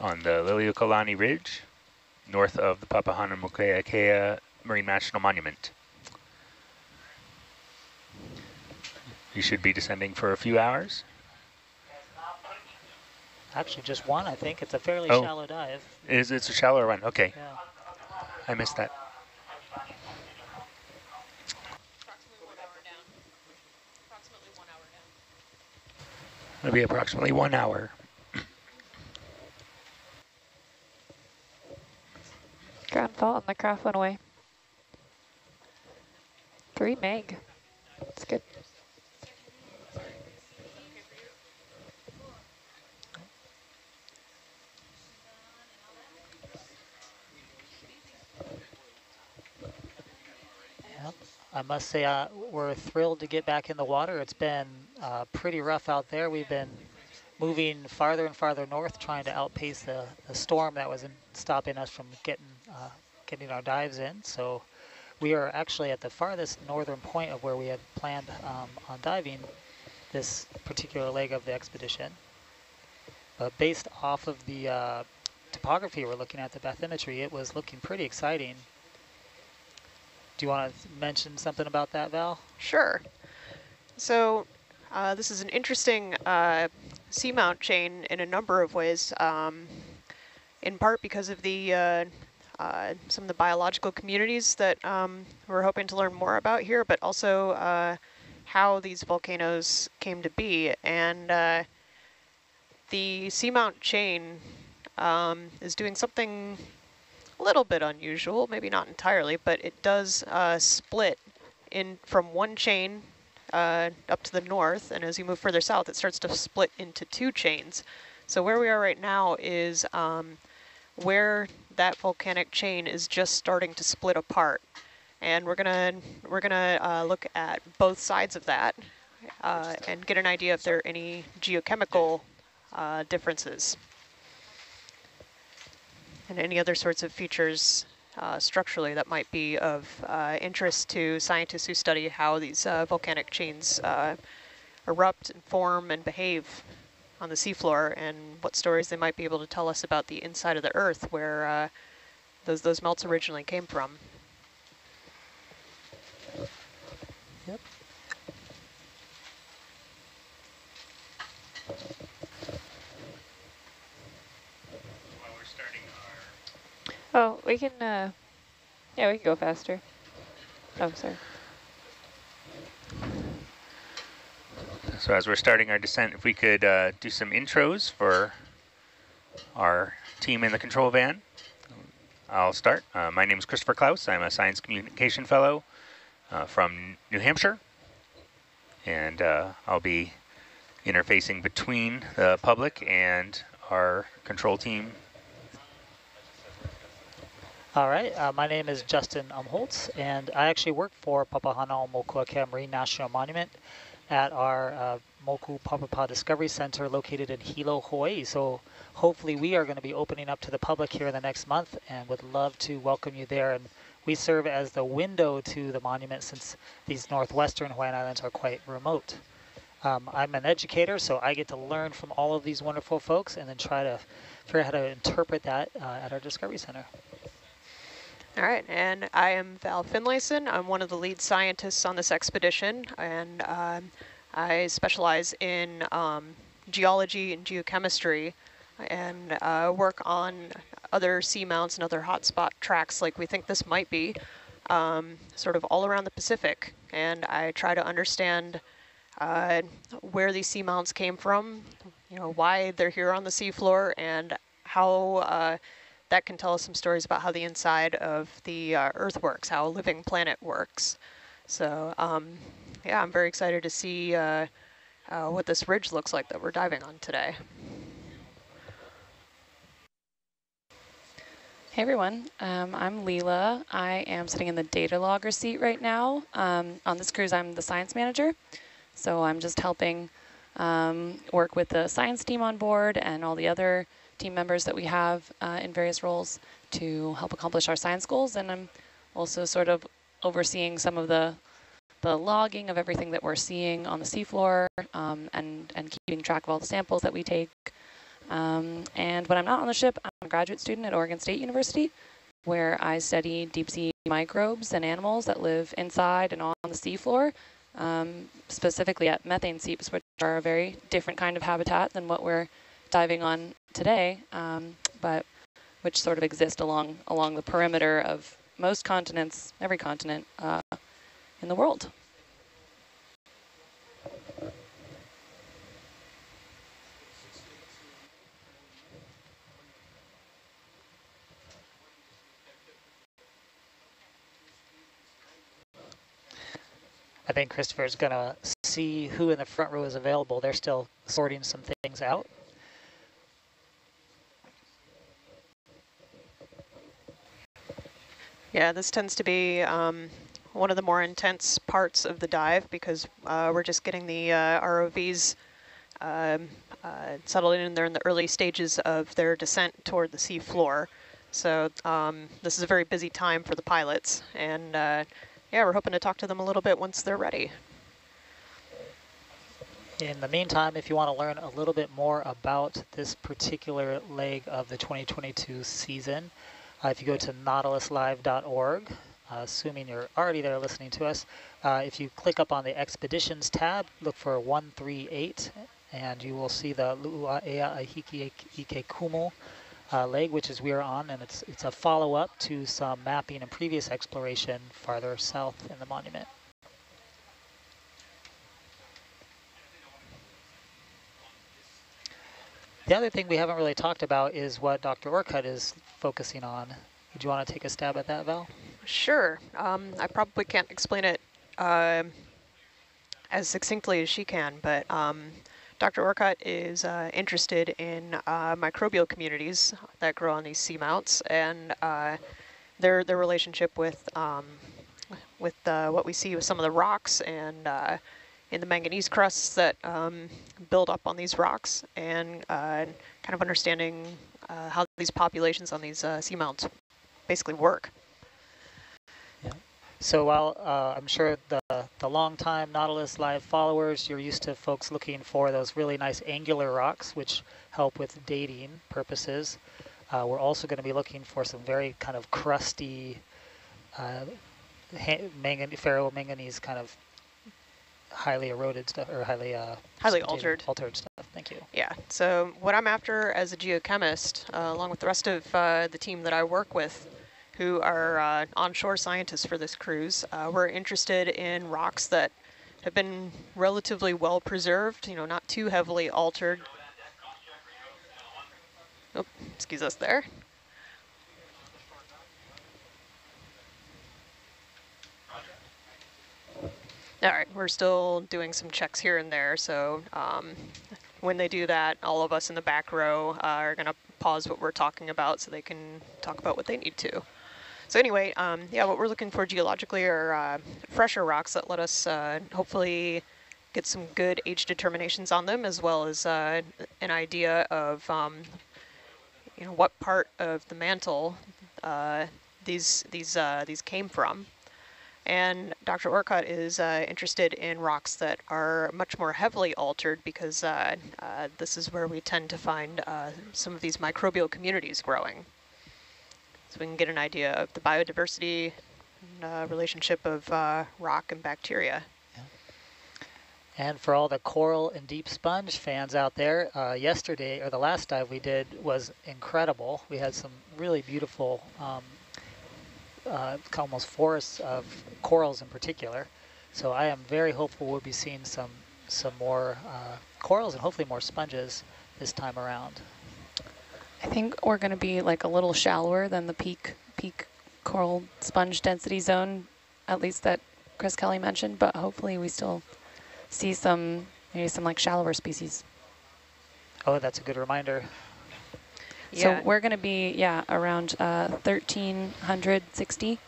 on the Liliuokalani Ridge, north of the Papahanaumokuakea Marine National Monument. You should be descending for a few hours. Actually, just one, I think. It's a fairly oh. shallow dive. Is It's a shallower run. Okay. Yeah. I missed that. It'll be approximately one hour. Ground fault and the craft went away. Three meg. That's good. I must say uh, we're thrilled to get back in the water. It's been uh, pretty rough out there. We've been moving farther and farther north, trying to outpace the, the storm that was stopping us from getting uh, getting our dives in. So we are actually at the farthest northern point of where we had planned um, on diving this particular leg of the expedition. But based off of the uh, topography we're looking at, the bathymetry, it was looking pretty exciting. Do you want to mention something about that, Val? Sure. So uh, this is an interesting uh, seamount chain in a number of ways, um, in part because of the uh, some of the biological communities that um, we're hoping to learn more about here, but also uh, how these volcanoes came to be. And uh, the seamount chain um, is doing something a little bit unusual, maybe not entirely, but it does uh, split in from one chain uh, up to the north, and as you move further south, it starts to split into two chains. So where we are right now is um, where that volcanic chain is just starting to split apart. And we're gonna we're gonna uh, look at both sides of that uh, and get an idea if there are any geochemical uh, differences. And any other sorts of features uh, structurally that might be of uh, interest to scientists who study how these uh, volcanic chains uh, erupt and form and behave on the seafloor and what stories they might be able to tell us about the inside of the earth where uh, those, those melts originally came from. Yep. Oh, we can, uh, yeah, we can go faster. Oh, sorry. So as we're starting our descent, if we could uh, do some intros for our team in the control van. I'll start. Uh, my name is Christopher Klaus. I'm a science communication fellow uh, from New Hampshire. And uh, I'll be interfacing between the public and our control team all right, uh, my name is Justin Umholtz, and I actually work for Papahanaumokuakea Marine National Monument at our uh, Mokupapapa Discovery Center located in Hilo, Hawaii. So hopefully we are going to be opening up to the public here in the next month and would love to welcome you there. And we serve as the window to the monument since these northwestern Hawaiian Islands are quite remote. Um, I'm an educator, so I get to learn from all of these wonderful folks and then try to figure out how to interpret that uh, at our Discovery Center. All right, and I am Val Finlayson. I'm one of the lead scientists on this expedition, and um, I specialize in um, geology and geochemistry and uh, work on other seamounts and other hotspot tracks like we think this might be, um, sort of all around the Pacific. And I try to understand uh, where these seamounts came from, you know, why they're here on the seafloor, and how uh, that can tell us some stories about how the inside of the uh, Earth works, how a living planet works. So um, yeah, I'm very excited to see uh, uh, what this ridge looks like that we're diving on today. Hey everyone, um, I'm Leela. I am sitting in the data logger seat right now. Um, on this cruise, I'm the science manager. So I'm just helping um, work with the science team on board and all the other team members that we have uh, in various roles to help accomplish our science goals. And I'm also sort of overseeing some of the the logging of everything that we're seeing on the seafloor um, and, and keeping track of all the samples that we take Um, and when I'm not on the ship, I'm a graduate student at Oregon State University, where I study deep sea microbes and animals that live inside and on the seafloor, um, specifically at methane seeps, which are a very different kind of habitat than what we're diving on today, um, but which sort of exist along along the perimeter of most continents, every continent uh, in the world. I think Christopher's going to see who in the front row is available. They're still sorting some things out. Yeah, this tends to be um, one of the more intense parts of the dive because uh, we're just getting the uh, ROVs um, uh, settled in They're in the early stages of their descent toward the sea floor. So um, this is a very busy time for the pilots. And uh, yeah, we're hoping to talk to them a little bit once they're ready. In the meantime, if you want to learn a little bit more about this particular leg of the 2022 season, if you go to nautiluslive.org, uh, assuming you're already there listening to us, uh, if you click up on the expeditions tab, look for 138, and you will see the Lu'ua'ea Ahiki Kumu uh, leg, which is we are on, and it's, it's a follow-up to some mapping and previous exploration farther south in the monument. The other thing we haven't really talked about is what Dr. Orcutt is focusing on. Would you want to take a stab at that, Val? Sure. Um, I probably can't explain it uh, as succinctly as she can, but um, Dr. Orcutt is uh, interested in uh, microbial communities that grow on these seamounts and uh, their their relationship with um, with uh, what we see with some of the rocks and uh, in the manganese crusts that um, build up on these rocks and uh, kind of understanding uh, how these populations on these uh, seamounts basically work. Yeah. So while uh, I'm sure the, the long-time Nautilus Live followers, you're used to folks looking for those really nice angular rocks, which help with dating purposes. Uh, we're also going to be looking for some very kind of crusty uh, mangan ferromanganese kind of highly eroded stuff or highly uh, highly altered altered stuff. Thank you. Yeah. So what I'm after as a geochemist, uh, along with the rest of uh, the team that I work with, who are uh, onshore scientists for this cruise, uh, we're interested in rocks that have been relatively well preserved. You know, not too heavily altered. Oh, excuse us there. All right, we're still doing some checks here and there. So um, when they do that, all of us in the back row uh, are going to pause what we're talking about so they can talk about what they need to. So anyway, um, yeah, what we're looking for geologically are uh, fresher rocks that let us uh, hopefully get some good age determinations on them, as well as uh, an idea of um, you know what part of the mantle uh, these these uh, these came from. And Dr. Orcutt is uh, interested in rocks that are much more heavily altered because uh, uh, this is where we tend to find uh, some of these microbial communities growing. So we can get an idea of the biodiversity and, uh, relationship of uh, rock and bacteria. And for all the coral and deep sponge fans out there, yesterday, or the last dive we did was incredible. We had some really beautiful um, uh, almost forests of corals in particular. So I am very hopeful we'll be seeing some some more uh, corals and hopefully more sponges this time around. I think we're going to be like a little shallower than the peak peak coral sponge density zone, at least that Chris Kelley mentioned, but hopefully we still see some maybe some like shallower species. Oh, that's a good reminder. So we're going to be, yeah, around uh, 1,360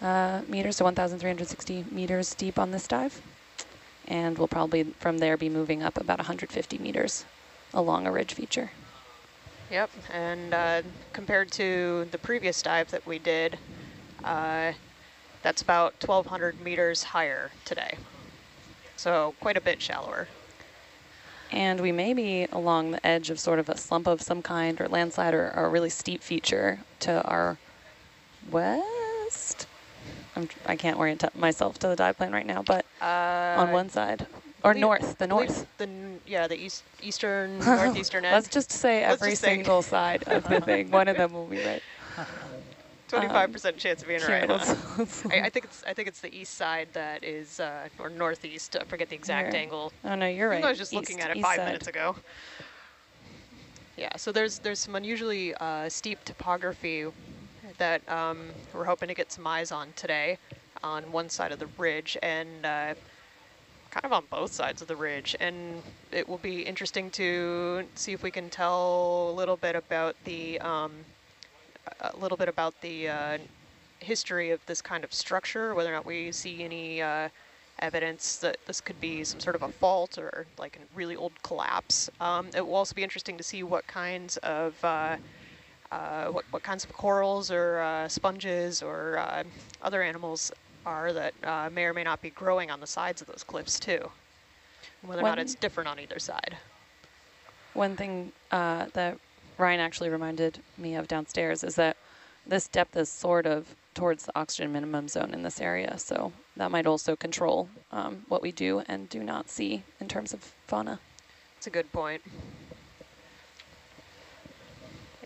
uh, meters, so 1,360 meters deep on this dive. And we'll probably from there be moving up about 150 meters along a ridge feature. Yep, and uh, compared to the previous dive that we did, uh, that's about 1,200 meters higher today. So quite a bit shallower. And we may be along the edge of sort of a slump of some kind or landslide or, or a really steep feature to our west. I'm, I can't orient myself to the dive plane right now, but Uh, on one side. Or believe- north, the north. The yeah, the east eastern northeastern. Let's just say Let's every just single side of the thing. One of them will be right. Twenty-five percent chance of being right. huh? I, I think it's I think it's the east side that is uh, or northeast. I forget the exact Here. angle. oh no, you're right. I was just looking at it five side. minutes ago. Yeah, so there's there's some unusually uh, steep topography that um, we're hoping to get some eyes on today on one side of the ridge and uh, kind of on both sides of the ridge. And it will be interesting to see if we can tell a little bit about the um, a little bit about the uh, history of this kind of structure, whether or not we see any uh, evidence that this could be some sort of a fault or like a really old collapse. Um, it will also be interesting to see what kinds of uh, uh, what, what kinds of corals or uh, sponges or uh, other animals are that uh, may or may not be growing on the sides of those cliffs too. Whether or not it's different on either side. One thing uh, that Ryan actually reminded me of downstairs is that this depth is sort of towards the oxygen minimum zone in this area, so that might also control um, what we do and do not see in terms of fauna. That's a good point.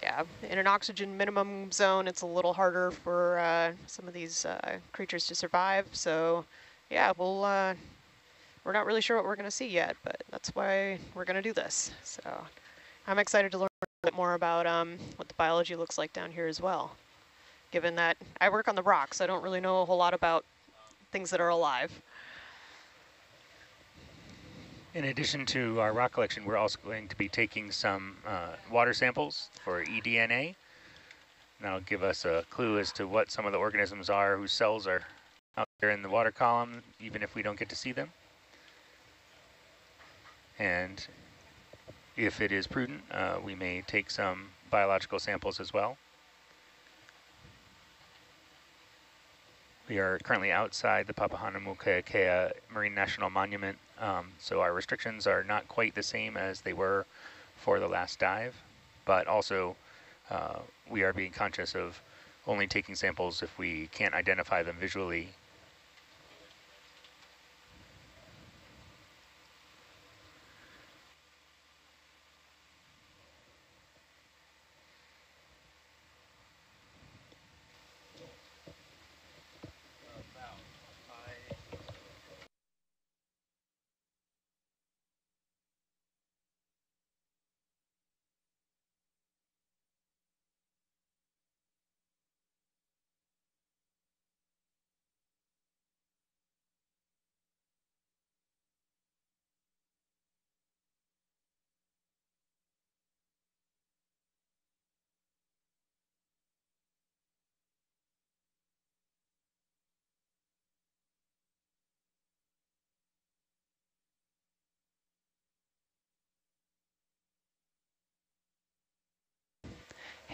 Yeah, in an oxygen minimum zone, it's a little harder for uh, some of these uh, creatures to survive. So, yeah, we'll, uh, we're not really sure what we're going to see yet, but that's why we're going to do this. So I'm excited to learn bit more about um, what the biology looks like down here as well. Given that I work on the rocks, I don't really know a whole lot about things that are alive. In addition to our rock collection, we're also going to be taking some uh, water samples for eDNA. That'll give us a clue as to what some of the organisms are whose cells are out there in the water column, even if we don't get to see them. And if it is prudent, uh, we may take some biological samples as well. We are currently outside the Papahanaumokuakea Marine National Monument, um, so our restrictions are not quite the same as they were for the last dive, but also uh, we are being conscious of only taking samples if we can't identify them visually.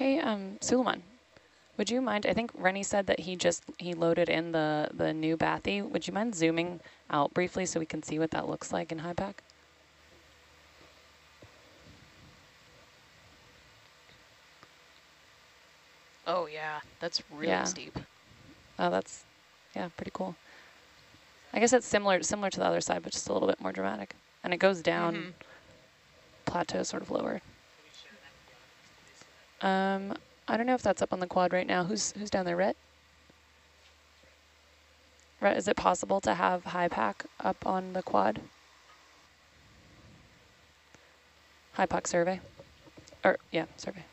Hey, um, Suleiman, would you mind, I think Rennie said that he just, he loaded in the, the new bathy. Would you mind zooming out briefly so we can see what that looks like in Hypack? Oh yeah, that's really Yeah. steep. Oh, that's, yeah, pretty cool. I guess it's similar similar to the other side, but just a little bit more dramatic. And it goes down, Mhm. plateau sort of lower. Um, I don't know if that's up on the quad right now. Who's who's down there, Rhett? Rhett, is it possible to have Hypack up on the quad? Hypack survey, or yeah, survey.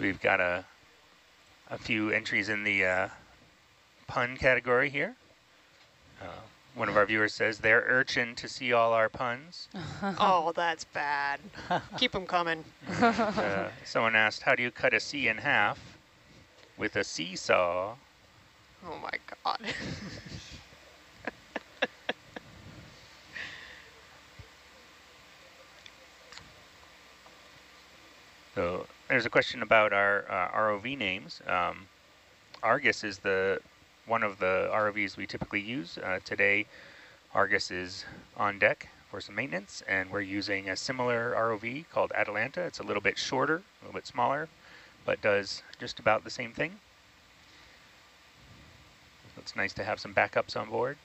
We've got a, a few entries in the uh, pun category here. Uh, one of our viewers says, they're urchin to see all our puns. oh, that's bad. Keep them coming. uh, someone asked, how do you cut a C in half with a seesaw? Oh my god. so there's a question about our uh, ROV names. Um, Argus is the one of the ROVs we typically use. Uh, today, Argus is on deck for some maintenance, and we're using a similar ROV called Atalanta. It's a little bit shorter, a little bit smaller, but does just about the same thing. It's nice to have some backups on board.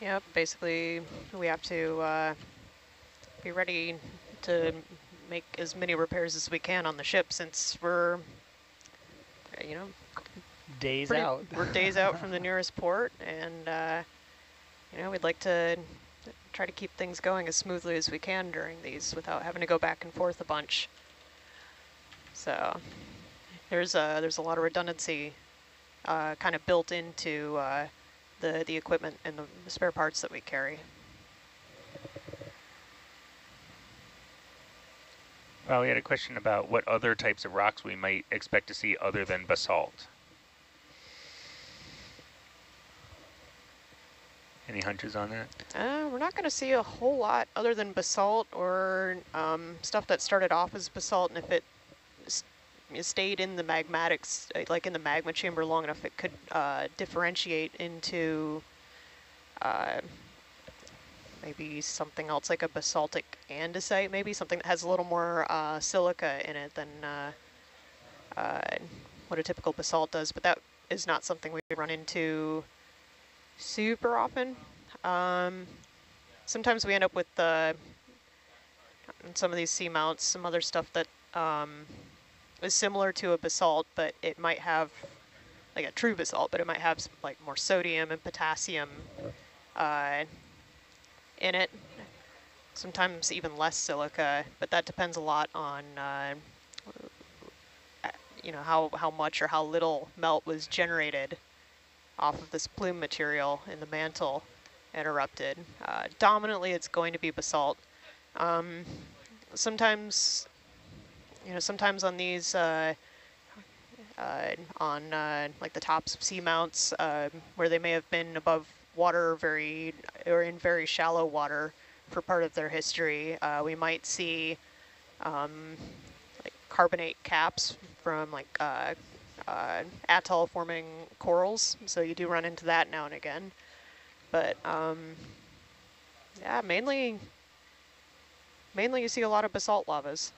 Yep, basically we have to uh, be ready to make as many repairs as we can on the ship since we're, you know, days pretty, out. we're days out from the nearest port and, uh, you know, we'd like to try to keep things going as smoothly as we can during these without having to go back and forth a bunch. So there's a, there's a lot of redundancy uh, kind of built into uh, the, the equipment and the, spare parts that we carry. Well, we had a question about what other types of rocks we might expect to see other than basalt. Any hunches on that? Uh, we're not going to see a whole lot other than basalt or um, stuff that started off as basalt, and if it stayed in the magmatics, like in the magma chamber long enough, it could uh, differentiate into uh, maybe something else like a basaltic andesite, maybe something that has a little more uh, silica in it than uh, uh, what a typical basalt does, but that is not something we run into super often. Um, sometimes we end up with uh, some of these seamounts, some other stuff that um, is similar to a basalt, but it might have like a true basalt, but it might have some, like more sodium and potassium uh, in it. Sometimes even less silica, but that depends a lot on uh, you know how how much or how little melt was generated off of this plume material in the mantle and erupted. Uh, dominantly, it's going to be basalt. Um, sometimes you know, sometimes on these, uh, uh, on uh, like the tops of seamounts, um, where they may have been above water very, or in very shallow water for part of their history, uh, we might see um, like carbonate caps from like uh, uh, atoll forming corals. So you do run into that now and again. But um, yeah, mainly, mainly you see a lot of basalt lavas.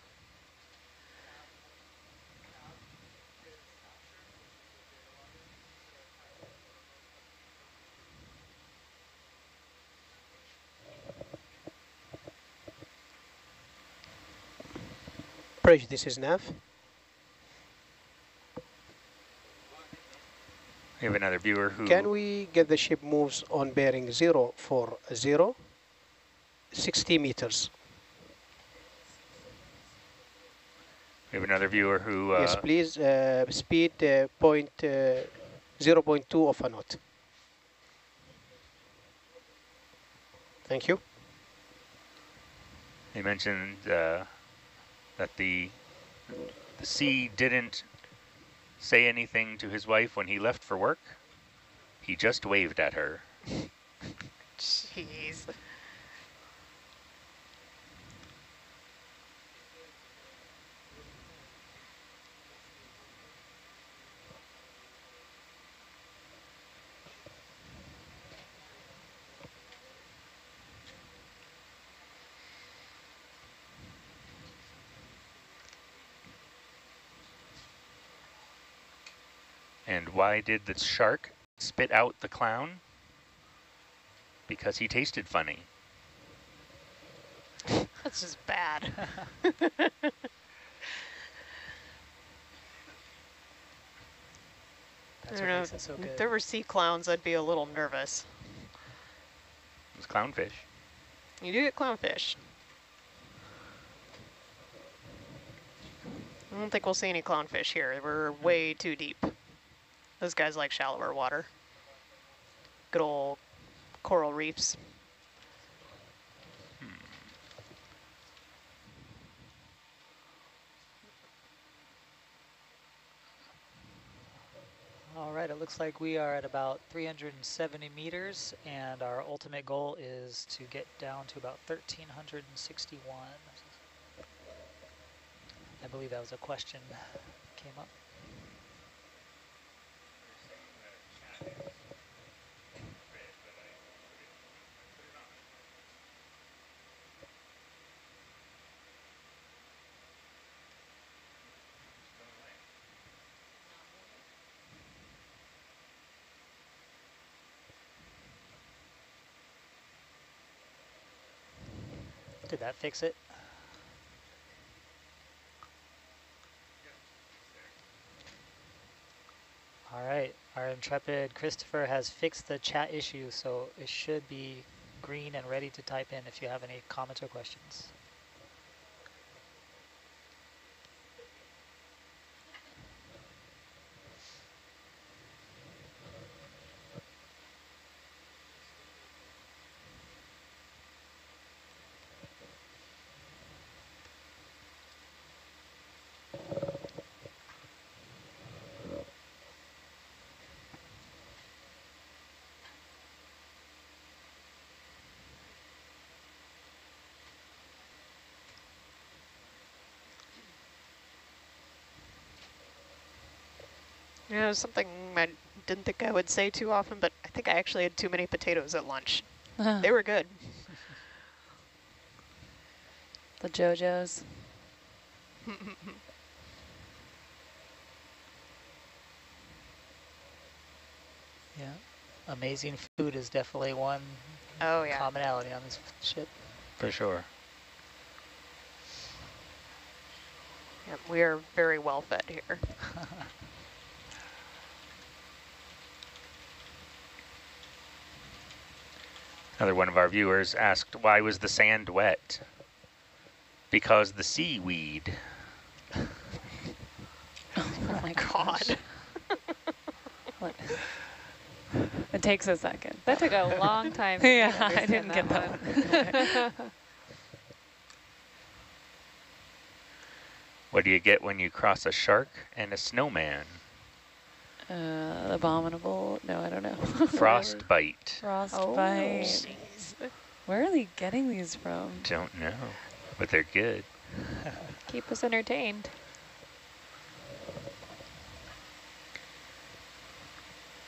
Bridge, this is Nav. We have another viewer who... Can we get the ship moves on bearing 0 for 0, 60 meters? We have another viewer who... Uh, yes, please, uh, speed uh, point, uh, 0 0.2 of a knot. Thank you. He mentioned uh, that the the sea didn't say anything to his wife when he left for work. He just waved at her. Jeez. And why did the shark spit out the clown? Because he tasted funny. That's just bad. That's what don't makes it so good. If there were sea clowns, I'd be a little nervous. It's clownfish. You do get clownfish. I don't think we'll see any clownfish here. We're way too deep. Those guys like shallower water. Good old coral reefs. Hmm. All right, it looks like we are at about 370 meters, and our ultimate goal is to get down to about 1,361. I believe that was a question came up. Did that fix it? All right, our intrepid Christopher has fixed the chat issue, so it should be green and ready to type in if you have any comments or questions. You know, something I didn't think I would say too often, but I think I actually had too many potatoes at lunch. Uh-huh. They were good. the JoJo's. Yeah, amazing food is definitely one Oh, yeah. commonality on this ship. For sure. Yep, we are very well fed here. Another one of our viewers asked, why was the sand wet? Because the seaweed. Oh my God. What? It takes a second. That took a long time. to Yeah, I didn't get that one. What do you get when you cross a shark and a snowman? Uh, abominable. No, I don't know. Frostbite. Frostbite. jeez. Where are they getting these from? Don't know, but they're good. Keep us entertained.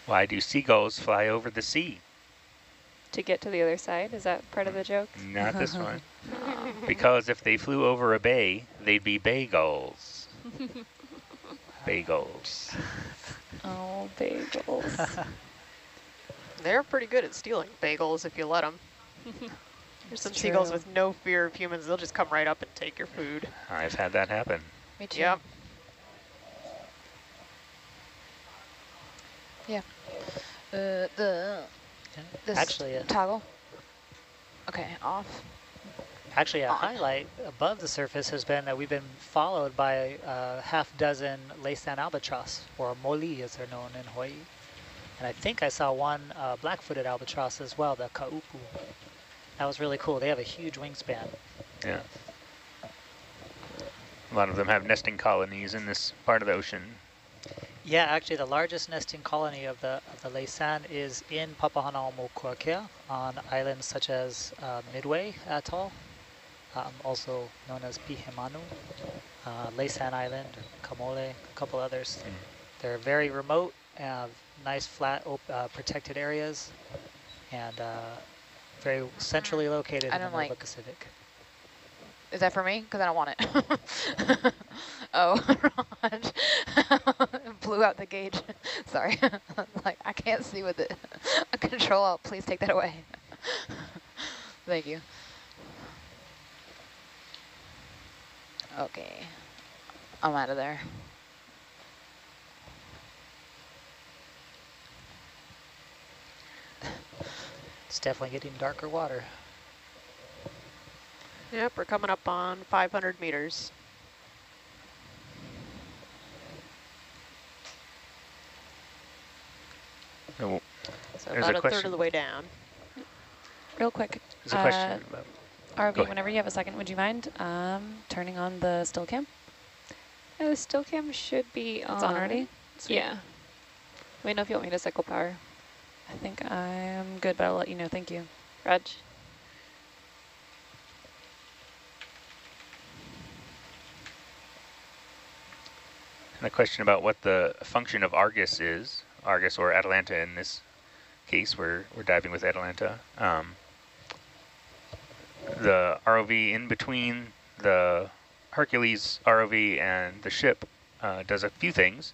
Why do seagulls fly over the sea? To get to the other side, is that part of the joke? Not this one. Because if they flew over a bay, they'd be bay gulls. Bagels. Oh, bagels. They're pretty good at stealing bagels if you let them. There's some It's seagulls with no fear of humans. They'll just come right up and take your food. I've had that happen. Me too. Yep. Yeah. Uh, the this Actually, uh, toggle. Okay, off. Actually, a on. highlight above the surface has been that we've been followed by a half dozen Laysan albatross, or moli as they're known in Hawaii. And I think I saw one uh, black-footed albatross as well, the kaupu. That was really cool. They have a huge wingspan. Yeah. A lot of them have nesting colonies in this part of the ocean. Yeah, actually, the largest nesting colony of the of the Laysan is in Papahanaumokuakea on islands such as uh, Midway Atoll, um, also known as Pihemanu, uh, Laysan Island, Kamole, a couple others. Mm. They're very remote, have nice flat op uh, protected areas, and uh, very centrally located I in the don't Nova like- Pacific. Is that for me? Because I don't want it. oh, Raj. Blew out the gauge. Sorry. like, I can't see with it. Control out. Please take that away. Thank you. Okay. I'm out of there. It's definitely getting darker water. Yep, we're coming up on 500 meters. So There's a about a, third of the way down. Real quick, There's a question Uh, about, RV, whenever you have a second, would you mind um, turning on the still cam? Uh, the still cam should be It's on already? Sweet. Yeah. Let me know if you want me to cycle power. I think I'm good, but I'll let you know. Thank you. Reg. and a question about what the function of Argus is, Argus or Atalanta in this case, we're, we're diving with Atalanta. Um, the ROV in between the Hercules ROV and the ship uh, does a few things.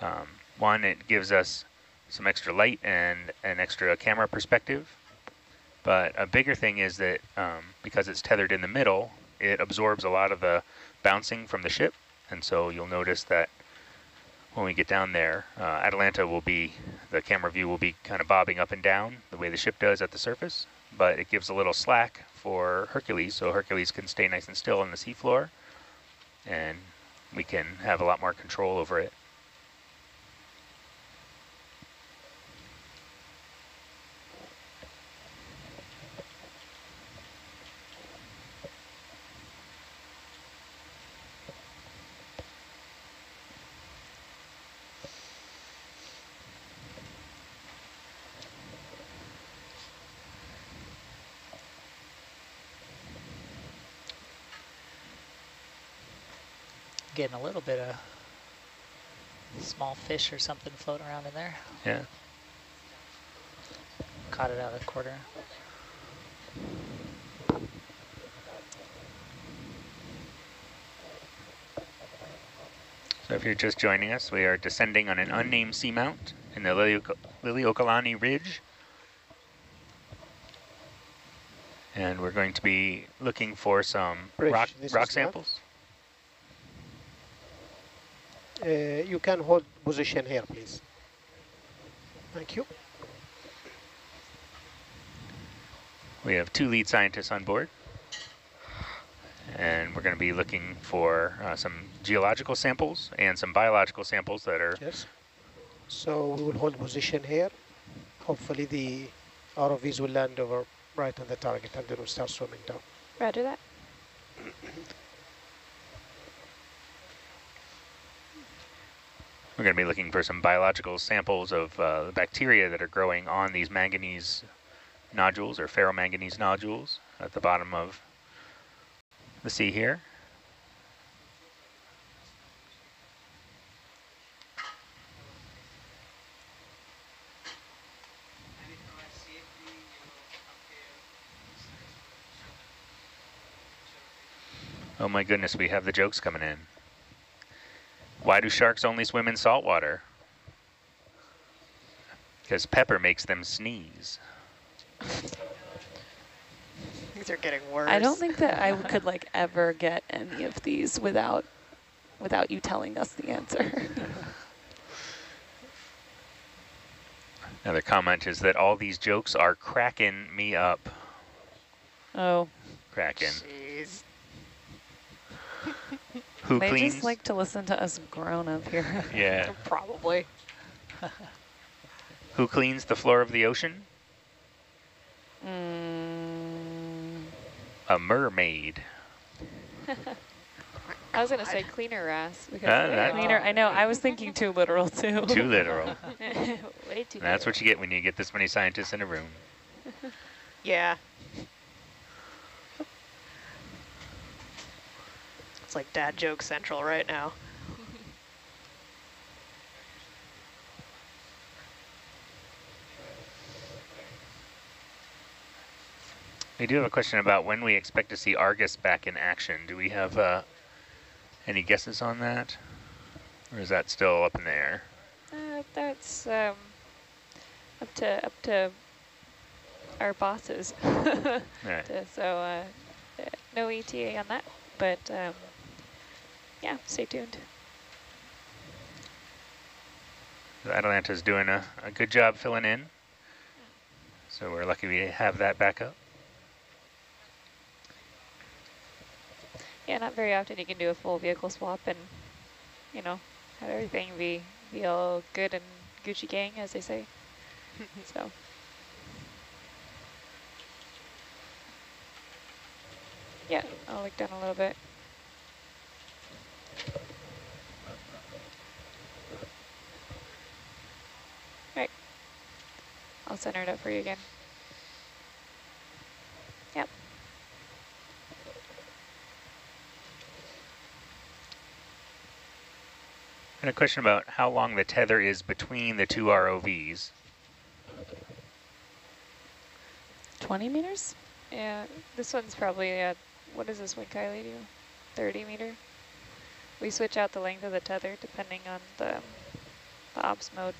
Um, one, it gives us some extra light and an extra camera perspective. But a bigger thing is that um, because it's tethered in the middle, it absorbs a lot of the bouncing from the ship. And so you'll notice that when we get down there, uh, Atalanta will be, the camera view will be kind of bobbing up and down the way the ship does at the surface. But it gives a little slack for Hercules, so Hercules can stay nice and still on the seafloor. And we can have a lot more control over it. Getting a little bit of small fish or something floating around in there. Yeah. Caught it out of the quarter. So if you're just joining us, we are descending on an unnamed seamount in the Lilioc Liliuokalani Ridge. And we're going to be looking for some Rich, rock, rock is that. samples. Uh, you can hold position here, please. Thank you. We have two lead scientists on board. And we're going to be looking for uh, some geological samples and some biological samples that are Yes. So we will hold position here. Hopefully the ROVs will land over right on the target and then we'll start swimming down. Roger that. We're going to be looking for some biological samples of uh, the bacteria that are growing on these manganese nodules or ferromanganese nodules at the bottom of the sea here. Oh my goodness, we have the jokes coming in. Why do sharks only swim in salt water? Because pepper makes them sneeze. These are getting worse. I don't think that I could like ever get any of these without without you telling us the answer. Another comment is that all these jokes are cracking me up. oh, Cracking. Jeez. Who they cleans? just like to listen to us groan up here. yeah. Probably. Who cleans the floor of the ocean? Mm, A mermaid. I was going to say cleaner ass. Because they that- are cleaner. I know. I was thinking too literal too. Too literal. Way too That's what you get when you get this many scientists in a room. Yeah. Like dad joke central right now. We do have a question about when we expect to see Argus back in action. Do we have uh, any guesses on that? Or is that still up in the air? Uh, that's um, up to up to our bosses. All right. To- so uh, uh, no ETA on that, but um, yeah, stay tuned. Atalanta's doing a, a good job filling in. So we're lucky we have that backup. Yeah, not very often you can do a full vehicle swap and, you know, have everything be, be all good and Gucci gang, as they say. so. Yeah, I'll look down a little bit. Right. I'll center it up for you again. Yep. And a question about how long the tether is between the two ROVs. 20 meters? Yeah, this one's probably, uh, what does this one, Kylie, do? 30 meter? We switch out the length of the tether depending on the, the ops mode.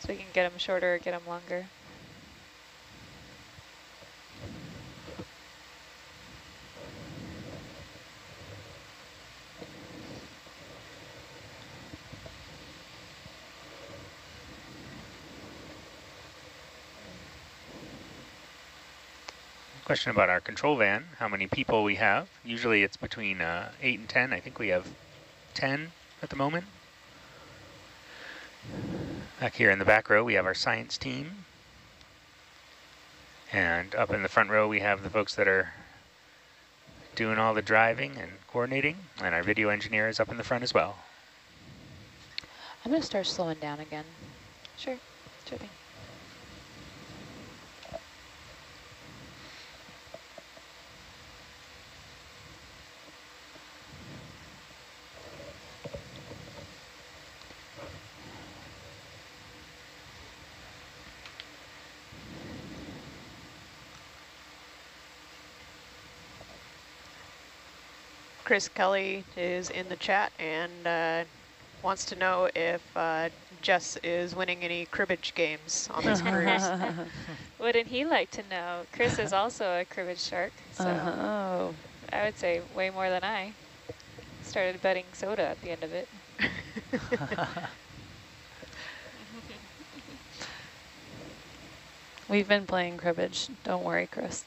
So we can get them shorter or get them longer. Question about our control van, how many people we have. Usually it's between uh, 8 and 10. I think we have 10 at the moment. Back here in the back row, we have our science team. And up in the front row, we have the folks that are doing all the driving and coordinating. And our video engineer is up in the front as well. I'm going to start slowing down again. Sure, sure thing. Chris Kelley is in the chat and uh, wants to know if uh, Jess is winning any cribbage games on this cruise. Wouldn't he like to know? Chris is also a cribbage shark, so Oh. I would say way more than I. Started betting soda at the end of it. We've been playing cribbage. Don't worry, Chris.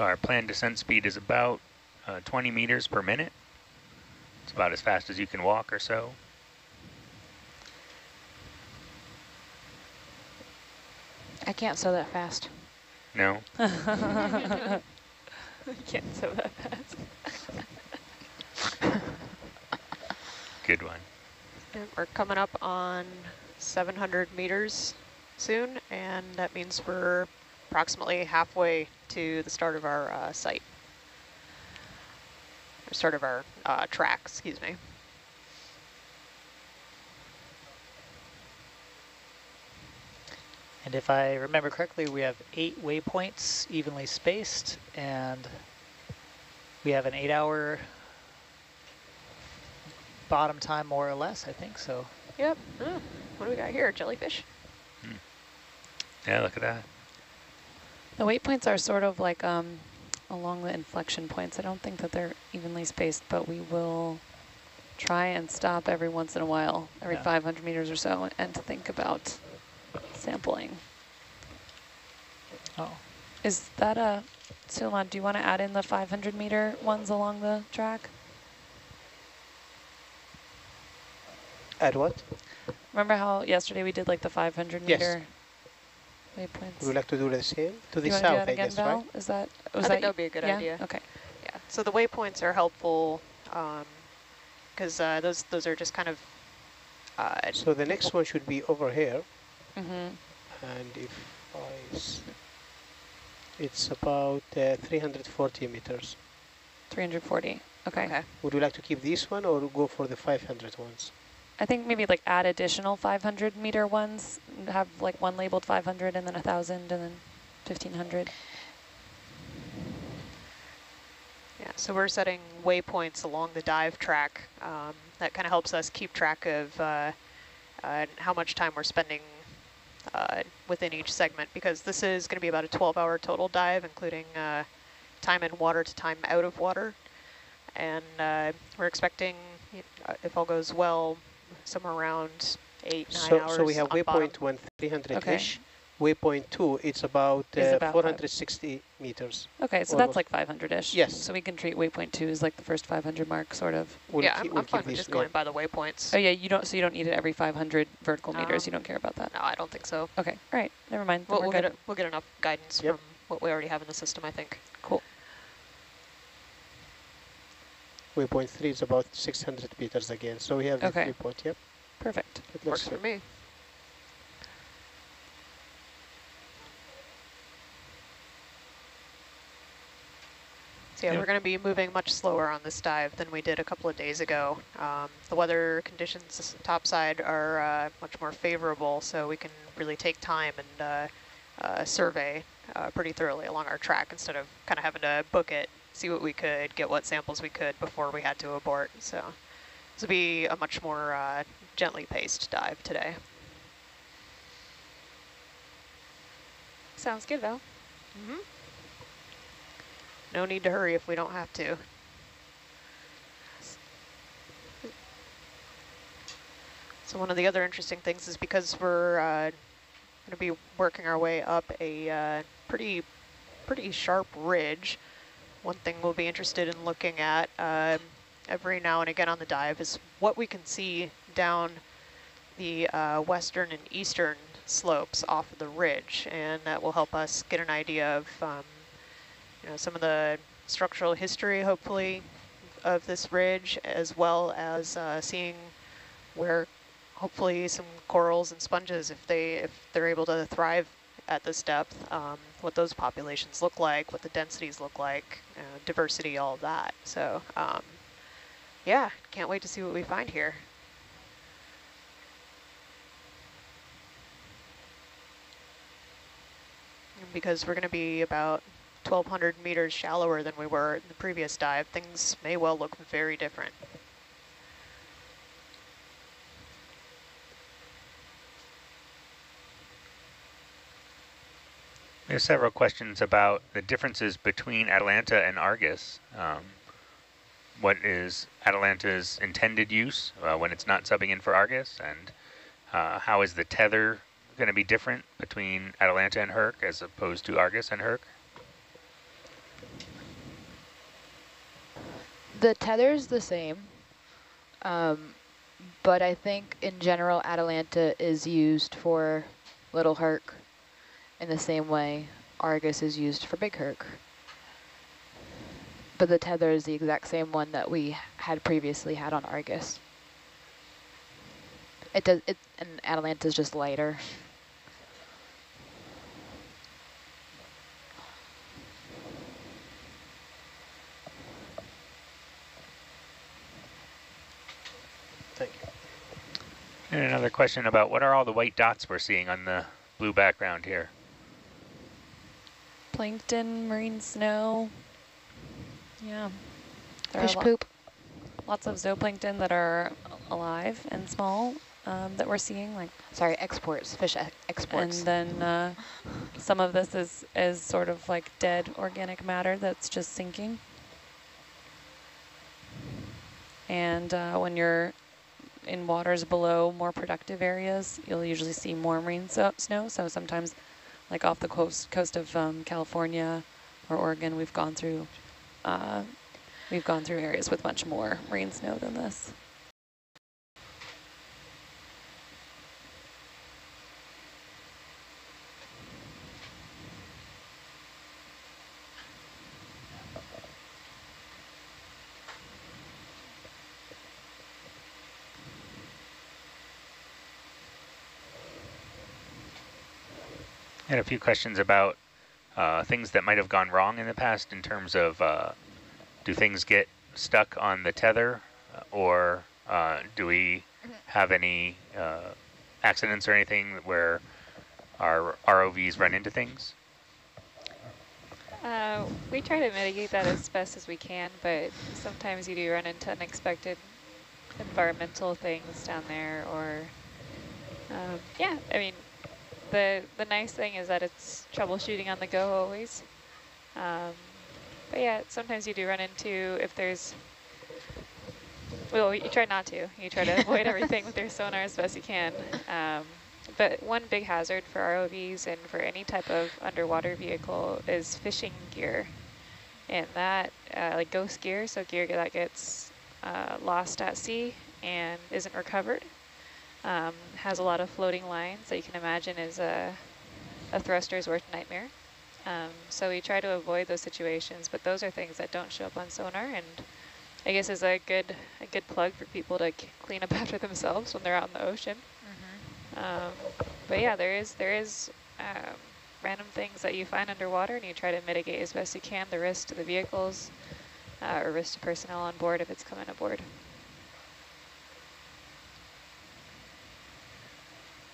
So our planned descent speed is about uh, 20 meters per minute. It's about as fast as you can walk or so. I can't sew that fast. No? Can't so that fast. Good one. And we're coming up on 700 meters soon, and that means we're approximately halfway to the start of our uh, site. Or start of our uh, track, excuse me. And if I remember correctly, we have eight waypoints evenly spaced, and we have an eight-hour bottom time, more or less, I think, so. Yep. Oh, what do we got here? Jellyfish? Yeah, look at that. The waypoints are sort of like um, along the inflection points. I don't think that they're evenly spaced, but we will try and stop every once in a while, every Yeah. 500 meters or so, and to think about sampling. Oh, Is that a, Sulan, do you want to add in the 500 meter ones along the track? Add what? Remember how yesterday we did like the 500 Yes. meter waypoints? Would you like to do the same? To the you to do south, that I guess, Val? right? Is that, I was think that that would be a good yeah? idea. Okay. Yeah. So the waypoints are helpful because uh, those those are just kind of uh, So the next one should be over here. Mm-hmm. And if I, s- it's about uh, 340 meters. 340. Okay. okay. Would you like to keep this one or go for the 500 ones? I think maybe like add additional 500 meter ones, have like one labeled 500 and then 1,000 and then 1,500. Yeah, so we're setting waypoints along the dive track. Um, that kind of helps us keep track of uh, uh, how much time we're spending uh, within each segment because this is going to be about a 12-hour total dive, including uh, time in water to time out of water. And uh, we're expecting, uh, if all goes well, somewhere around eight, nine So, hours so we have on bottom. one 300-ish. Okay. Waypoint two, it's about, uh, about five. 460 meters. Okay, so Almost. that's like 500-ish. Yes. So we can treat waypoint two as like the first 500 mark, sort of. We'll yeah, keep, I'm, we'll I'm fine with these, just yeah. going by the waypoints. Oh yeah, you don't. So you don't need it every 500 vertical meters. You don't care about that. No, I don't think so. Okay. All right. Never mind. We'll, we're we'll, get good. it, we'll get enough guidance Yep. from what we already have in the system, I think. Cool. Waypoint three is about 600 meters again. So we have Okay. the waypoint, yep. Perfect. It Works for me. So yeah, Yeah. we're going to be moving much slower on this dive than we did a couple of days ago. Um, the weather conditions topside are uh, much more favorable, so we can really take time and uh, uh, survey uh, pretty thoroughly along our track instead of kind of having to book it, see what we could, get what samples we could before we had to abort. So this will be a much more uh, gently paced dive today. Sounds good, though. Mm -hmm. No need to hurry if we don't have to. So one of the other interesting things is because we're uh, going to be working our way up a uh, pretty, pretty sharp ridge. One thing we'll be interested in looking at um, every now and again on the dive is what we can see down the uh, western and eastern slopes off of the ridge, and that will help us get an idea of um, you know, some of the structural history, hopefully, of this ridge, as well as uh, seeing where hopefully some corals and sponges, if they if they're able to thrive at this depth, um, what those populations look like, what the densities look like, uh, diversity, all that. So um, yeah, can't wait to see what we find here. Because we're going to be about 1,200 meters shallower than we were in the previous dive, things may well look very different. There's several questions about the differences between Atalanta and Argus. Um, what is Atalanta's intended use uh, when it's not subbing in for Argus, and uh, how is the tether going to be different between Atalanta and Herc as opposed to Argus and Herc? The tether is the same, um, but I think in general Atalanta is used for Little Herc in the same way Argus is used for Big Herc. But the tether is the exact same one that we had previously had on Argus. It does it and Atalanta is just lighter. Thank you. And another question about what are all the white dots we're seeing on the blue background here? Plankton, marine snow. Yeah. There Fish lo- poop. Lots of zooplankton that are alive and small um, that we're seeing, like Sorry, exports, fish exports. And then uh, some of this is, is sort of like dead organic matter that's just sinking. And uh, when you're in waters below more productive areas, you'll usually see more marine so snow. So sometimes like off the coast, coast of um, California or Oregon, we've gone through uh, we've gone through areas with much more marine snow than this. And a few questions about uh, things that might have gone wrong in the past in terms of uh, do things get stuck on the tether or uh, do we have any uh, accidents or anything where our ROVs run into things? Uh, we try to mitigate that as best as we can, but sometimes you do run into unexpected environmental things down there or, um, yeah, I mean, the, the nice thing is that it's troubleshooting on the go always. Um, but yeah, sometimes you do run into, if there's, well, you try not to. You try to avoid everything with your sonar as best you can. Um, but one big hazard for ROVs and for any type of underwater vehicle is fishing gear. And that, uh, like ghost gear, so gear that gets uh, lost at sea and isn't recovered, um, has a lot of floating lines that you can imagine is a, a thruster's worst nightmare. Um, so we try to avoid those situations, but those are things that don't show up on sonar and I guess is a good a good plug for people to clean up after themselves when they're out in the ocean. Um, but yeah, there is there is um, random things that you find underwater, and you try to mitigate as best you can the risk to the vehicles uh, or risk to personnel on board if it's coming aboard.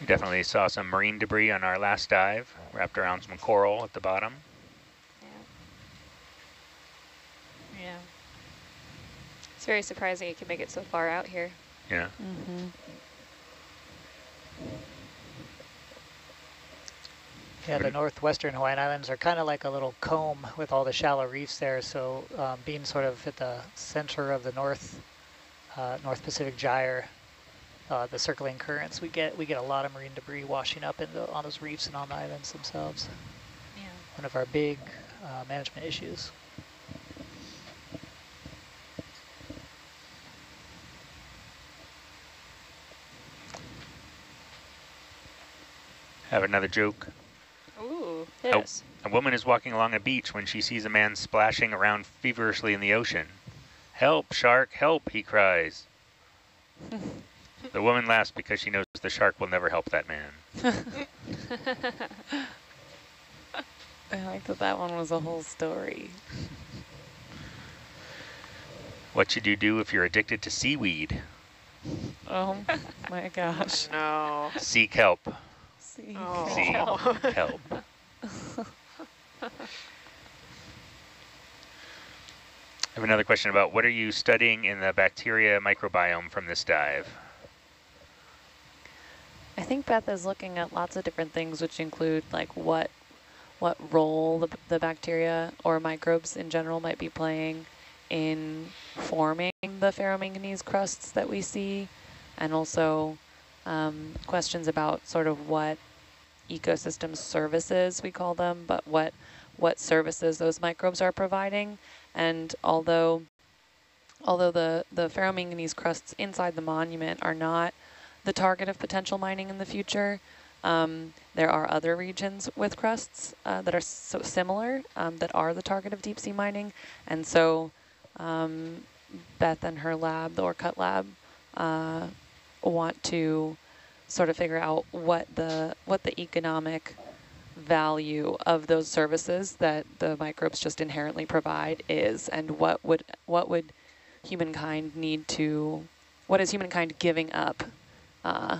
We definitely saw some marine debris on our last dive, wrapped around some coral at the bottom. Yeah. Yeah. It's very surprising you can make it so far out here. Yeah. Mm -hmm. Yeah, the northwestern Hawaiian Islands are kind of like a little comb with all the shallow reefs there. So um, being sort of at the center of the North uh, North Pacific Gyre, uh, the circling currents, we get we get a lot of marine debris washing up into on those reefs and on the islands themselves. Yeah. One of our big uh, management issues. Have another joke. Ooh, yes. A woman is walking along a beach when she sees a man splashing around feverishly in the ocean. Help, shark, help, he cries. the woman laughs because she knows the shark will never help that man. I like that that one was a whole story. What should you do if you're addicted to seaweed? Oh my gosh. No. Seek help. See. Oh. Seek help. I have another question about what are you studying in the bacteria microbiome from this dive? I think Beth is looking at lots of different things, which include like what what role the, the bacteria or microbes in general might be playing in forming the ferromanganese crusts that we see, and also um, questions about sort of what ecosystem services, we call them, but what what services those microbes are providing. And although although the, the ferromanganese crusts inside the monument are not the target of potential mining in the future, um, there are other regions with crusts uh, that are so similar um, that are the target of deep sea mining. And so um, Beth and her lab, the Orcutt lab, uh, want to sort of figure out what the what the economic value of those services that the microbes just inherently provide is and what would what would humankind need to what is humankind giving up uh,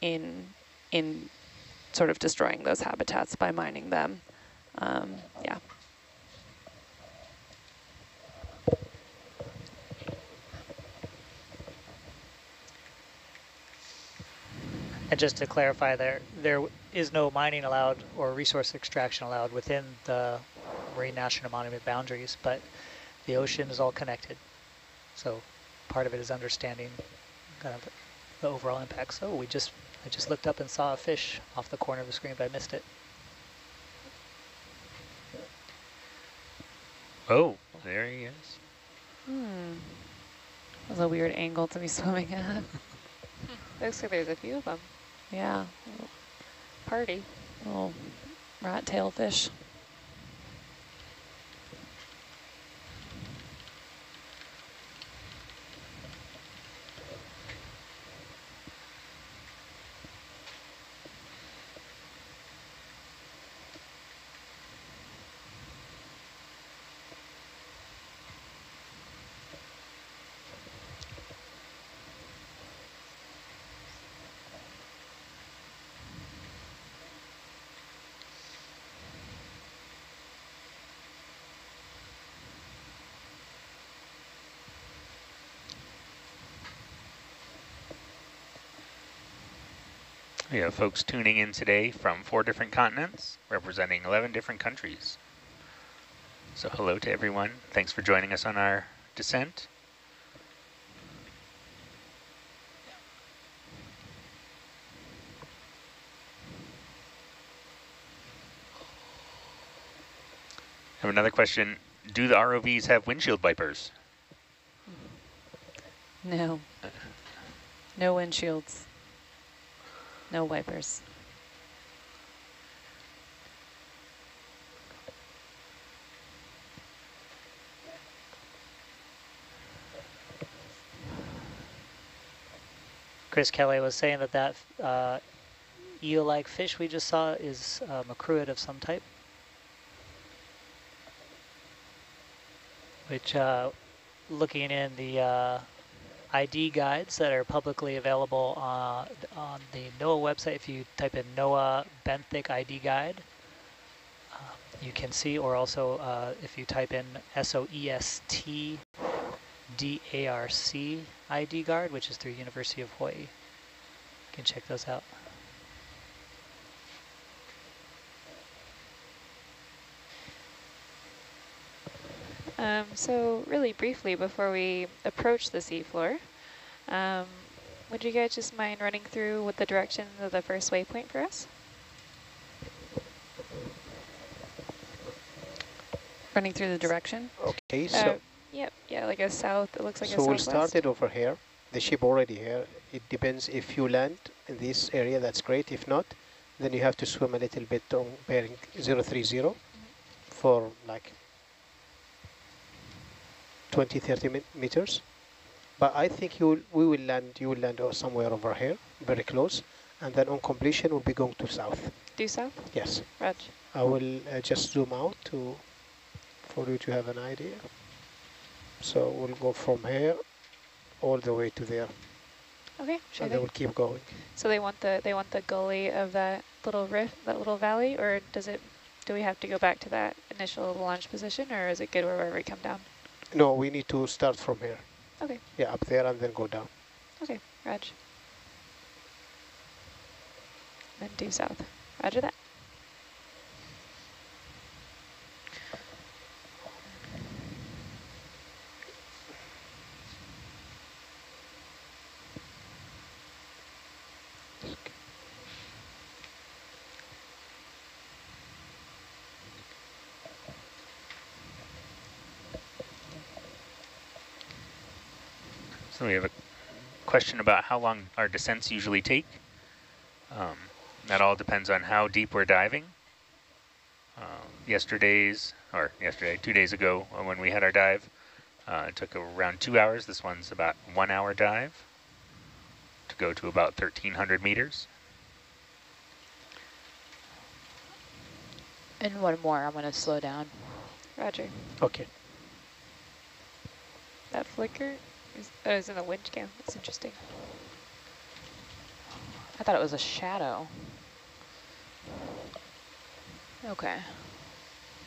in in sort of destroying those habitats by mining them um, yeah And just to clarify, there there is no mining allowed or resource extraction allowed within the Marine National Monument boundaries, but the ocean is all connected. So part of it is understanding kind of the overall impact. So we just I just looked up and saw a fish off the corner of the screen, but I missed it. Oh, there he is. hmm that was a weird angle to be swimming at Looks like there's a few of them. yeah Party. little rat tail fish We have folks tuning in today from four different continents, representing 11 different countries. So hello to everyone. Thanks for joining us on our descent. I have another question. Do the ROVs have windshield wipers? No. No windshields. No wipers. Chris Kelley was saying that that uh, eel-like fish we just saw is um, a macrourid of some type. Which, uh, looking in the uh, ID guides that are publicly available uh, on the NOAA website, if you type in NOAA benthic ID guide, uh, you can see, or also uh, if you type in SOEST DARC ID guard, which is through University of Hawaii. You can check those out. Um, so really briefly before we approach the seafloor, um, would you guys just mind running through what the direction of the first waypoint for us? Running through the direction? Okay, Uh, so yep, yeah, like a south, it looks like so a we'll southwest. start it over here. The ship already here. It depends if you land in this area, that's great. If not, then you have to swim a little bit on bearing 030 for like 20, 30 meters. But I think you will, we will land, you will land somewhere over here, very close. And then on completion, we'll be going to south. Due south? Yes. Reg. I will uh, just zoom out to for you to have an idea. So we'll go from here all the way to there, Okay, sure and then thing. we'll keep going. So they want the they want the gully of that little rift, that little valley, or does it? Do we have to go back to that initial launch position, or is it good wherever we come down? No, we need to start from here. Okay. Yeah, up there and then go down. Okay, Reg. Then due south. Roger that. So we have a question about how long our descents usually take. Um, that all depends on how deep we're diving. Um, yesterday's, or yesterday, two days ago uh, when we had our dive, uh, it took around two hours. This one's about one hour dive to go to about 1,300 meters. And one more, I'm gonna slow down. Roger. Okay. That flicker is, oh, is in the winch cam. That's interesting. I thought it was a shadow. Okay.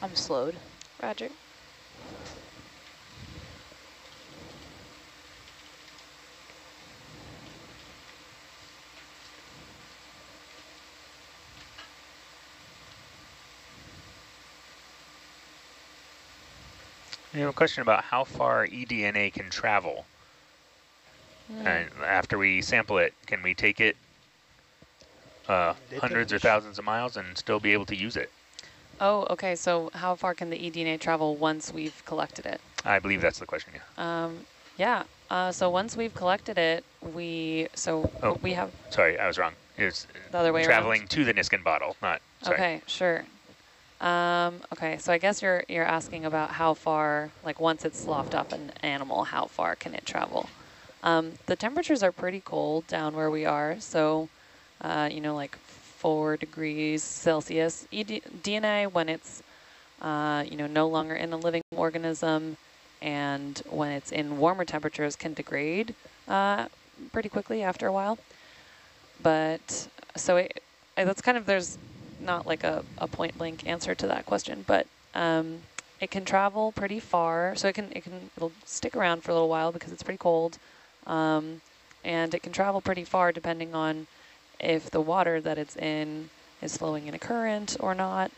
I'm slowed. Roger. We have a question about how far eDNA can travel. Hmm. And after we sample it, can we take it uh, hundreds or thousands of miles and still be able to use it? Oh, okay. So how far can the eDNA travel once we've collected it? I believe that's the question, yeah. Um, yeah. Uh, so once we've collected it, we so Oh. we have Sorry, I was wrong. It's the other way traveling around. to the Niskin bottle, not, sorry. Okay, sure. Um, okay, so I guess you're you're asking about how far, like once it's sloughed off an animal, how far can it travel? Um, the temperatures are pretty cold down where we are, so uh, you know, like four degrees Celsius. DNA when it's uh, you know no longer in a living organism, and when it's in warmer temperatures can degrade uh, pretty quickly after a while. But so it, that's kind of there's not like a, a point blank answer to that question, but um, it can travel pretty far. So it can it can it'll stick around for a little while because it's pretty cold, um, and it can travel pretty far depending on if the water that it's in is flowing in a current or not.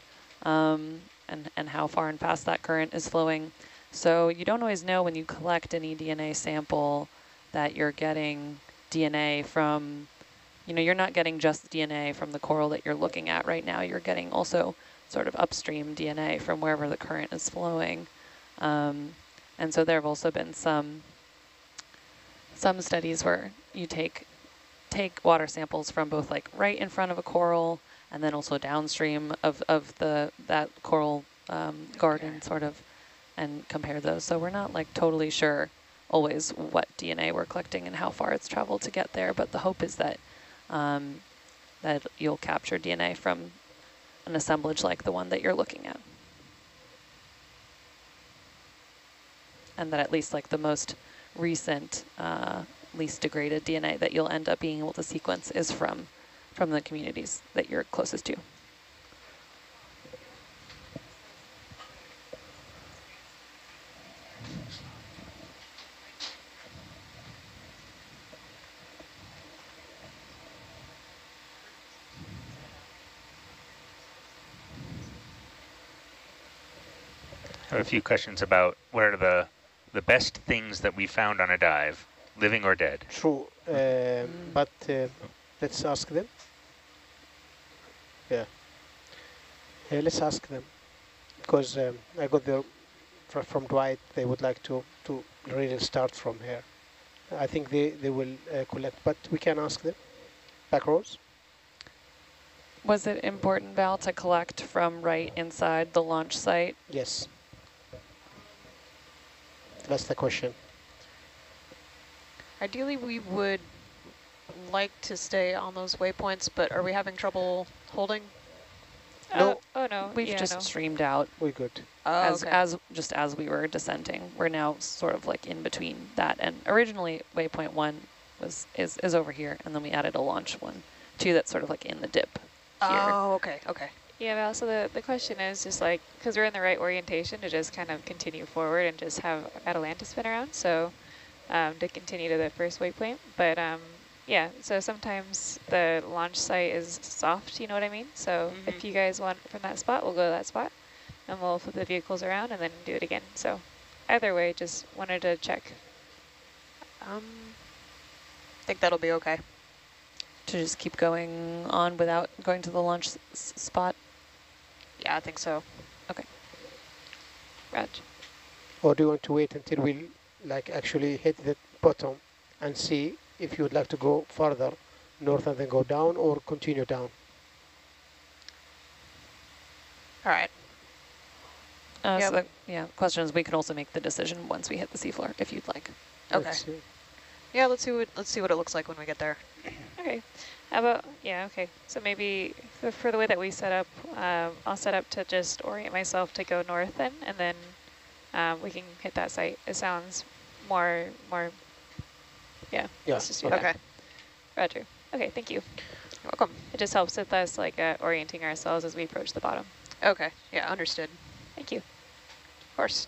Um, and, and how far and fast that current is flowing. So you don't always know when you collect any DNA sample that you're getting DNA from, you know, you're not getting just DNA from the coral that you're looking at right now. You're getting also sort of upstream DNA from wherever the current is flowing. Um, and so there have also been some some studies where you take take water samples from both like right in front of a coral and then also downstream of, of the that coral um, garden sort of and compare those. So we're not like totally sure always what DNA we're collecting and how far it's traveled to get there, but the hope is that um, that you'll capture DNA from an assemblage like the one that you're looking at. And that at least like the most recent, uh, least degraded DNA that you'll end up being able to sequence is from, from the communities that you're closest to. Have a few questions about where the the best things that we found on a dive, living or dead. True, um, but uh, let's ask them. Yeah. Yeah, let's ask them because um, I got the fr from Dwight. They would like to to really start from here. I think they they will uh, collect, but we can ask them. Back rows. Was it important, Val, to collect from right inside the launch site? Yes. That's the question. Ideally, we would like to stay on those waypoints, but are we having trouble holding? Oh, no. Oh, oh no. We've yeah, just no. streamed out We're good. Oh, as okay. as just as we were descending. We're now sort of like in between that and originally waypoint one was is is over here, and then we added a launch one, two that's sort of like in the dip here. Oh, okay, okay. Yeah, Val, so the, the question is just like, because we're in the right orientation to just kind of continue forward and just have Atalanta spin around, so um, to continue to the first waypoint. But um, yeah, so sometimes the launch site is soft, you know what I mean? So if you guys want from that spot, we'll go to that spot, and we'll flip the vehicles around and then do it again. So either way, just wanted to check. Um, I think that'll be okay. To just keep going on without going to the launch s s spot. Yeah, I think so. Okay. Raj. Or do you want to wait until we like actually hit the bottom and see if you would like to go further north and then go down or continue down? All right. Uh, Yep. So the, yeah, question is we can also make the decision once we hit the seafloor if you'd like. Okay. Let's. Yeah, let's see what let's see what it looks like when we get there. Okay. How about, yeah, okay. So maybe for, for the way that we set up, um, I'll set up to just orient myself to go north then, and then um, we can hit that site. It sounds more, more, yeah, Yeah, let's just do okay. that. Okay. Roger. Okay, thank you. You're welcome. It just helps with us like uh, orienting ourselves as we approach the bottom. Okay. Yeah, understood. Thank you. Of course.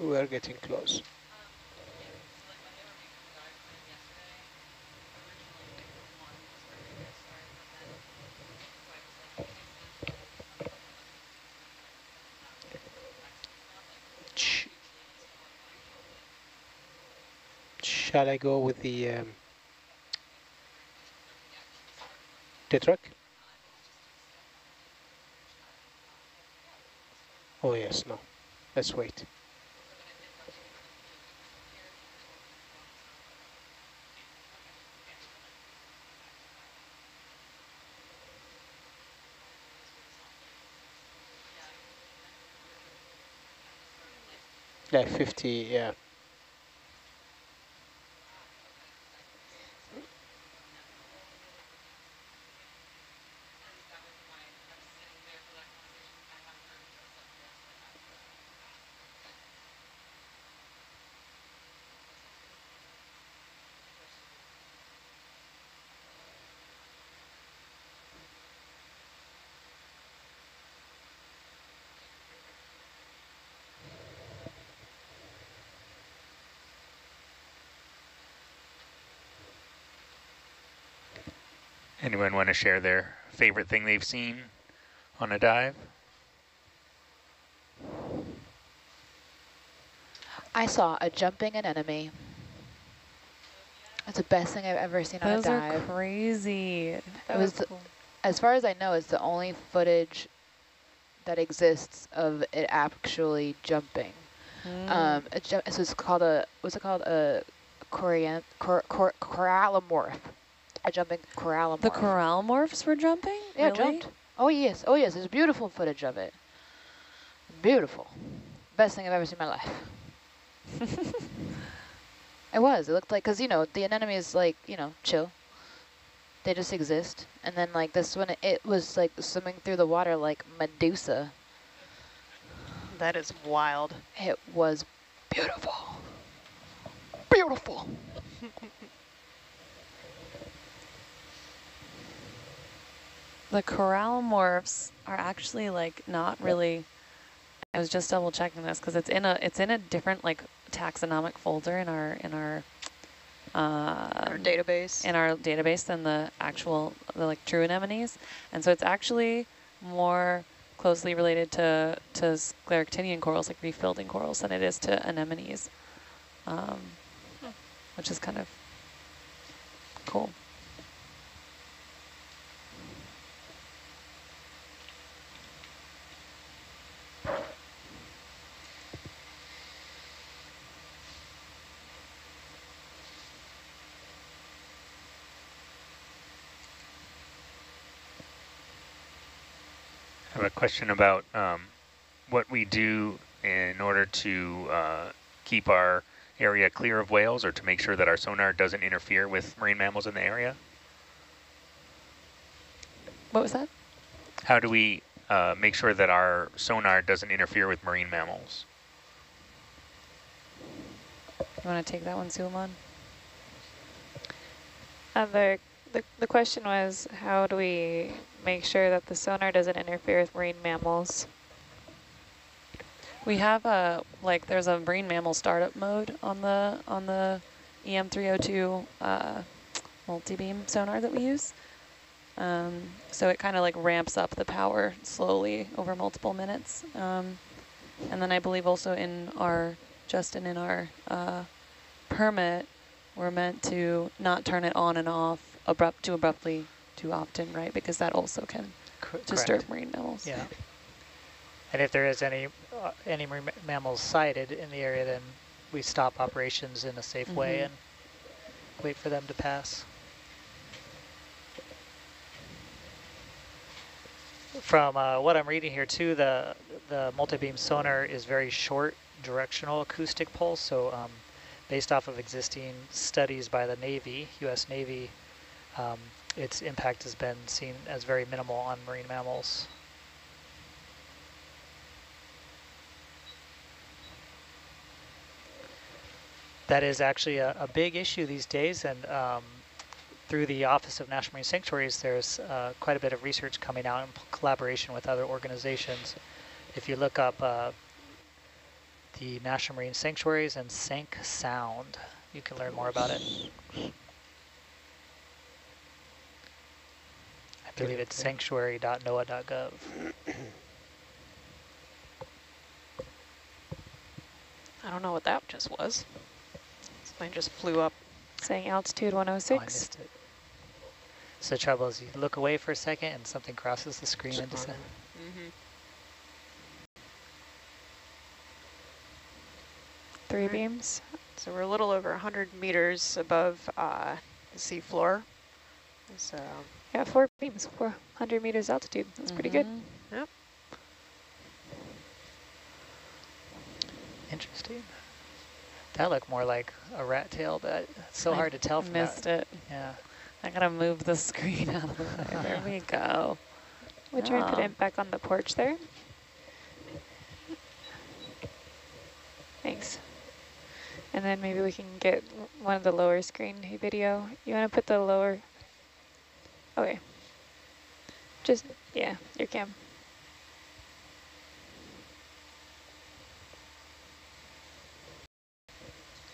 We are getting close. Shall I go with the um? Oh yes, no. Let's wait. Like 50, yeah. Anyone want to share their favorite thing they've seen on a dive? I saw a jumping anemone. That's the best thing I've ever seen Those on a dive. Those are dive. crazy. It was, the- as far as I know, it's the only footage that exists of it actually jumping. Mm. Um, a ju- so it's called a what's it called a corian cor, cor, corallimorph, a jumping corallimorph. the coral morphs were jumping? Yeah, really? jumped. Oh yes, oh yes, there's beautiful footage of it. Beautiful, best thing I've ever seen in my life. It was. It looked like because you know the anemone is like you know chill. They just exist, and then like this one, it was like swimming through the water like Medusa. That is wild. It was beautiful. Beautiful. The coral morphs are actually like not really. I was just double checking this because it's in a it's in a different like taxonomic folder in our in our uh, Our database. in our database than the actual the like true anemones, and so it's actually more closely related to to scleractinian corals like reef building corals than it is to anemones, um, which is kind of cool. Question about um, what we do in order to uh, keep our area clear of whales or to make sure that our sonar doesn't interfere with marine mammals in the area. What was that? How do we uh, make sure that our sonar doesn't interfere with marine mammals? You want to take that one, Suleiman? Uh, the, the, the question was, how do we make sure that the sonar doesn't interfere with marine mammals? We have a like there's a marine mammal startup mode on the on the EM302 uh, multi-beam sonar that we use. Um, so it kind of like ramps up the power slowly over multiple minutes. Um, and then I believe also in our Justin in our uh, permit, we're meant to not turn it on and off abrupt too abruptly too often, right? Because that also can Cor- disturb correct. marine mammals. Yeah. And if there is any uh, any marine mammals sighted in the area, then we stop operations in a safe way Mhm. and wait for them to pass. From uh, what I'm reading here too, the the multi-beam sonar is very short directional acoustic pulse. So um, based off of existing studies by the Navy, U.S. Navy, um, its impact has been seen as very minimal on marine mammals. That is actually a, a big issue these days, and um, through the Office of National Marine Sanctuaries, there's uh, quite a bit of research coming out in collaboration with other organizations. If you look up uh, the National Marine Sanctuaries and SanctSound, you can learn more about it. I believe it's sanctuary.noaa.gov. I don't know what that just was. Something just flew up. Saying altitude Oh, I 106. missed it. So the trouble is you look away for a second and something crosses the screen and descends. Mm-hmm. Three Right. beams. So we're a little over 100 meters above uh, the seafloor. So Yeah, four beams, 400 meters altitude. That's pretty good. Mm-hmm. Yep. Interesting. That looked more like a rat tail, but it's so I hard to tell from that. Missed it. Yeah. I gotta move the screen out of the way. There we go. Would you try and put it back on the porch there. Thanks. And then maybe we can get one of the lower screen video. You want to put the lower? Okay. Just, yeah, your cam.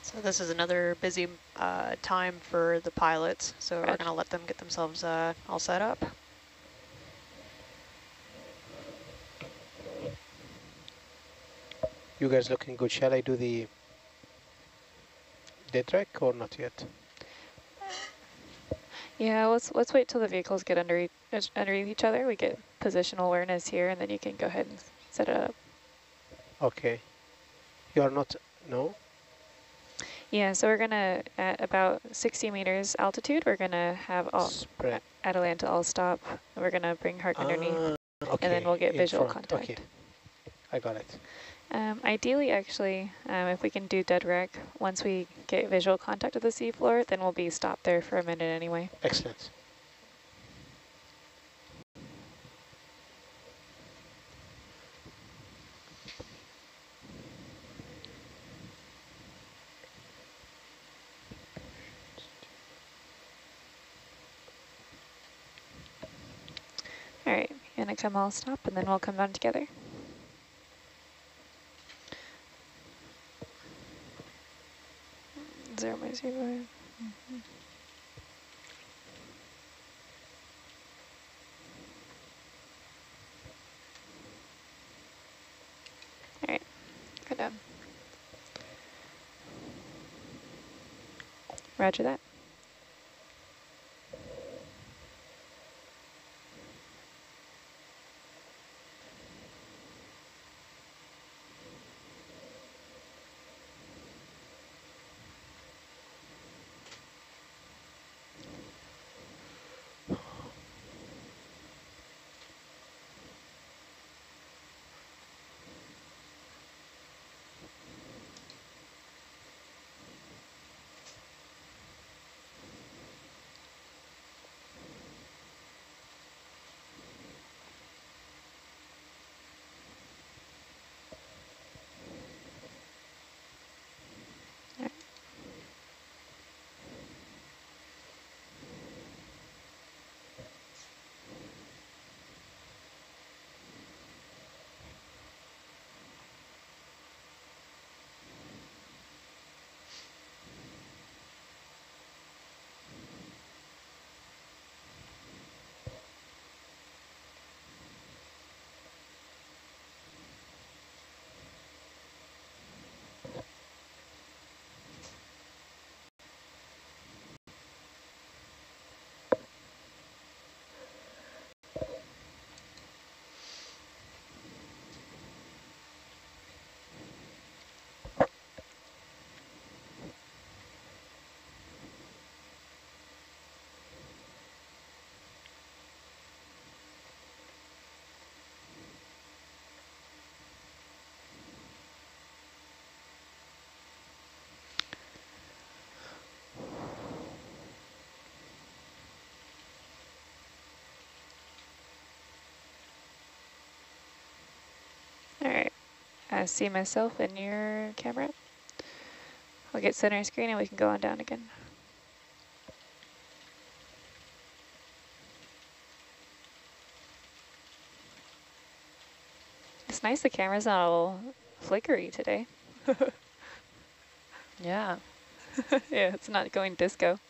So this is another busy uh, time for the pilots, so we're going to let them get themselves uh, all set up. You guys looking good. Shall I do the dead track or not yet? Yeah, let's let's wait till the vehicles get under e underneath each other. We get positional awareness here, and then you can go ahead and set it up. Okay. You are not, no? Yeah, so we're gonna at about 60 meters altitude. We're gonna have all Spread. Atalanta all stop. We're gonna bring Herc underneath, Ah, okay. and then we'll get in visual front. contact. Okay, I got it. Um, ideally, actually, um, if we can do dead rec, once we get visual contact with the seafloor, then we'll be stopped there for a minute anyway. Excellent. All right, you're gonna come all stop, and then we'll come down together. Zero. Mm-hmm. All right, go down. Roger that. I see myself in your camera. I'll get center screen and we can go on down again. It's nice the camera's not all flickery today. Yeah. yeah, it's not going disco.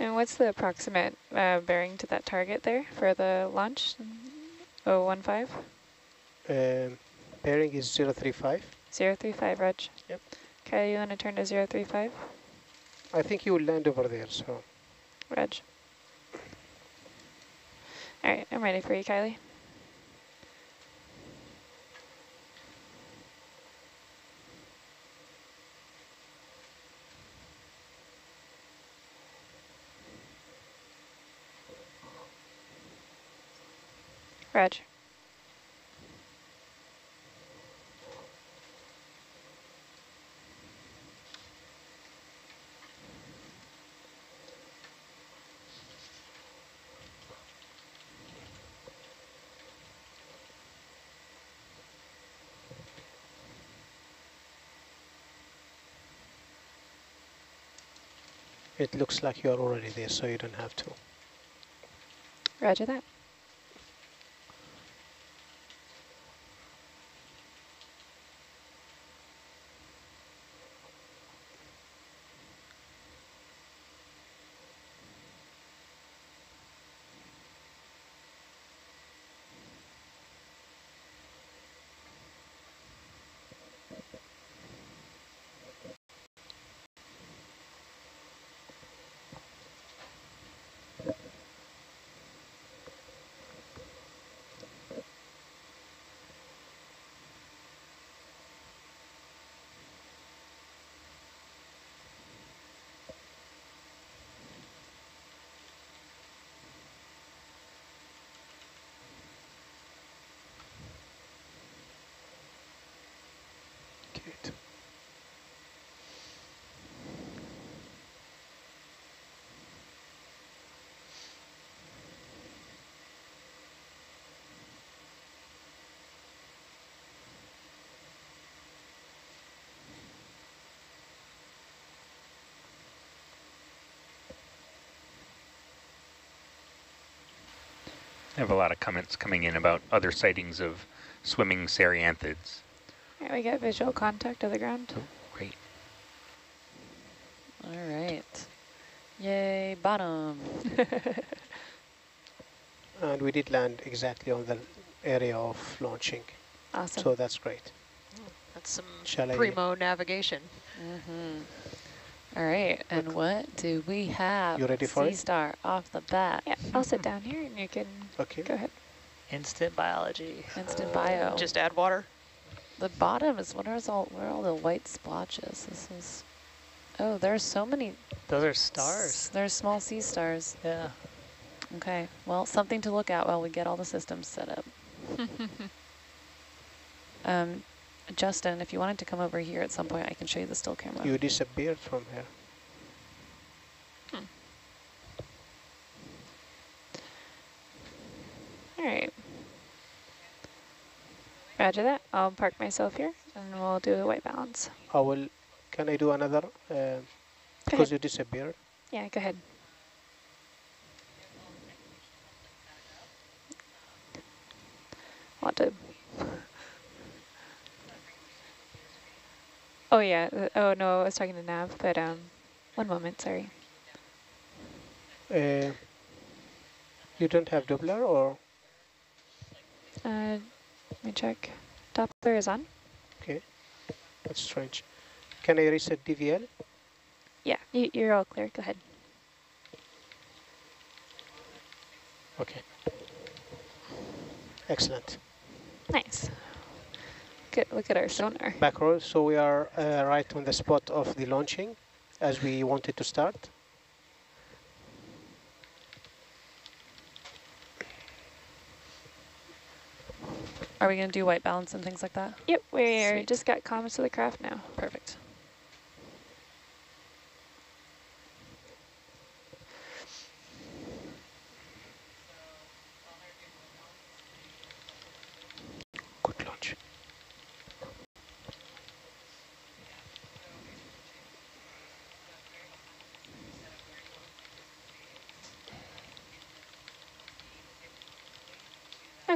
And what's the approximate uh, bearing to that target there for the launch? 015? Um, bearing is 035. 035, Reg. Yep. Okay, you want to turn to 035? I think you will land over there, so Reg. All right, I'm ready for you, Kylie. It looks like you are already there, so you don't have to. Roger that. Have a lot of comments coming in about other sightings of swimming cerianthids. All right, we got visual contact of the ground. Oh, great. All right. Yay, bottom. And we did land exactly on the area of launching, Awesome. so that's great. That's some Shall I- primo navigation. Mm-hmm. All right, and what do we have? You ready for sea it? star off the bat. yeah, I'll sit down here and you can Okay. go ahead. Instant biology. Instant bio. Just add water. the bottom is what is all where are all the white splotches? This is oh, there are so many Those are stars. There's small sea stars. Yeah. Okay, well, something to look at while we get all the systems set up. um, Justin, if you wanted to come over here at some point, I can show you the still camera. You disappeared from here. All right. Roger that. I'll park myself here and we'll do a white balance. I will, can I do another, uh, because you disappeared? Yeah, go ahead. Want to? Oh yeah. uh, Oh no, I was talking to Nav, but um, one moment. Sorry. Uh, you don't have Doppler or, Uh, let me check. Doppler is on. okay, that's strange. Can I reset DVL? Yeah, you, you're all clear. Go ahead. Okay. Excellent. Nice. Good. Look at our sonar. Back row, so we are uh, right on the spot of the launching as we wanted to start. Are we going to do white balance and things like that? Yep, we just got comms to the craft now. Perfect.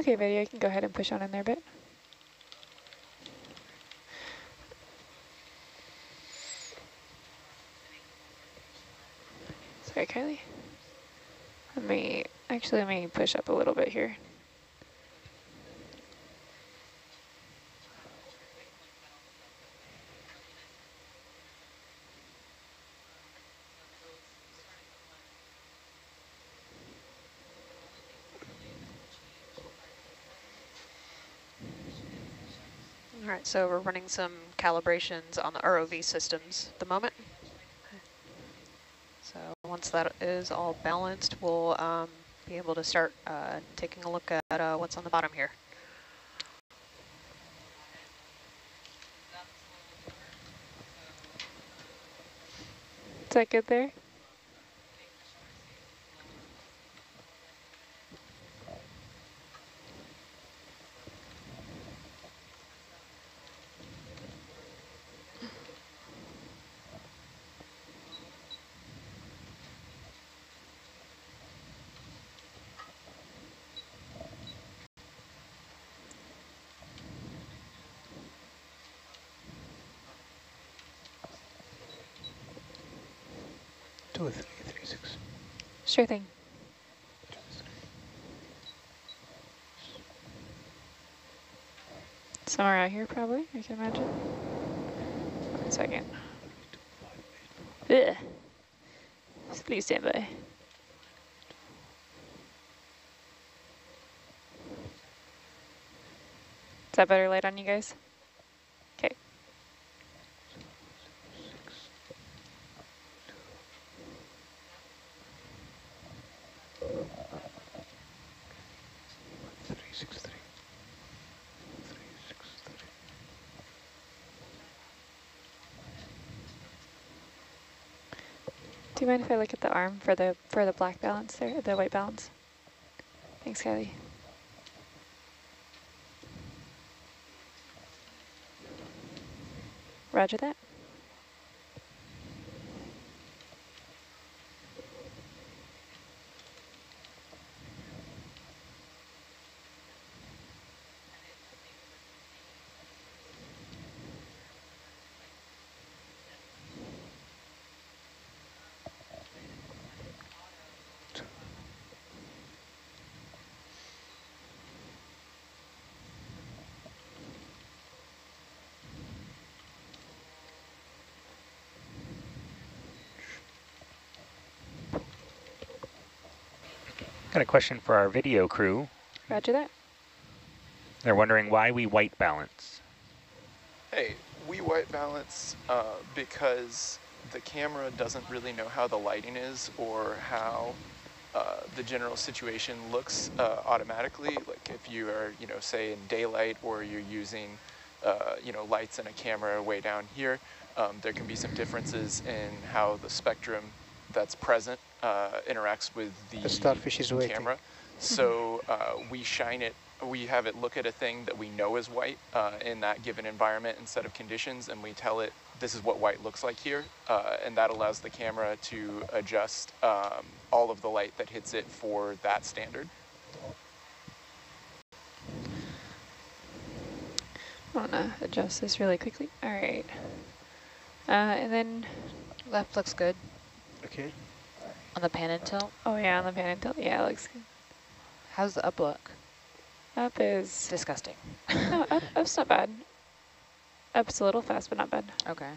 Okay, video, you can go ahead and push on in there a bit. Sorry, Kylie. Let me, actually, let me push up a little bit here. So we're running some calibrations on the ROV systems at the moment. So once that is all balanced, we'll um, be able to start uh, taking a look at uh, what's on the bottom here. Is that good there? Sure thing. Somewhere out here, probably, I can imagine. One second. Ugh. Please stand by. Is that better light on you guys? Okay. Three, six, three. Three, six, three. Do you mind if I look at the arm for the for the black balance there, the white balance? Thanks, Kylie. Roger that. Got a question for our video crew. Roger that. They're wondering why we white balance. Hey, we white balance uh, because the camera doesn't really know how the lighting is or how uh, the general situation looks uh, automatically. Like if you are, you know, say in daylight or you're using, uh, you know, lights and a camera way down here, um, there can be some differences in how the spectrum that's present uh, interacts with the, The starfish is waiting. camera. So uh, we shine it, we have it look at a thing that we know is white uh, in that given environment and set of conditions, and we tell it this is what white looks like here, uh, and that allows the camera to adjust um, all of the light that hits it for that standard. I want to adjust this really quickly. All right. Uh, and then, Left looks good Okay. On the pan and tilt. oh yeah, on the pan and tilt. Yeah, it looks good. How's the up look? Up is, Disgusting. no, up, up's not bad. Up's a little fast, but not bad. Okay.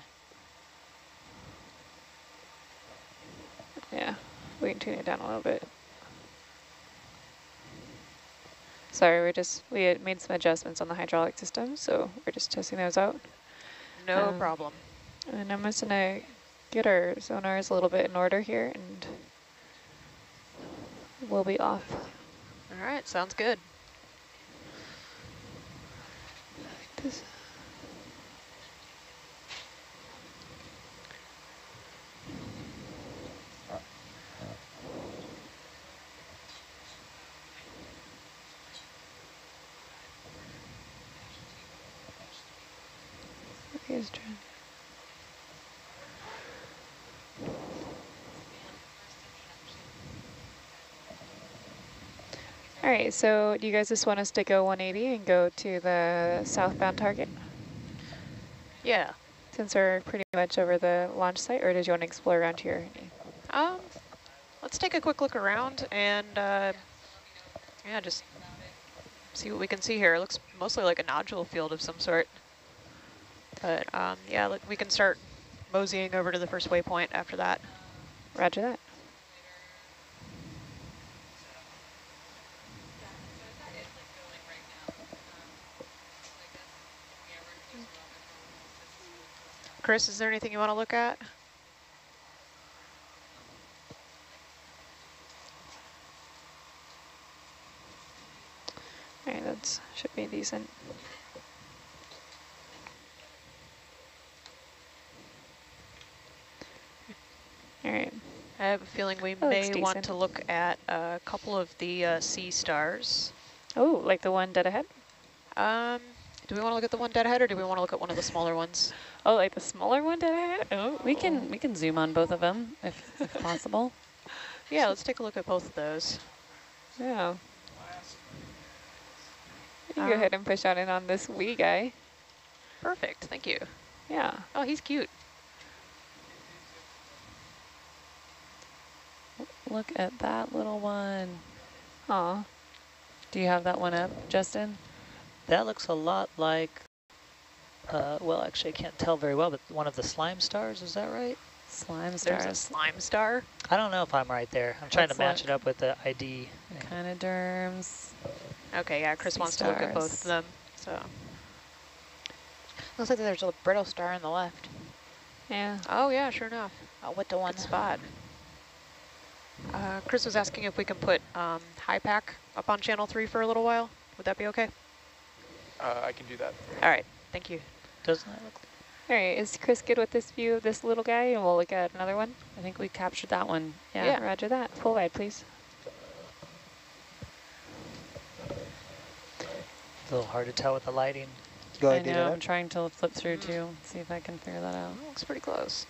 Yeah, we can tune it down a little bit. Sorry, we just, we had made some adjustments on the hydraulic system, so we're just testing those out. No Um, problem. And I'm just gonna get our sonars a little bit in order here and we'll be off. All right, sounds good. This. Here's trying. All right, so do you guys just want us to go 180 and go to the southbound target? Yeah. Since we're pretty much over the launch site, or did you want to explore around here? Um, let's take a quick look around and uh, yeah, just see what we can see here. It looks mostly like a nodule field of some sort. But um, yeah, look, we can start moseying over to the first waypoint after that. Roger that. Chris, is there anything you want to look at? All right, that should be decent. All right, I have a feeling we That may want to look at a couple of the uh, sea stars. oh, like the one dead ahead? Um, do we want to look at the one dead ahead or do we want to look at one of the smaller ones? Oh, like the smaller one dead ahead? Oh, We can we can zoom on both of them if, if possible. Yeah, let's take a look at both of those. yeah. You Um, go ahead and push on in on this wee guy. Perfect, thank you. Yeah. Oh, he's cute. Look at that little one. Aw. Do you have that one up, Justin? That looks a lot like, uh, well, actually I can't tell very well, but one of the slime stars, is that right? Slime There's a slime star. I don't know if I'm right there. I'm trying Let's to match look. it up with the ID. Echinoderms. Okay, yeah, Chris Sea wants to look at both of them. So, Looks like there's a brittle star on the left. Yeah. oh yeah, sure enough. Oh, what the one? Good spot. Uh, Chris was asking if we can put um, Hypack up on channel three for a little while. Would that be okay? Uh, I can do that. All right, thank you. Doesn't that look All right, is Chris good with this view of this little guy? And we'll look at another one. I think we captured that one. Yeah. Yeah, roger that. Full wide, please. a little hard to tell with the lighting? Go I know, I'm Dina. trying to flip through too, see if I can figure that out. Looks pretty close.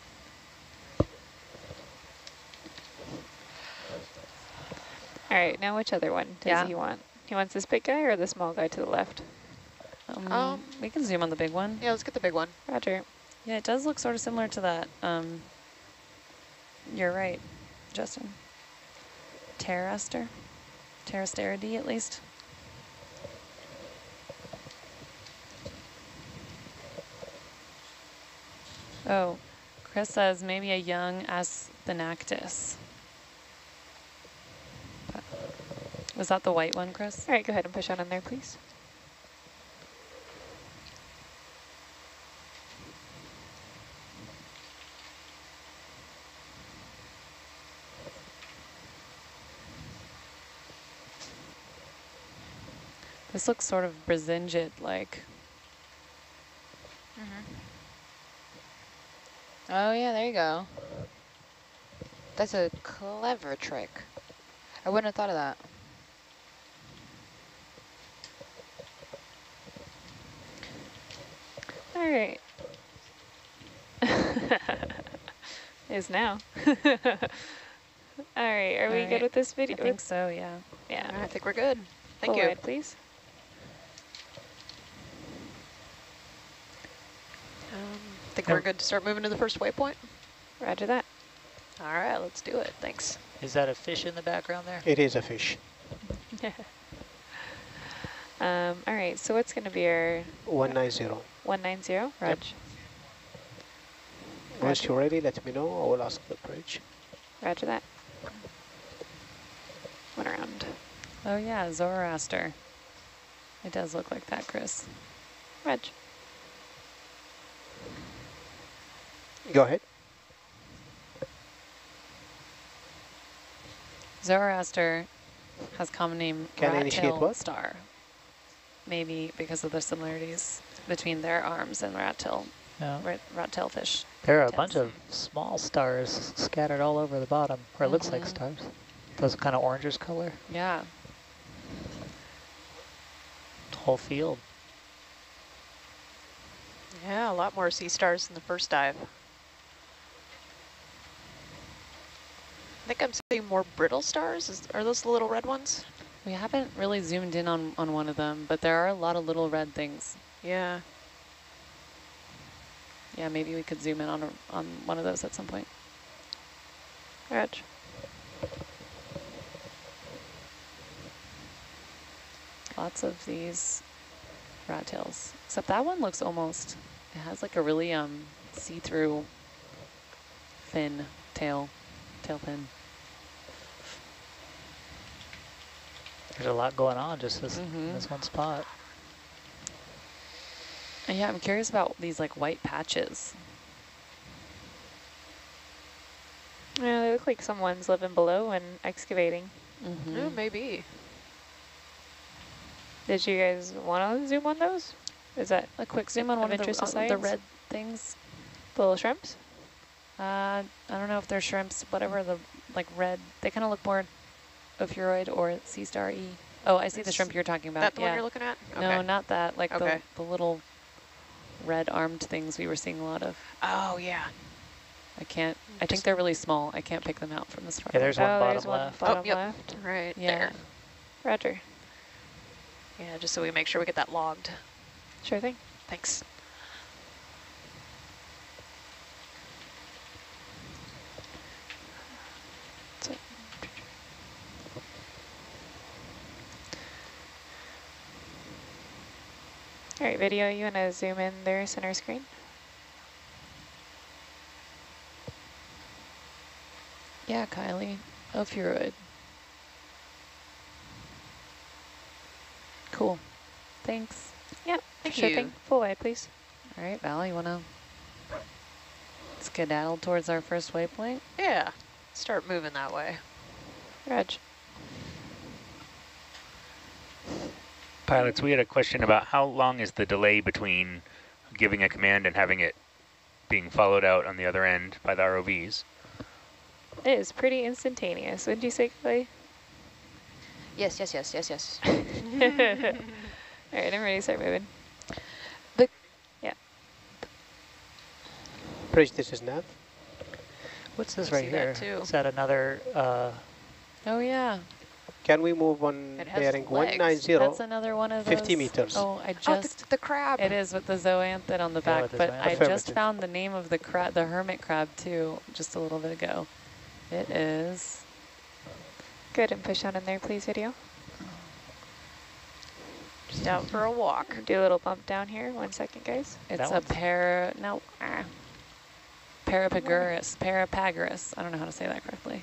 All right, now which other one does Yeah. he want? He wants this big guy or the small guy to the left? Um, Um, we can zoom on the big one. Yeah, let's get the big one. Roger. Yeah, it does look sort of similar to that. Um, you're right, Justin. Pteraster? Pterasteridae, at least. Oh, Chris says maybe a young Aspinactus. But Was that the white one, Chris? All right, go ahead and push on in there, please. This looks sort of Brisingid like. Mm -hmm. Oh yeah, there you go. That's a clever trick. I wouldn't have thought of that. All right. Is now. All right, are All we right. good with this video? I think so, yeah. Yeah. I think we're good. Thank Full you. wide, please. Think we're good to start moving to the first waypoint? Roger that. All right, let's do it. Thanks. Is that a fish in the background there? It is a fish. um, all right, so what's going to be our 190. 190? Rog. Once you're ready, let me know. I will ask the bridge. Roger that. One around. Oh yeah, Zoroaster. It does look like that, Chris. Reg. Go ahead. Zoroaster has common name Can rat initiate tail what? star. Maybe because of the similarities between their arms and rat tail, No. rat, rat tail fish. There are a bunch of small stars scattered all over the bottom, or it looks like Mhm. stars. Those kind of orangish color, Yeah. whole field. Yeah, a lot more sea stars than the first dive. Think I'm seeing more brittle stars. Is, are those the little red ones? We haven't really zoomed in on, on one of them, but there are a lot of little red things. Yeah. Yeah, maybe we could zoom in on, a, on one of those at some point. Rog. Lots of these rat tails. Except that one looks almost, it has like a really um see-through fin tail, tail fin. There's a lot going on just this, in Mhm. this one spot. Yeah, I'm curious about these like white patches. Yeah, they look like someone's living below and excavating. Mm Yeah, maybe. Did you guys want to zoom on those? Is that A quick zoom on Of one of the, interest on the red things. the little shrimps? Uh, I don't know if they're shrimps, whatever the like red. They kind of look more ophiuroid or sea star E. Oh, I see the shrimp you're talking about. that the yeah. one you're looking at? No, not that. Like Okay. the, the little red armed things we were seeing a lot of. Oh, yeah. I can't, I think they're really small. I can't pick them out from this Yeah, there's one oh, bottom there's one left. bottom oh, yep. left. Right Yeah. there. Roger. Yeah, just so we make sure we get that logged. Sure thing. Thanks. All right, video, you want to zoom in there, center screen? Yeah, Kylie. Ophiuroid. Cool. Thanks. Yep, Thank sure you. thing. Full wide, please. All right, Val, you want to skedaddle towards our first waypoint? Yeah. Start moving that way. Rog. Pilots, we had a question about how long is the delay between giving a command and having it being followed out on the other end by the ROVs? It is pretty instantaneous, wouldn't you say, Clay? Yes, yes, yes, yes, yes. All right, I'm ready to start moving. The yeah. Bridge, this is Nav. What's this I right see that here? too. Is that another, uh, Oh, yeah. Can we move on It bearing legs. 190? That's another one of 50 those. meters. Oh, I Oh, just... the, the crab. It is with the zoanthid on the back, with the but. I just found the name of the crab, the hermit crab too, just a little bit ago. It is, Good, and push on in there, please, video. Just out for a walk. Do a little bump down here. One second, guys. it's That a one's- para, no, ah, Parapagurus, Parapagurus. I don't know how to say that correctly.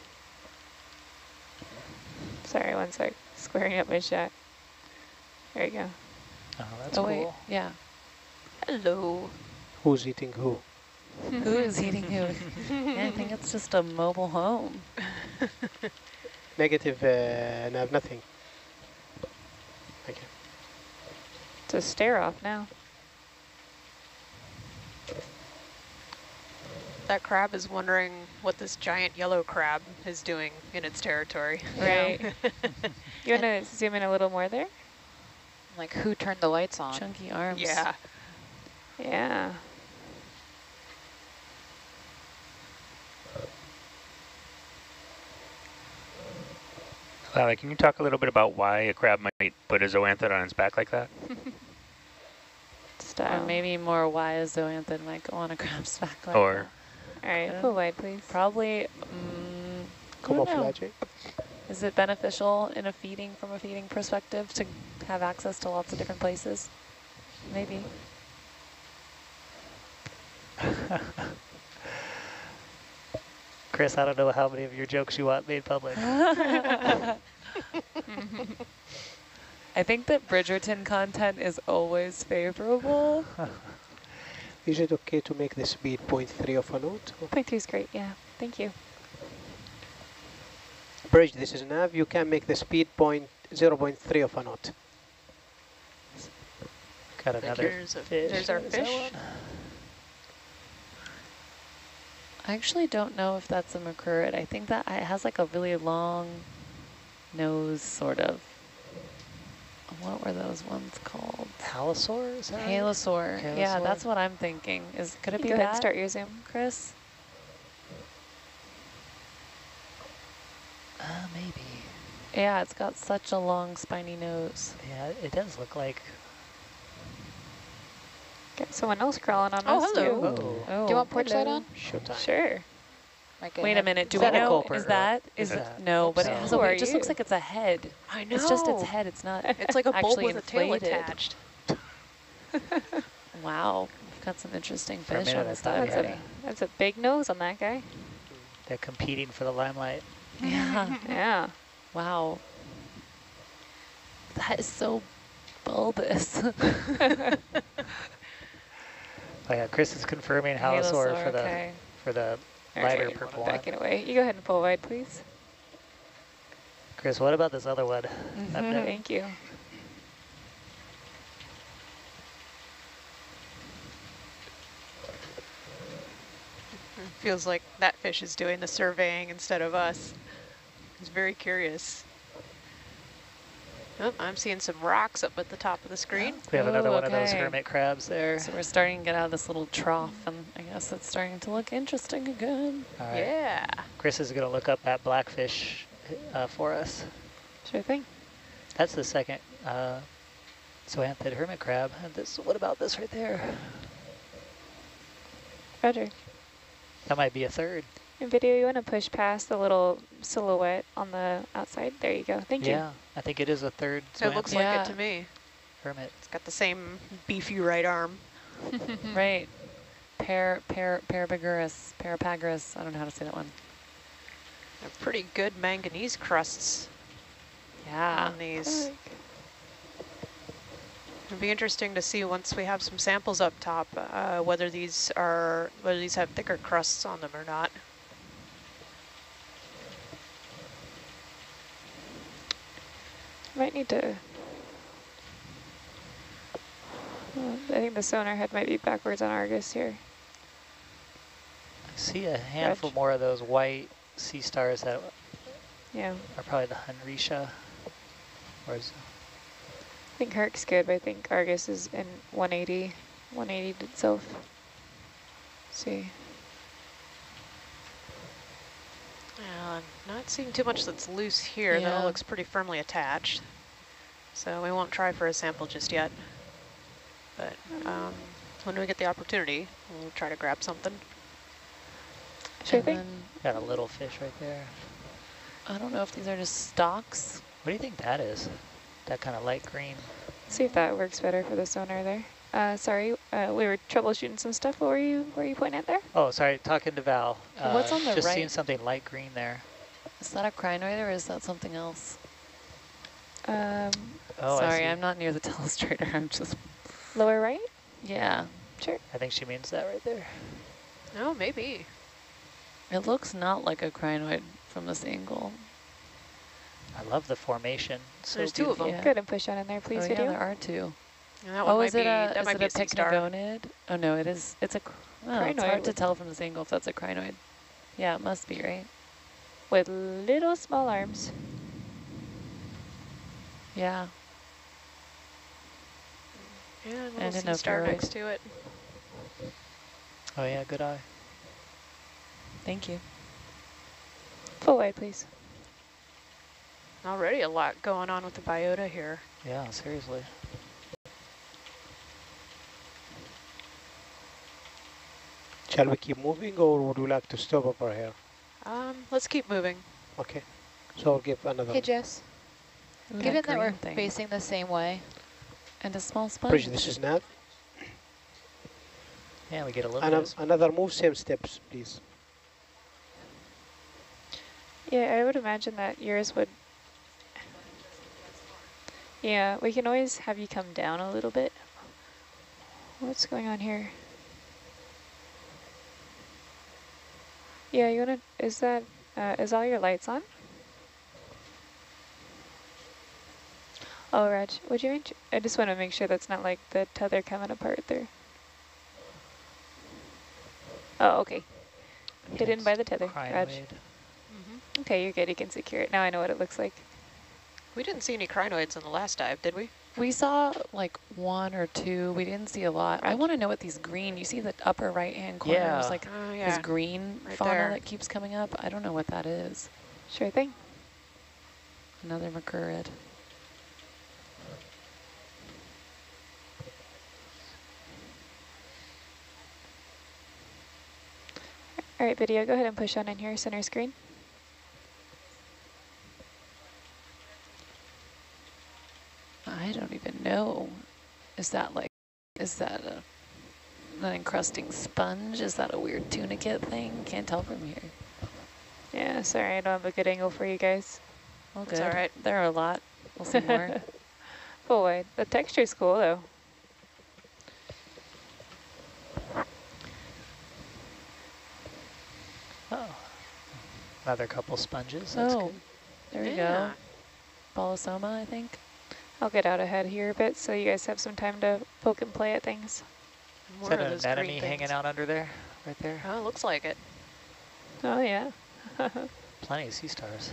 Sorry, one sec. squaring up my shot. There you go. Oh, that's oh, cool. wait. Yeah. Hello. Who's eating who? Who is eating who? yeah, I think it's just a mobile home. Negative, uh, and I have nothing. Okay. It's a stare off now. That crab is wondering what this giant yellow crab is doing in its territory. Right. you want to zoom in a little more there? Like who turned the lights on? Chunky arms. yeah. Yeah. Lally, can you talk a little bit about why a crab might put a zoanthid on its back like that? Style. Uh, or oh. maybe more why a zoanthid might go on a crab's back like Or- that. All right, Yeah. pull wide, please. Probably, mm, I don't know. Is it beneficial in a feeding, from a feeding perspective, to have access to lots of different places? Maybe. Chris, I don't know how many of your jokes you want made public. I think that Bridgerton content is always favorable. Is it okay to make the speed 0.3 of a knot? Point 0.3 is great. Yeah. Thank you. Bridge, this is nav. You can make the speed point 0.3 of a knot. Got another Here's, a, fish. there's our fish. I actually don't know if that's a macrourid. I think that it has like a really long nose, sort of. What were those ones called? Halosaur? Is that right? Halosaur. Yeah, that's what I'm thinking. Is Could it You be go ahead and start your zoom. Chris? Uh, maybe. Yeah, it's got such a long spiny nose. Yeah, it does look like. Got someone else crawling on Oh, us hello. too. Oh, Oh, Do you want porch light on? Showtime. Sure. Might Wait a minute. Do Is we that know? culprit, Is or that? Is is it? that- No, but it, has a, are it just looks like it's a head. I know. It's just its head. It's not. It's like a bulb actually with a tail attached. Wow, we've got some interesting fish minute on this thought dive. That's had a, that's a big nose on that guy. They're competing for the limelight. Yeah. Yeah. Wow. That is so bulbous. Oh yeah, Chris is confirming Halosaur, Halosaur, for the okay. for the All lighter right, purple one. Back it away. You go ahead and pull wide, please. Chris, what about this other one? Up Mhm. there? Thank you. Feels like that fish is doing the surveying instead of us. He's very curious. Oh, I'm seeing some rocks up at the top of the screen. We have another Oh, one of those hermit crabs there. So we're starting to get out of this little trough, and I guess it's starting to look interesting again. All right. Yeah. Chris is going to look up that blackfish uh, for us. Sure thing. That's the second uh, zoanthid hermit crab. And this, what about this right there? Roger. That might be a third. In video, you want to push past the little silhouette on the outside. There you go. Thank you. yeah, I think it is a third It looks zoanthid like it to me. hermit. It's got the same beefy right arm. Right. Par, par, parabigurus, parapagurus. I don't know how to say that one. They're pretty good manganese crusts Yeah. on these. It'd be interesting to see once we have some samples up top, uh, whether these are whether these have thicker crusts on them or not. Might need to. I think the sonar head might be backwards on Argus here. I see a handful Reg. more of those white sea stars that Yeah. are probably the Hunrisha. Or is, I think Herc's good, but I think Argus is in 180, 180 itself. see. Uh, not seeing too much that's loose here. That all looks pretty firmly attached. So we won't try for a sample just yet. But um, when we get the opportunity, we'll try to grab something. Sure thing. got a little fish right there. I don't know if these are just stalks. What do you think that is? That kind of light green. See if that works better for the sonar there. Uh, sorry, uh, we were troubleshooting some stuff. What were you, what were you pointing at there? Oh, sorry, talking to Val. Uh, What's on the Just seeing something light green there. Is that a crinoid or is that something else? Um, Oh, Sorry. I'm not near the telestrator. I'm just, lower right? yeah. Sure. I think she means that right there. Oh, maybe. It looks not like a crinoid from this angle. I love the formation. So There's two of them. Yeah. Go ahead and push on in there, please, oh, video. yeah, there are two. And that one Oh, might is it be, a, that is might it be a a pycnogonid? Oh, no, it is, it's a, cr- oh, it's hard to tell from this angle if that's a crinoid. Yeah, it must be, right? With little small arms. Yeah. Yeah, a And little sea an star ophiuroid. next to it. Oh yeah, good eye. Thank you. Full wide, please. Already a lot going on with the biota here. Yeah, seriously. Shall we keep moving or would you like to stop over here? Um, let's keep moving. Okay. So I'll give another Hey, Jess, Ooh, given that we're thing. facing the same way, And a small bridge. sponge. This is Nav. Yeah, we get a little And bit. of sp- another move, same steps, please. Yeah, I would imagine that yours would... Yeah, we can always have you come down a little bit. What's going on here? Yeah, you wanna, is that, uh, is all your lights on? Oh, Raj, would you, int- I just want to make sure that's not like the tether coming apart there. Oh, okay. Hidden by the tether, Raj. crinoid. Okay, you're good. You can secure it. Now I know what it looks like. We didn't see any crinoids in the last dive, did we? We saw like one or two. We didn't see a lot. I want to know what these green, you see the upper right-hand corner? Yeah. There's like Oh, this green Right fauna there. that keeps coming up. I don't know what that is. Sure thing. Another macrourid. All right, video, go ahead and push on in here, center screen. I don't even know. Is that like, is that a, an encrusting sponge? Is that a weird tunicate thing? Can't tell from here. Yeah, sorry, I don't have a good angle for you guys. Well, It's good. all right. There are a lot. We'll see more. Full wide. The texture's cool though. Oh, another couple sponges. That's oh, good. there we Yeah. go. Bolosoma, I think. I'll get out ahead here a bit so you guys have some time to poke and play at things. Is More that an those anemone hanging out under there? Right there? Oh, looks like it. Oh yeah. Plenty of sea stars.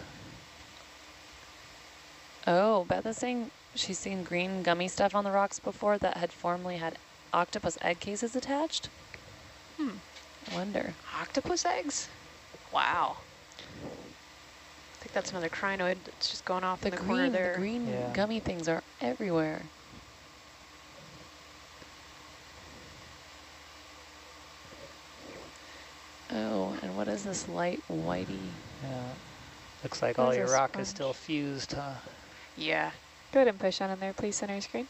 Oh, Beth is saying she's seen green gummy stuff on the rocks before that had formerly had octopus egg cases attached. Hmm. I wonder. Octopus eggs? Wow. I think that's another crinoid that's just going off The, in the corner green, the green Yeah. gummy things are everywhere. Oh, and what is this light whitey? Yeah. Looks like What all your a rock is still fused, huh? Yeah. Go ahead and push on in there, please, center screen.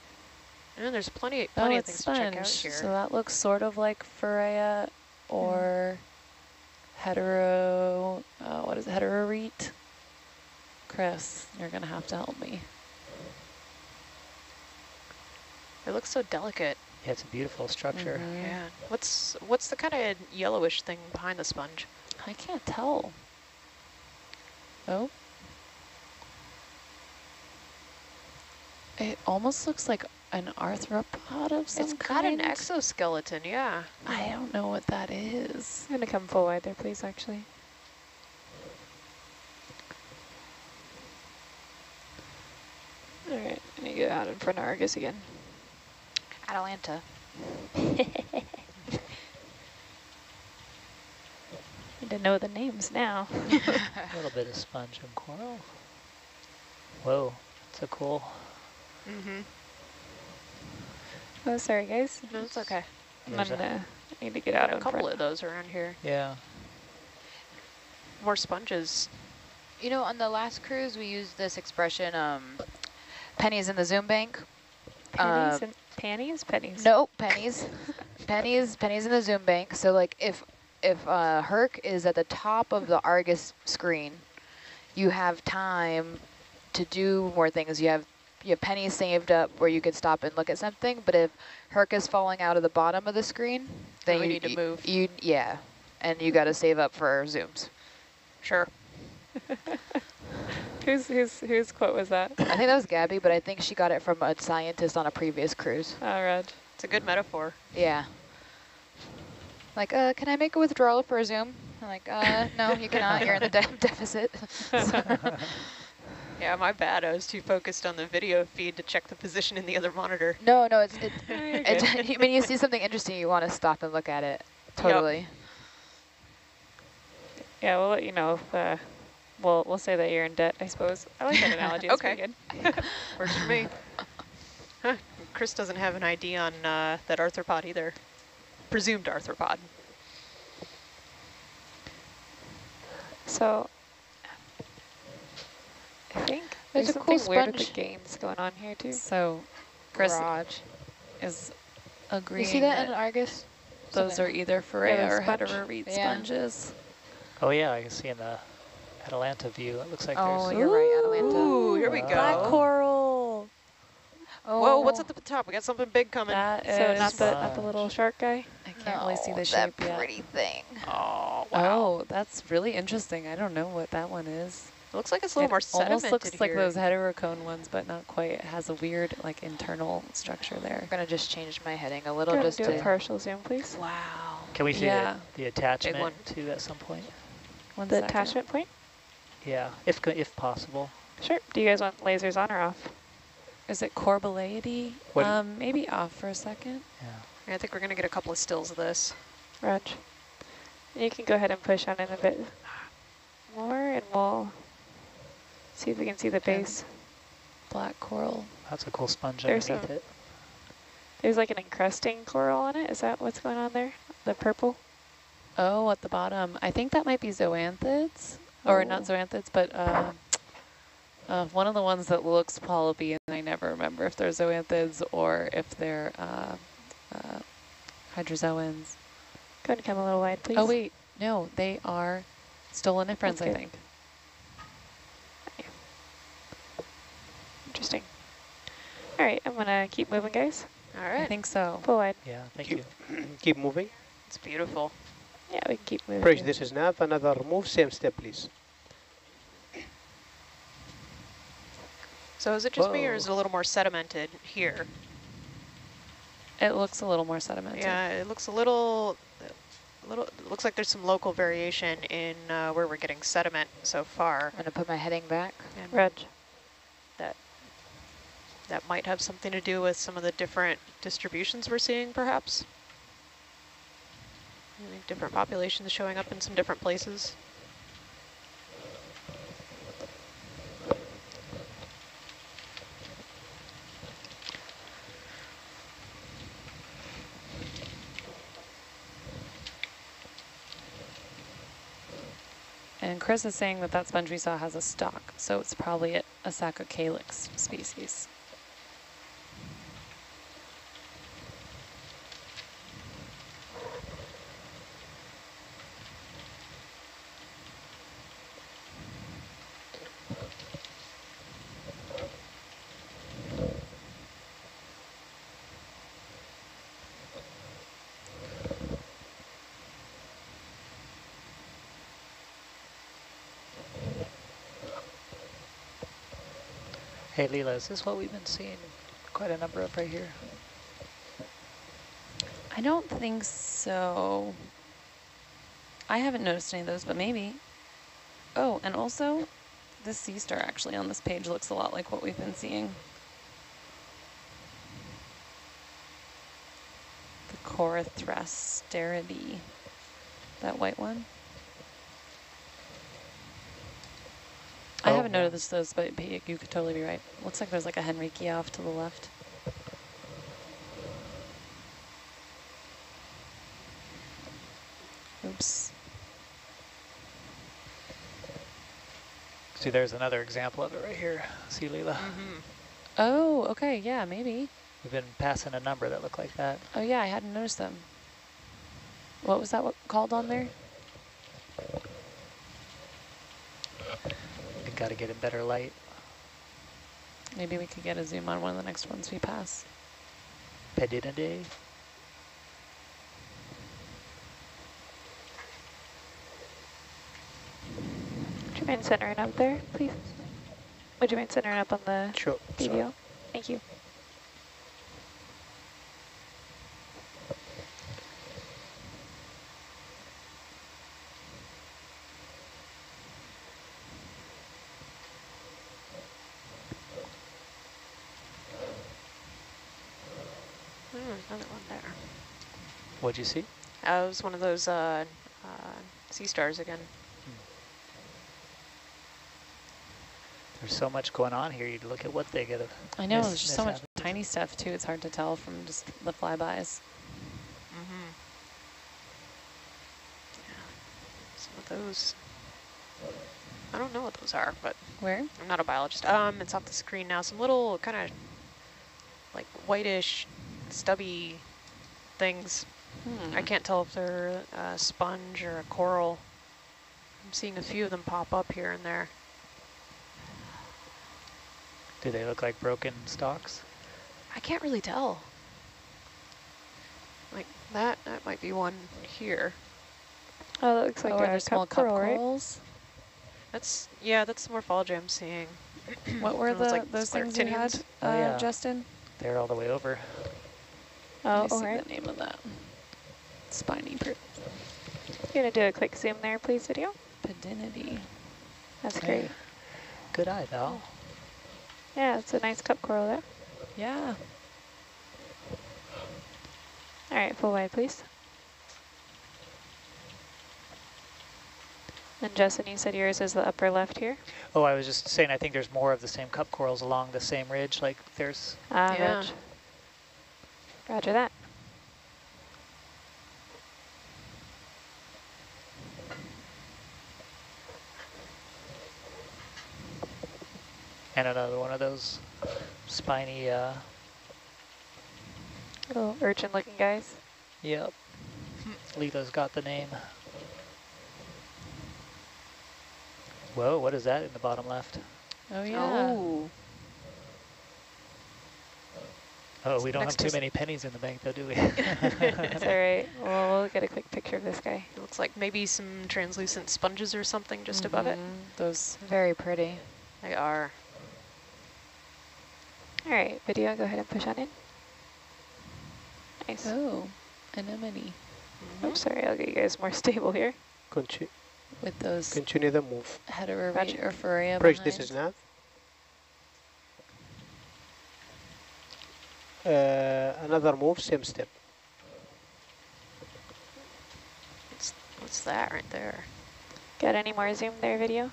And there's plenty, Oh, plenty of things sponge. to check out here. So that looks sort of like Farrea or hetero, uh, what is it, heterorete? Chris, you're going to have to help me. it looks so delicate. Yeah, it's a beautiful structure. Mhm. Yeah. What's what's the kind of yellowish thing behind the sponge? I can't tell. Oh. It almost looks like an arthropod of some it's got an exoskeleton, yeah. I don't know what that is. I'm gonna come full wide there, please, actually. All right, I need to get out in front of Argus again. Atalanta. Need to know the names now. A little bit of sponge and coral. Whoa, it's a cool. Mm-hmm. oh, sorry, guys. No, it's okay. I'm gonna I need to get out a in couple front. of those around here. Yeah. More sponges. You know, on the last cruise, we used this expression, um, pennies in the zoom bank. Pennies Uh, and panties, pennies. No, pennies. pennies, pennies in the zoom bank. So like if if uh, Herc is at the top of the Argus screen, you have time to do more things. You have you have pennies saved up where you could stop and look at something. But if Herc is falling out of the bottom of the screen, then we you need to move. You yeah, and you got to save up for zooms. Sure. Whose whose whose quote was that? I think that was Gabby, but I think she got it from a scientist on a previous cruise. Oh, Reg. It's a good metaphor. Yeah. Like, uh, can I make a withdrawal for a Zoom? I'm like, uh, no, you cannot. You're in the de deficit. Yeah, my bad. I was too focused on the video feed to check the position in the other monitor. no, no, it's it. Oh, you're it good. when you see something interesting, you want to stop and look at it. Totally. Yeah, we'll let you know if uh, we'll we'll say that you're in debt. I suppose. I like that analogy. It's Okay. pretty good. Works for me. Huh. Chris doesn't have an ID on uh, that arthropod either. Presumed arthropod. So I think There's there's, a cool something weird with the sponge. gains going on here too. So Chris Garage. is You see that in Argus? those are either Farrea Yeah, or sponge. Heteroreed Yeah. sponges. Oh yeah, I can see in the Atalanta view. It looks like Oh, there's you're right, Atalanta. Ooh, here we go. Black coral. Oh, Whoa, what's oh. at the top? We got something big coming. That is. So not the not the little shark guy. I can't really see the No, shape that yet. pretty thing. oh, wow. Oh, that's really interesting. I don't know what that one is. It looks like it's a little it more almost sedimented looks like those Heterochone ones, but not quite. It has a weird like internal structure there. I'm gonna just change my heading a little Go just and do a to. partial zoom, please. Wow. Can we see Yeah. the, the attachment one. too at some point? One The second. attachment point. Yeah, if if possible. Sure. Do you guys want lasers on or off? Is it Corbellidy? What- Um, maybe off for a second. Yeah. I think we're going to get a couple of stills of this. Reg. You can go ahead and push on it a bit more and we'll see if we can see the base. Black coral. That's a cool sponge There's underneath some- it. There's like an encrusting coral on it. Is that what's going on there? The purple? Oh, at the bottom. I think that might be zoanthids. Or not zoanthids, but uh, uh, one of the ones that looks polypy, and I never remember if they're zoanthids or if they're uh, uh, hydrozoans. Go ahead and come a little wide, please. Oh, wait. No, they are stoloniferans, That's I good. think. Interesting. All right, I'm going to keep moving, guys. All right. I think so. Pull wide. Yeah, thank Keep- you. Keep moving. It's beautiful. Yeah, we keep moving. Bridge, this is nav. Another move, same step, please. So is it just me or is it a little more sedimented here? It looks a little more sedimented. Yeah, it looks a little, a little, it looks like there's some local variation in uh, where we're getting sediment so far. I'm gonna put my heading back. And Reg. that, that might have something to do with some of the different distributions we're seeing perhaps. Different populations showing up in some different places. And Chris is saying that that sponge we saw has a stalk, so it's probably a, a Saccocalyx species. Hey, Leela, is this what we've been seeing quite a number of right here? I don't think so. I haven't noticed any of those, but maybe. Oh, and also, this sea star actually on this page looks a lot like what we've been seeing. The Corythrasteridae, that white one. I Oh, haven't yeah. noticed those, but but you could totally be right. Looks like there's like a Henrique off to the left. Oops. See, there's another example of it right here. See, Leela? Mm-hmm. Oh, okay, yeah, maybe. We've been passing a number that look like that. Oh yeah, I hadn't noticed them. What was that called on there? Got to get a better light. Maybe we could get a zoom on one of the next ones we pass. Pedinidae. Would you mind centering up there, please? Would you mind centering up on the Sure. sorry. video? Thank you. Oh, there's another one there. What'd you see? Uh, it was one of those uh, uh, sea stars again. There's so much going on here. You'd look at what they get. I know, Miss- there's just so much Abbott. tiny stuff too. It's hard to tell from just the flybys. Mm-hmm. Some of those. I don't know what those are, but Where? I'm not a biologist. Um, it's off the screen now. Some little kind of like whitish, stubby things. Hmm. I can't tell if they're a sponge or a coral. I'm seeing a few of them pop up here and there. Do they look like broken stalks? I can't really tell. Like that, that might be one here. Oh, that looks like oh, a there cup small cup coral, right? That's, yeah, that's the morphology I'm seeing. What were the like those things you had, uh, Oh, yeah. Justin? They're all the way over. Oh, Let me all see right. the name of that. Spiny per You gonna do a quick zoom there, please, video? pedinity. That's Hey, great. Good eye, Val. Yeah, it's a nice cup coral there. Yeah. All right, full wide, please. And Justin, you said yours is the upper left here? Oh, I was just saying, I think there's more of the same cup corals along the same ridge. Like there's, Ah, Yeah. Reg. Roger that. And another one of those spiny, uh, Little urchin looking guys. yep. Leela's got the name. Whoa, what is that in the bottom left? Oh yeah. Oh, Oh, we don't have too is- many pennies in the bank though, do we? It's all right. Well, we'll get a quick picture of this guy. it looks like maybe some translucent sponges or something just above it. Mhm. Those Very pretty. They are. All right, video, go ahead and push on in. Nice. oh, anemone Oops, sorry, I'll get you guys more stable here. Conti with those continue the move. heterophoria Bridge, behind. this is nav. Uh, another move, same step. What's, what's that right there? Got any more zoom there, video?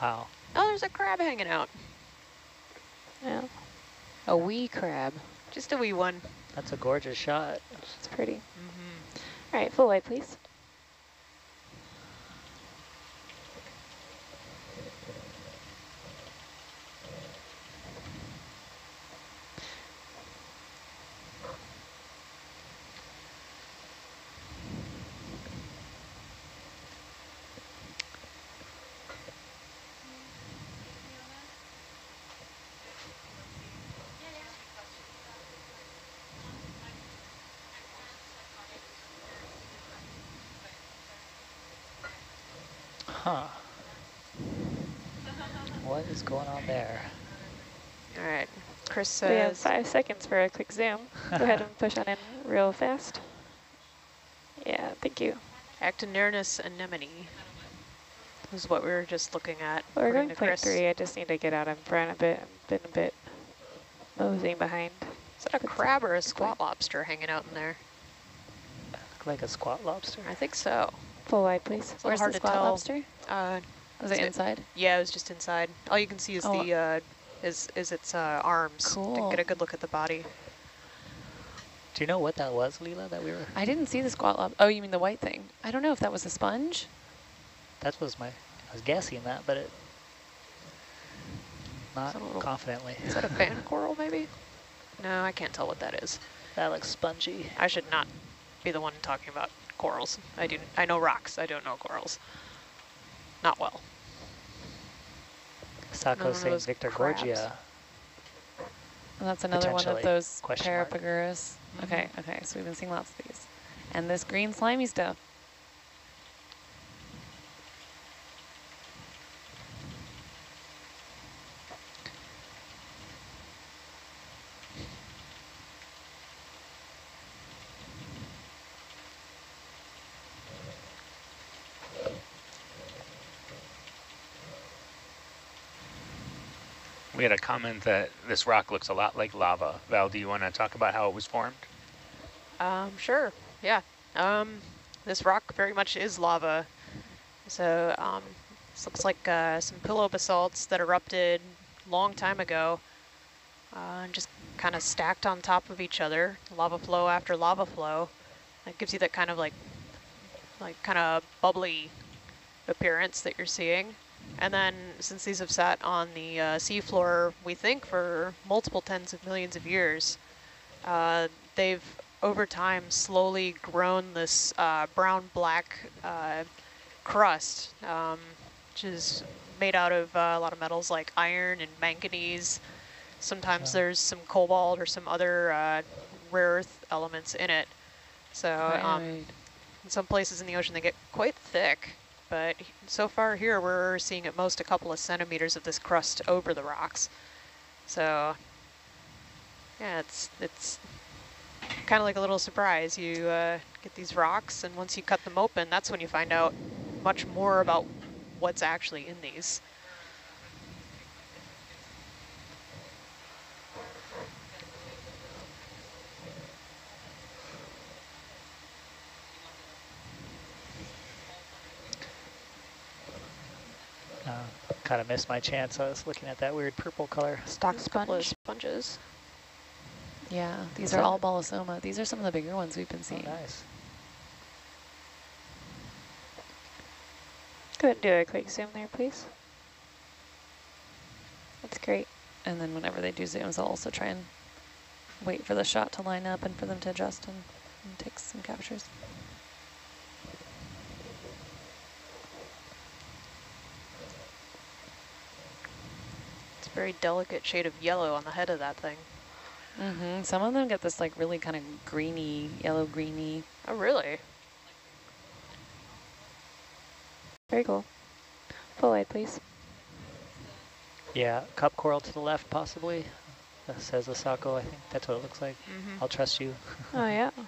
wow. Oh, there's a crab hanging out. No, A wee crab. Just a wee one. That's a gorgeous shot. it's pretty. Mm-hmm. All right, full wide, please. Huh. What is going on there? All right. Chris We have five seconds for a quick zoom. Go ahead and push on in real fast. Yeah, thank you. Actinernus anemone is what we were just looking at. We're going to point Chris. three. I just need to get out in front a bit. I've been a bit moseying behind. Is that a crab or a squat lobster hanging out in there? Look like a squat lobster. I think so. Full wide, please. It's Where's hard the to squat tell. lobster? Uh, Was it it- inside? yeah, it was just inside. All you can see is Oh. the uh, is is its uh, arms. Cool. Didn't get a good look at the body. Do you know what that was, Leela, that we were, I didn't see the squat lob. Oh, you mean the white thing? I don't know if that was a sponge. that was my, I was guessing that, but it, not It's little- confidently. Is that a fan coral maybe? No, I can't tell what that is. That looks spongy. I should not be the one talking about corals. I do. I know rocks. I don't know corals. Not well. Saco None of saying those Victor crabs. Gorgia. And that's another one of those Question. Parapagurus. Mhm. Okay, okay, so we've been seeing lots of these. And this green slimy stuff. We had a comment that this rock looks a lot like lava. Val, do you want to talk about how it was formed? Um, sure, yeah. Um, this rock very much is lava. So um, this looks like uh, some pillow basalts that erupted long time ago, uh, and just kind of stacked on top of each other, lava flow after lava flow. That gives you that kind of like, like kind of bubbly appearance that you're seeing. And then since these have sat on the uh, seafloor, we think for multiple tens of millions of years, uh, they've over time slowly grown this uh, brown-black uh, crust, um, which is made out of uh, a lot of metals like iron and manganese. Sometimes there's some cobalt or some other uh, rare earth elements in it. So um, in some places in the ocean they get quite thick, but so far here we're seeing at most a couple of centimeters of this crust over the rocks. So yeah, it's it's kind of like a little surprise. You uh, get these rocks, and once you cut them open, that's when you find out much more about what's actually in these. Uh, kind of missed my chance. I was looking at that weird purple color. Stock There's a couple of sponge. sponges. Yeah, these What's are that? all bolosoma. These are some of the bigger ones we've been Oh, seeing. nice. Go ahead and do a quick zoom there, please. That's great. And then whenever they do zooms, I'll also try and wait for the shot to line up and for them to adjust and, and take some captures. Very delicate shade of yellow on the head of that thing. Mm-hmm. Some of them get this like really kind of greeny, yellow greeny. Oh, really? Very cool. Full wide, please. Yeah, cup coral to the left, possibly. That says Asako, I think. That's what it looks like. Mm-hmm. I'll trust you. Oh, yeah.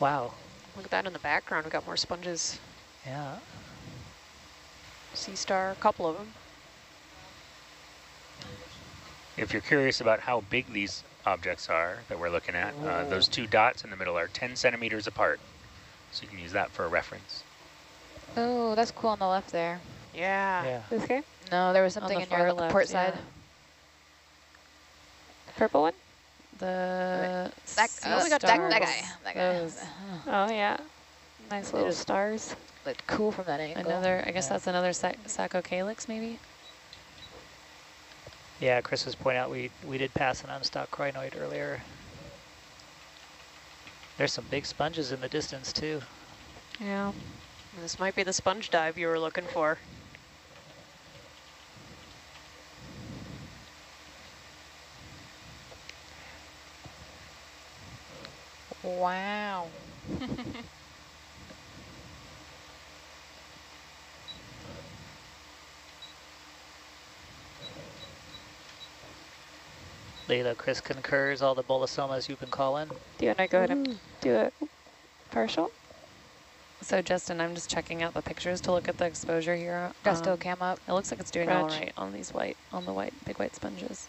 Wow. Look at that in the background. We've got more sponges. Yeah. Sea star, a couple of them. If you're curious about how big these objects are that we're looking at, uh, those two dots in the middle are 10 centimeters apart. So you can use that for a reference. Oh, that's cool on the left there. Yeah. Yeah. This guy? No, there was something the in your far on the left, port side. yeah. Purple one? The That, oh, we got that, that guy. That guy. those. Oh, yeah. Nice little stars. Looked cool from that angle. Another, I guess Yeah. that's another sac Saccocalyx maybe? Yeah, Chris was pointing out we, we did pass an unstocked crinoid earlier. There's some big sponges in the distance, too. Yeah. This might be the sponge dive you were looking for. Wow. Leila, Chris concurs all the bolosomas you've been calling. Do you want to go ahead and do a partial? So Justin, I'm just checking out the pictures to look at the exposure here. Gusto Um, cam up. It looks like it's doing all Roger. right on these white, on the white, big white sponges.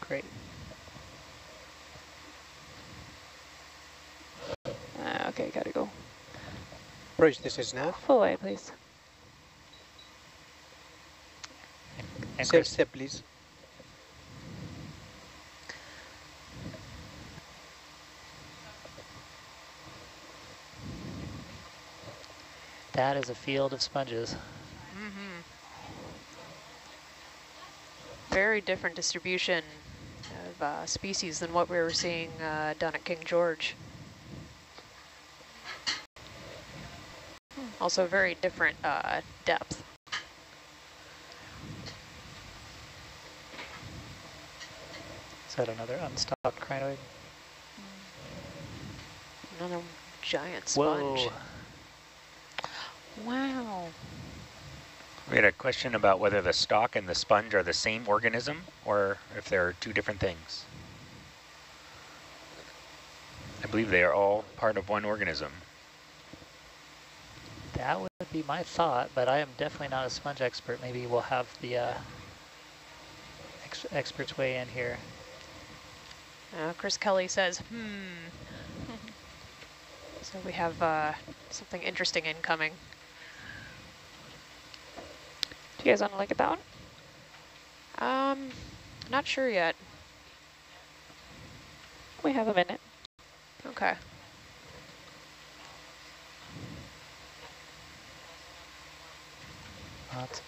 Great. Uh, okay, gotta go. Bridge, this is now. Full wide, please. And Safe Chris, step, please. That is a field of sponges. Mm-hmm. Very different distribution of uh, species than what we were seeing uh, down at King George. Also very different uh, depth. Is that another unstopped crinoid? Another giant sponge. Whoa. Wow. We had a question about whether the stalk and the sponge are the same organism or if they're two different things. I believe they are all part of one organism. That would be my thought, but I am definitely not a sponge expert. Maybe we'll have the uh, ex experts weigh in here. Uh, Chris Kelley says, hmm. so we have uh, something interesting incoming. Do you guys want to look at that one? Um, not sure yet. We have a minute. Okay. Lots.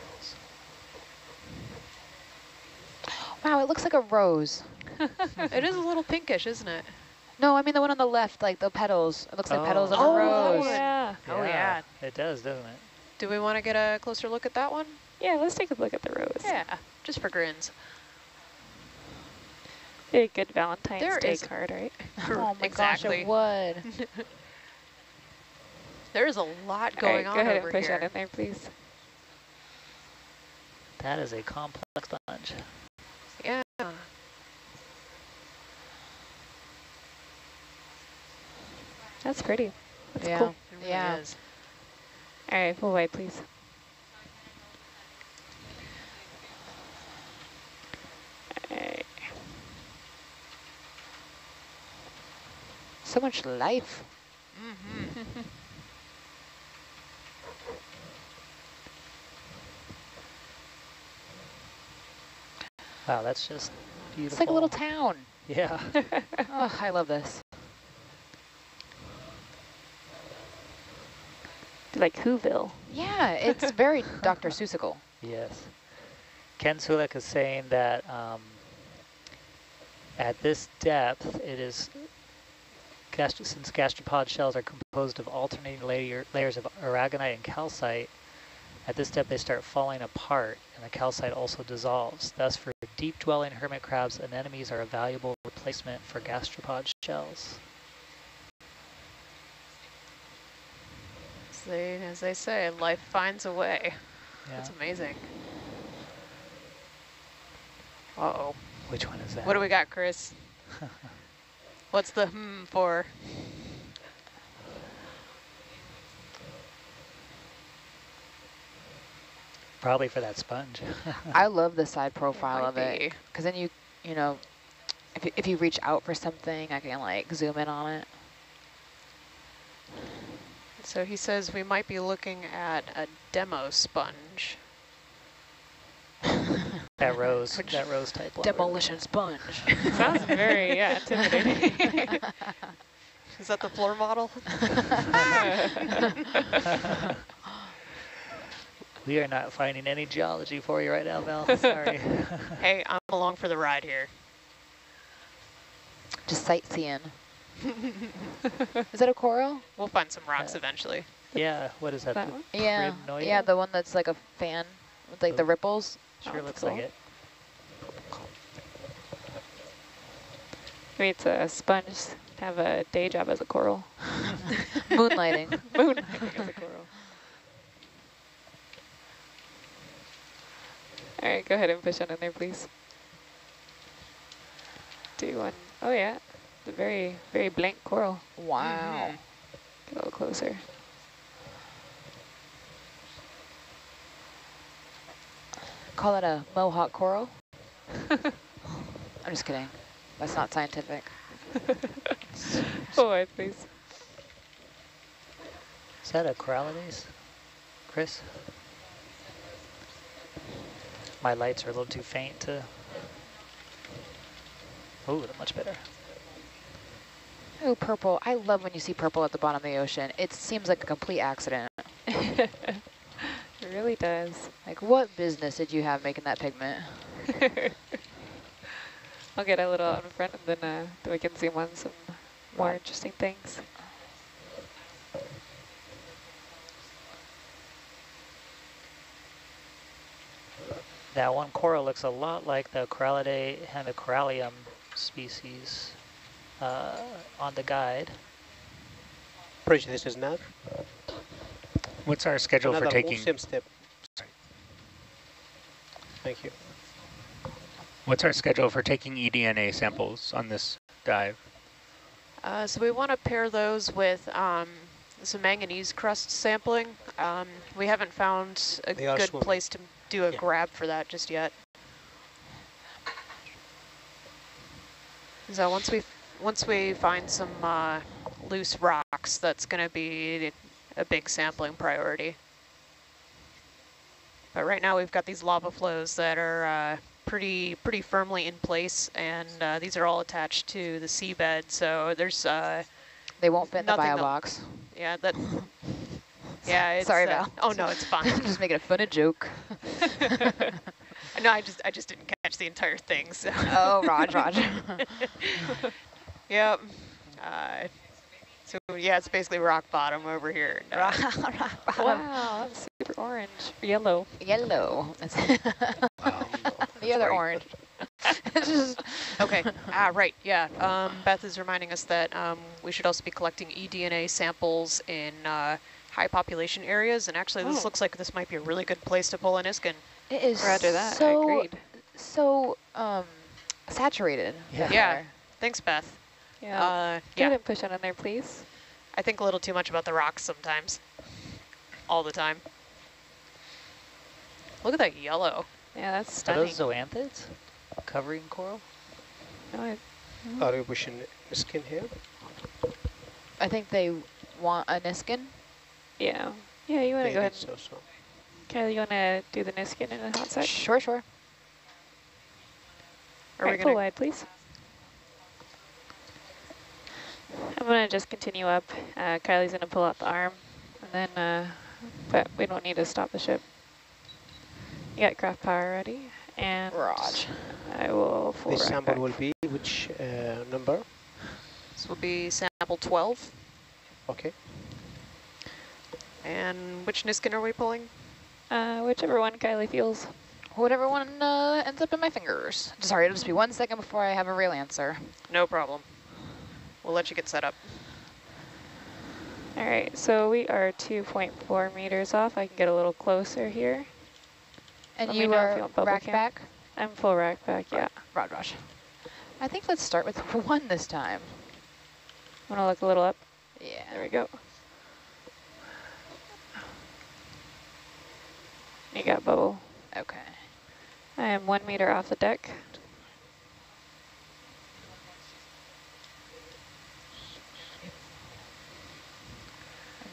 Wow, it looks like a rose. it is a little pinkish, isn't it? No, I mean the one on the left, like the petals. It looks like petals of Oh, a that rose. one. Yeah. Oh, yeah. It does, doesn't it? Do we want to get a closer look at that one? Yeah, let's take a look at the rose. Yeah, just for grins. A good Valentine's There Day card, right? Oh my exactly. gosh, it would. There's a lot going right, on go ahead over and push here. that in there, please. That is a complex bunch. Yeah. That's pretty. That's yeah. cool. It really Yeah. is. All right, full white, please. All right. So much life. Mm-hmm. Wow, that's just beautiful. It's like a little town. Yeah. Oh, I love this. like Whoville. Yeah, it's very Dr. Seussical. Yes. Ken Sulik is saying that um, at this depth, it is, gastro since gastropod shells are composed of alternating layer, layers of aragonite and calcite, at this depth they start falling apart and the calcite also dissolves. Thus, for deep-dwelling hermit crabs, anemones are a valuable replacement for gastropod shells. As they, as they say, life finds a way. Yeah. That's amazing. Uh-oh. Which one is that? What do we got, Chris? What's the hmm for? Probably for that sponge. I love the side profile Might of it. Because then you, you know, if, if you reach out for something, I can like zoom in on it. So he says we might be looking at a demo sponge. That rose, Which- that rose type lumber. Demolition sponge. Sounds very yeah, intimidating. Is that the floor model? We are not finding any geology for you right now, Val. Sorry. hey, I'm along for the ride here. Just sightseeing. Is that a coral? We'll find some rocks Yeah. eventually. yeah, what is that? That one? Yeah. Yeah, the one that's like a fan with like the ripples. Sure Oh, looks cool. like it. Maybe it's a sponge, have a day job as a coral. Moonlighting. Moonlighting as a coral. All right, go ahead and push on in there, please. Do one. Oh yeah, the very, very blank coral. Wow. Mm-hmm. Get a little closer. Call it a mohawk coral. I'm just kidding. That's not scientific. Full white, please. Is that a corallades, Chris? My lights are a little too faint to... Oh, they're much better. Oh, purple. I love when you see purple at the bottom of the ocean. It seems like a complete accident. It really does. Like, what business did you have making that pigment? I'll get a little out in front and then uh, we can zoom on some more interesting things. That one coral looks a lot like the Corallidae hemicorallium species uh, on the guide. Pretty sure this is not. What's our schedule Another for move, taking? same step. Thank you. What's our schedule for taking eDNA samples on this dive? Uh, so we want to pair those with um, some manganese crust sampling. Um, we haven't found a good swimming. place to do a Yeah. grab for that just yet. So once we once we find some uh, loose rocks, that's going to be a big sampling priority. But right now we've got these lava flows that are uh, pretty pretty firmly in place, and uh, these are all attached to the seabed. So there's uh, They won't fit in the bio box. yeah that yeah. It's, Sorry, uh, Val. Oh no, it's fine. I'm just making a fun funny joke. no, I just I just didn't catch the entire thing. So Oh, Raj, Raj. yep. So yeah, it's basically rock bottom over here. Rock bottom. Wow, that's super orange. Yellow. Yellow. the other orange. Just Okay. ah, right. Yeah. Um, Beth is reminding us that um, we should also be collecting eDNA samples in uh, high population areas. And actually, this Oh. looks like this might be a really good place to pull an iskin. it is Roger that. I so agreed. so um saturated. Yeah. Yeah. Thanks, Beth. Yeah. Uh, Go yeah. ahead and push on in there, please. I think a little too much about the rocks sometimes. All the time. Look at that yellow. Yeah, that's stunning. Are stunning. those zoanthids covering coral? No, I- Are you pushing skin here? I think they want a Niskin. yeah. Yeah, you want to go ahead. So, so. Kylie, you want to do the Niskin in the hot sec? Sure, sure. Are All we gonna pull wide, please. I'm going to just continue up. Uh, Kylie's going to pull out the arm, and then, uh, but we don't need to stop the ship. You got craft power ready, and Raj. I will full This rack sample back. will be which uh, number? This will be sample 12. Okay. And which Niskin are we pulling? Uh, whichever one Kylie feels. Whatever one uh, ends up in my fingers. Sorry, it'll just be one second before I have a real answer. No problem. We'll let you get set up. All right, so we are 2.4 meters off. I can get a little closer here. And Let you know if are you want bubble rack cam. back? I'm full rack back, yeah. Raj, rush. I think let's start with one this time. Want to look a little up? Yeah. There we go. You got bubble. Okay. I am one meter off the deck.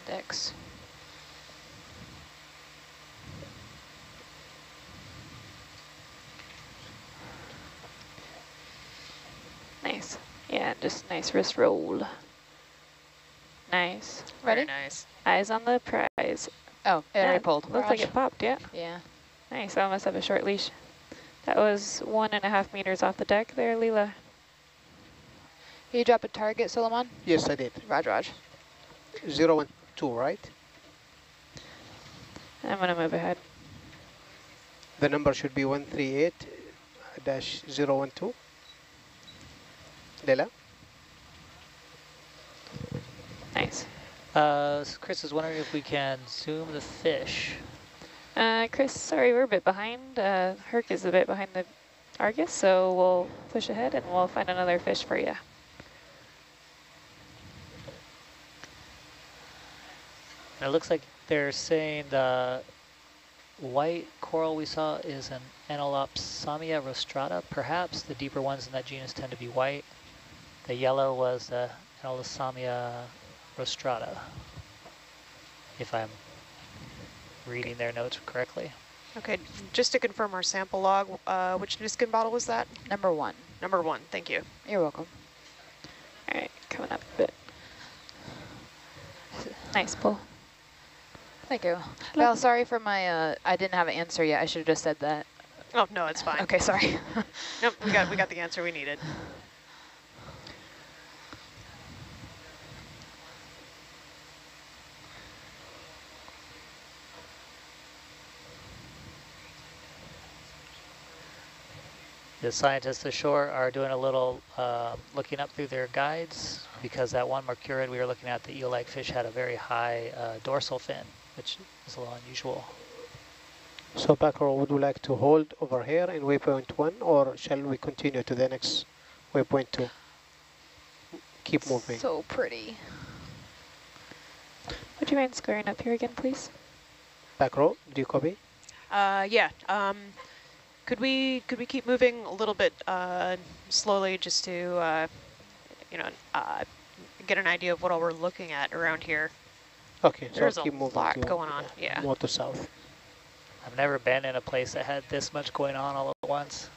Index. Nice. Yeah, just nice wrist roll. Nice. Ready? Very nice. Eyes on the prize. Oh, it Yeah, already pulled. Looks like it popped, yeah. Yeah. Nice, I almost have a short leash. That was one and a half meters off the deck there, Leela. Can you drop a target, Solomon? Yes, I did. Raj, Raj. Zero one two, right? I'm gonna move ahead. The number should be one three eight dash zero one two. Leila. Nice. Uh, s- Chris is wondering if we can zoom the fish. Uh, Chris, sorry, we're a bit behind. Uh, Herc is a bit behind the Argus, so we'll push ahead and we'll find another fish for you. And it looks like they're saying the white coral we saw is an Enallopsammia rostrata. Perhaps the deeper ones in that genus tend to be white. The yellow was the Enallopsammia rostrata, if I'm reading their notes correctly. Okay, just to confirm our sample log, uh, which Niskin bottle was that? Number one. Number one, thank you. You're welcome. All right, coming up a bit. Nice pull. Thank you. Well, sorry for my, uh, I didn't have an answer yet. I should have just said that. Oh, no, it's fine. Okay, sorry. Nope, we got, we got the answer we needed. The scientists ashore are doing a little uh, looking up through their guides because that one macrourid we were looking at, the eel-like fish, had a very high uh, dorsal fin, which is a little unusual. So Bakro, would you like to hold over here in waypoint one or shall we continue to the next waypoint two? Keep moving. So pretty. Would you mind squaring up here again, please? Bakro, do you copy? Uh, yeah. Um, could we could we keep moving a little bit uh, slowly just to uh, you know uh, get an idea of what all we're looking at around here? Okay, so There's a lot to, going on. Yeah. more to south. I've never been in a place that had this much going on all at once.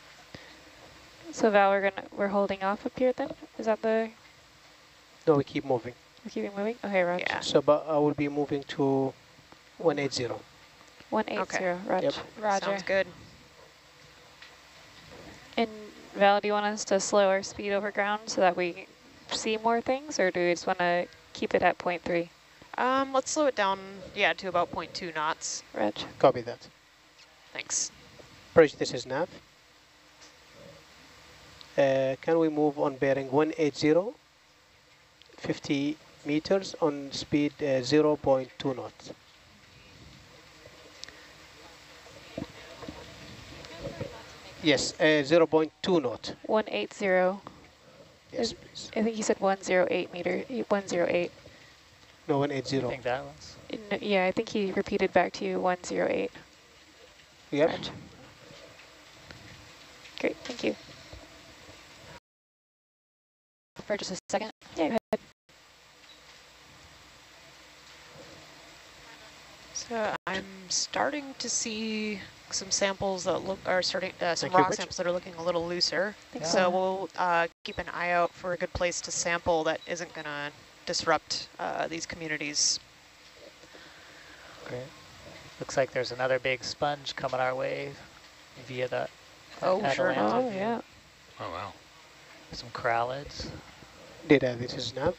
So Val, we're gonna we're holding off up here then. Is that the No, we keep moving. we're keeping moving? Okay, Roger. Yeah. So but I will be moving to 180. One eight Okay. zero. Raj. Yep. Roger. Sounds good. And Val, do you want us to slow our speed over ground so that we see more things, or do we just want to keep it at point three? Um, let's slow it down. Yeah, to about 0.2 knots. Reg. Copy that. Thanks. Bridge, this is nav. Uh, can we move on bearing 180, 50 meters on speed uh, 0.2 knots? Yes, uh, 0.2 knot. One eight zero. Yes, please. I think you said one zero eight meter. One zero eight. No, I 180. think that was. Yeah, I think he repeated back to you one zero eight. Yep. Reg. Great, thank you. For just a second. Yeah, go ahead. So I'm starting to see some samples that look are starting uh, some Thank you, samples that are looking a little looser. Thanks. So we'll uh, keep an eye out for a good place to sample that isn't going to disrupt uh, these communities. Great. Looks like there's another big sponge coming our way via that Oh, sure Atalanta Oh, view. yeah. Oh, wow. Some corallids. Data, this is nav.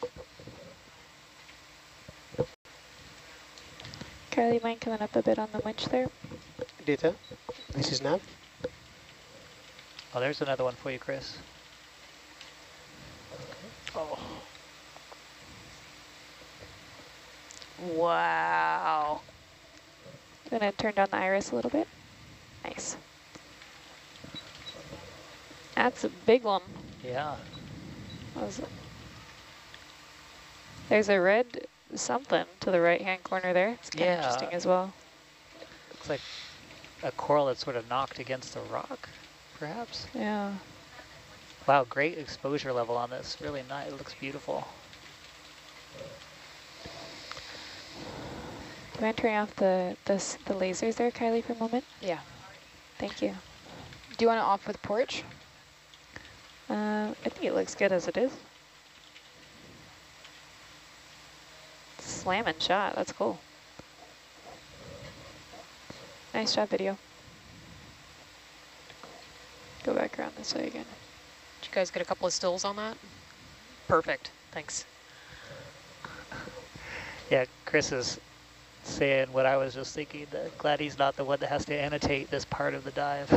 Carly, mind coming up a bit on the winch there? Data, this is nav. Oh, there's another one for you, Chris. Wow. Gonna turn down the iris a little bit. Nice. That's a big one. Yeah. That was- There's a red something to the right-hand corner there. It's kind of interesting as well. Looks like a coral that's sort of knocked against the rock, perhaps. Yeah. Wow, great exposure level on this. Really nice. It looks beautiful. You mind turning off the, the, the lasers there, Kylie, for a moment? Yeah. Thank you. Do you want it off with porch? Uh, I think it looks good as it is. Slamming shot. That's cool. Nice shot, video. Go back around this way again. Did you guys get a couple of stills on that? Perfect. Thanks. Yeah, Chris is saying what I was just thinking. Uh, glad he's not the one that has to annotate this part of the dive.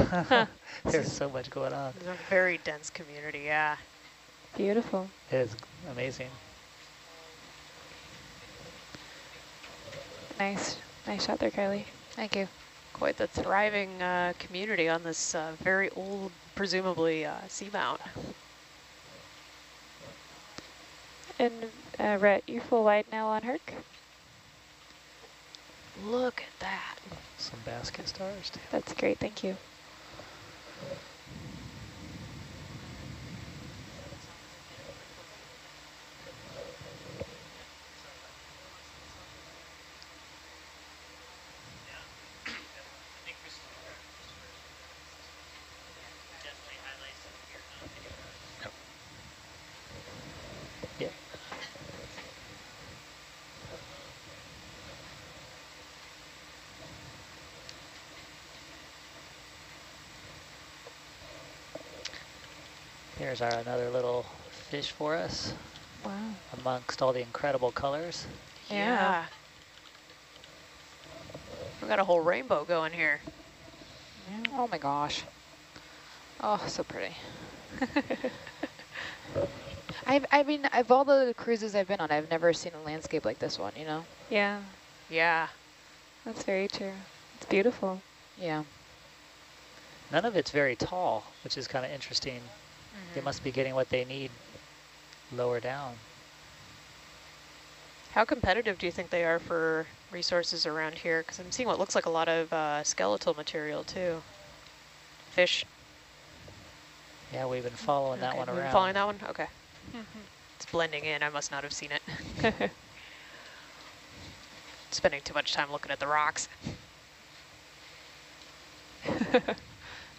There's so much going on. It's a very dense community, yeah. Beautiful. It is amazing. Nice. Nice shot there, Kylie. Thank you. Quite the thriving uh, community on this uh, very old, presumably, uh, seamount. And uh, Rhett, you're full wide now on Herc? Look at that. Some basket stars too. That's great, thank you. Here's our another little fish for us Wow. amongst all the incredible colors. Yeah. We got a whole rainbow going here. Oh my gosh. Oh, so pretty. I've, I mean, of all the cruises I've been on, I've never seen a landscape like this one, you know? Yeah, Yeah. that's very true. It's beautiful. Yeah. None of it's very tall, which is kind of interesting. They must be getting what they need lower down. How competitive do you think they are for resources around here? Because I'm seeing what looks like a lot of uh, skeletal material too. Fish. Yeah, we've been following that Okay, one we've been around. Following that one? Okay. It's blending in. I must not have seen it. Spending too much time looking at the rocks.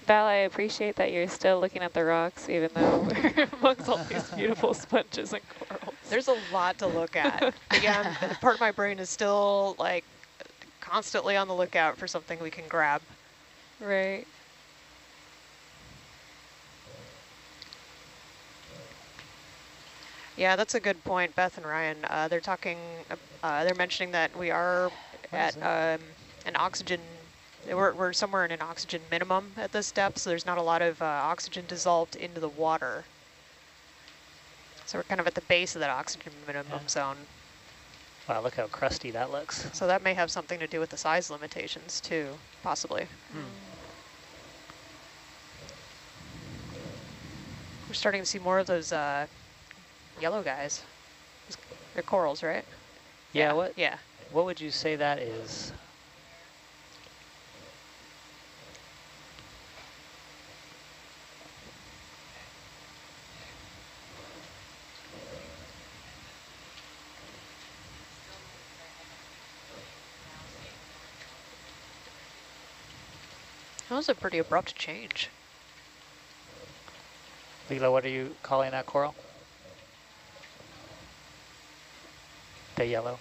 Val, I appreciate that you're still looking at the rocks, even though we're amongst all these beautiful sponges and corals. There's a lot to look at. Again, part of my brain is still like constantly on the lookout for something we can grab. Right. Yeah, that's a good point, Beth and Ryan. Uh, they're talking, uh, they're mentioning that we are at um, an oxygen, we're, we're somewhere in an oxygen minimum at this depth, so there's not a lot of uh, oxygen dissolved into the water. So we're kind of at the base of that oxygen minimum Yeah. zone. Wow, look how crusty that looks. So that may have something to do with the size limitations too, possibly. We're starting to see more of those uh, yellow guys. They're corals, right? Yeah, what Yeah. what would you say that is? That was a pretty abrupt change. Lila, what are you calling that coral? The yellow.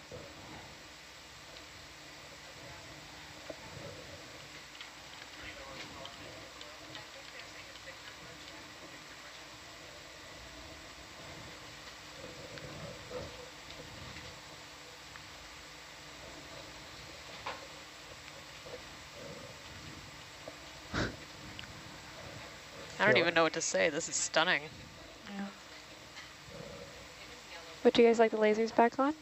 I don't even know what to say. This is stunning. Yeah. Would you guys like the lasers back on?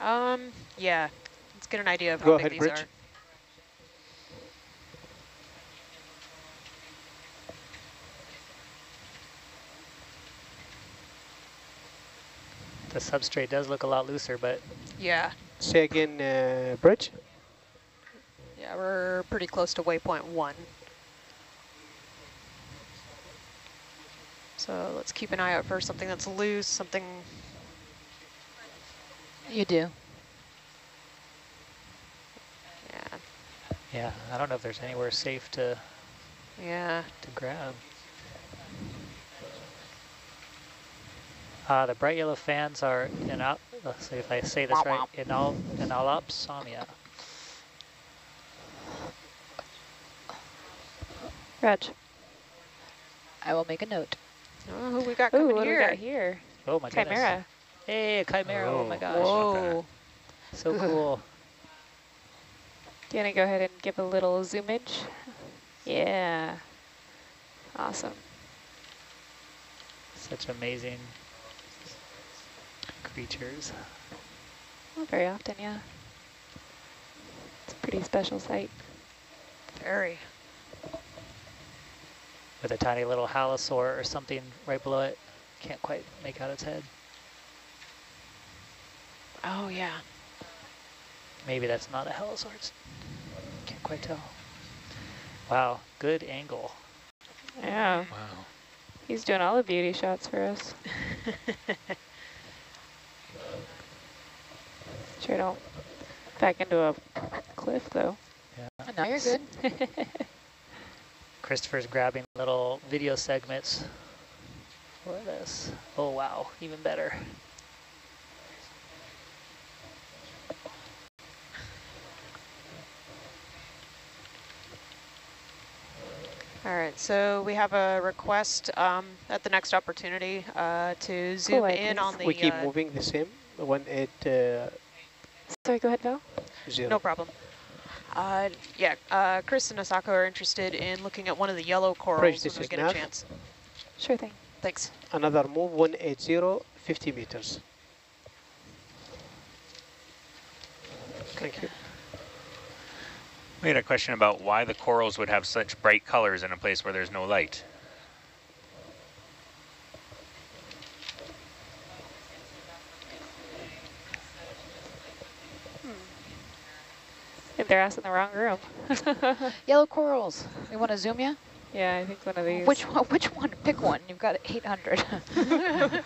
Um, yeah. Let's get an idea of how Go big ahead, these Bridge. are. The substrate does look a lot looser, but Yeah. Say again, uh, Bridge? Yeah, we're pretty close to waypoint one. So let's keep an eye out for something that's loose, something, You do. yeah, yeah, I don't know if there's anywhere safe to, yeah. to grab. Uh, the bright yellow fans are in up, let's see if I say this Wah, right, wah. in all Enallopsammia. Reg. I will make a note. Oh, who we got Ooh, coming what do we here? got here? Oh my goodness. Chimera. Hey, a chimera, oh, my Oh. gosh. Whoa. So cool. Do you want to go ahead and give a little zoomage? Yeah. Awesome. Such amazing creatures. Not very often, yeah. It's a pretty special sight. Very. With a tiny little halosaur or something right below it. Can't quite make out its head. Oh, yeah. Maybe that's not a halosaur. It's, can't quite tell. Wow, good angle. Yeah. Wow. He's doing all the beauty shots for us. Sure don't back into a cliff, though. And oh, now you're good. Christopher's grabbing little video segments for this. Oh wow, even better. All right, so we have a request um, at the next opportunity uh, to zoom light, in on the. we keep uh, moving the same, one eight uh, Sorry, go ahead, Val. zero. No problem. Uh, yeah, uh, Chris and Asako are interested in looking at one of the yellow corals Bridge, when we get Nav. a chance. Sure thing. Thanks. Another move, 180, 50 meters. Thank you. We had a question about why the corals would have such bright colors in a place where there's no light. I think they're asking the wrong room. Yellow corals. We want to zoom you? yeah, I think one of these. Which one? Which one? Pick one. You've got 800. the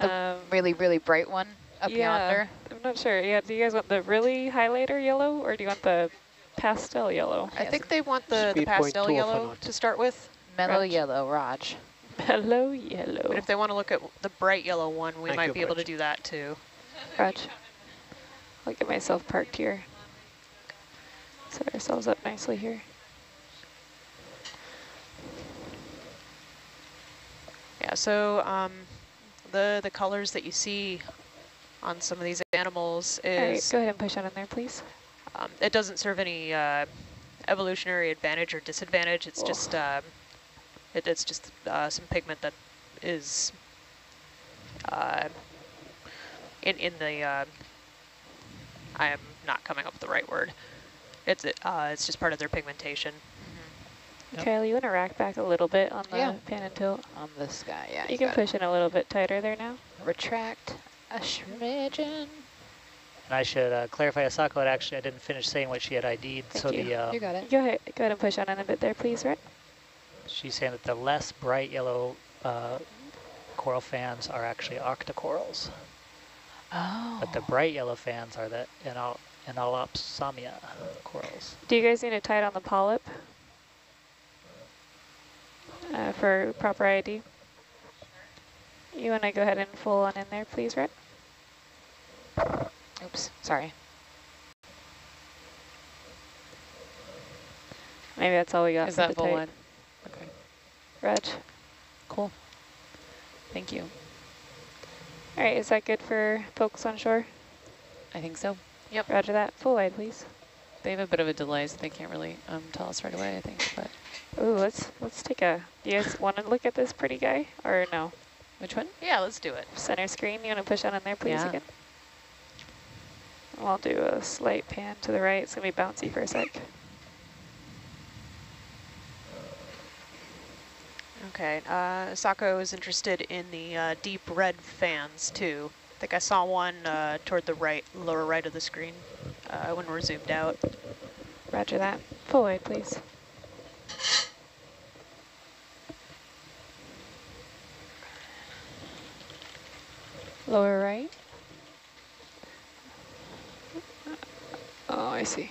Um, really, really bright one up yeah, yonder. I'm not sure. Yeah, do you guys want the really highlighter yellow or do you want the pastel yellow? I think they want the, the pastel yellow to start with. Mellow Raj. yellow, Raj. Hello, yellow. But if they want to look at the bright yellow one, we Thank might you, be able to do that too. Raj. I'll get myself parked here. Set ourselves up nicely here. Yeah, so um, the the colors that you see on some of these animals All right, is go ahead and push on in there, please. um, it doesn't serve any uh, evolutionary advantage or disadvantage. It's Oh. just um, it, it's just uh, some pigment that is uh, in in the uh, I am not coming up with the right word. It's uh, it's just part of their pigmentation. Yep. Kyle, you want to rack back a little bit on the Yeah. pan and tilt? On this guy, yeah. You can got push in a little bit tighter there now. Retract a smidgen. And I should uh, clarify, Asako had actually, I didn't finish saying what she had ID'd. Thank so you. the um, you got it. Go ahead, go ahead and push on in a bit there, please, right? she's saying that the less bright yellow uh, coral fans are actually octocorals, Oh. but the bright yellow fans are the enal Enallopsammia corals. Do you guys need to tie it on the polyp uh, for proper ID? You want to go ahead and full on in there, please, right? Oops, sorry. Maybe that's all we got. Is that the full one? Okay, Reg. cool. Thank you. All right, is that good for folks on shore? I think so. Roger that. Full wide, please. They have a bit of a delay, so they can't really um, tell us right away, I think. But Ooh, let's let's take a. Do you guys want to look at this pretty guy or no? which one? Yeah, let's do it. Center screen. You want to push on in there, please Yeah. again. I'll do a slight pan to the right. It's gonna be bouncy for a sec. Okay, uh, Sako is interested in the uh, deep red fans too. I think I saw one uh, toward the right, lower right of the screen uh, when we're zoomed out. Roger that. Full wide, please. Lower right. Oh, I see.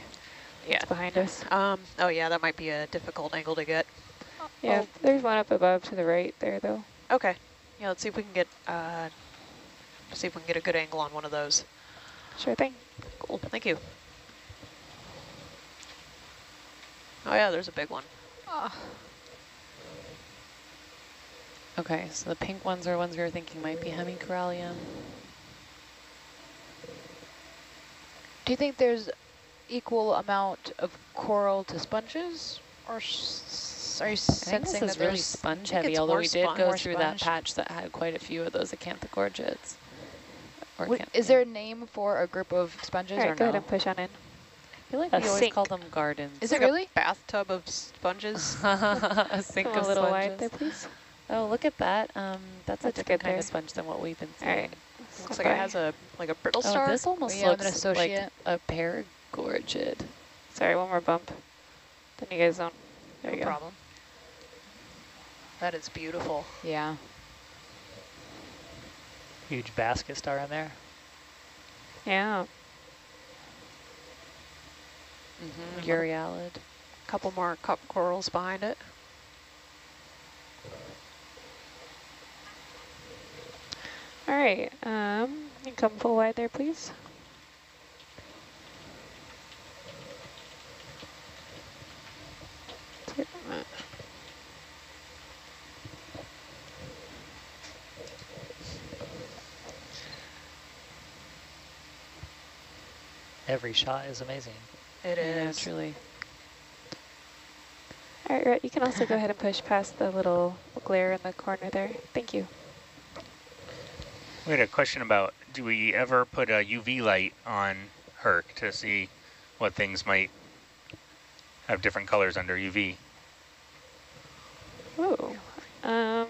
Yeah. It's behind us. Um, oh yeah, that might be a difficult angle to get. Yeah, Oh. there's one up above to the right there, though. Okay, yeah, let's see if we can get uh, see if we can get a good angle on one of those. Sure thing. Cool, thank you. Oh yeah, there's a big one. Ah. Okay, so the pink ones are ones we were thinking might be hemicorallium. Do you think there's equal amount of coral to sponges? Or s- are you I think sensing this is that really sponge heavy, although we did go more through that patch that had quite a few of those acanthogorgids. Or Wait, is there a name for a group of sponges All or right, go no? ahead and push on in. I feel like a we always sink. call them gardens. Is It's it like really? a bathtub of sponges? a sink Come of a little sponges. wide there, please. Oh, look at that. Um, that's, That's a different good kind there. of sponge than what we've been seeing. right. Looks like it has a like a brittle Oh, star. this almost Yeah, I'm an looks like associate. a paragorgid. Sorry, one more bump. Then you guys don't. There no you go. problem. That is beautiful. Yeah. Huge basket star in there. Yeah. Mm-hmm. Euryalid. A couple more cup corals behind it. All right. Um, you come full wide there, please. Take that. Every shot is amazing. It is. Yeah, truly. All right, Rhett, you can also go ahead and push past the little glare in the corner there. Thank you. We had a question about, do we ever put a UV light on Herc to see what things might have different colors under UV? Ooh. Um,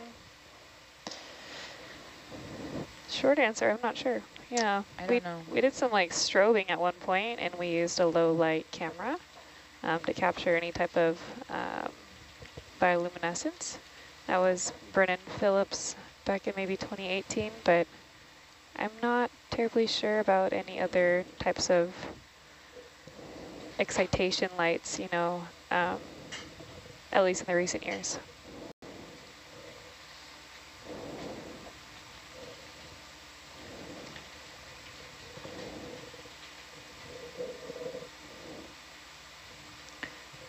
short answer, I'm not sure. Yeah, I we, don't know. we did some like strobing at one point and we used a low light camera um, to capture any type of um, bioluminescence. That was Brennan Phillips back in maybe 2018, but I'm not terribly sure about any other types of excitation lights, you know, um, at least in the recent years.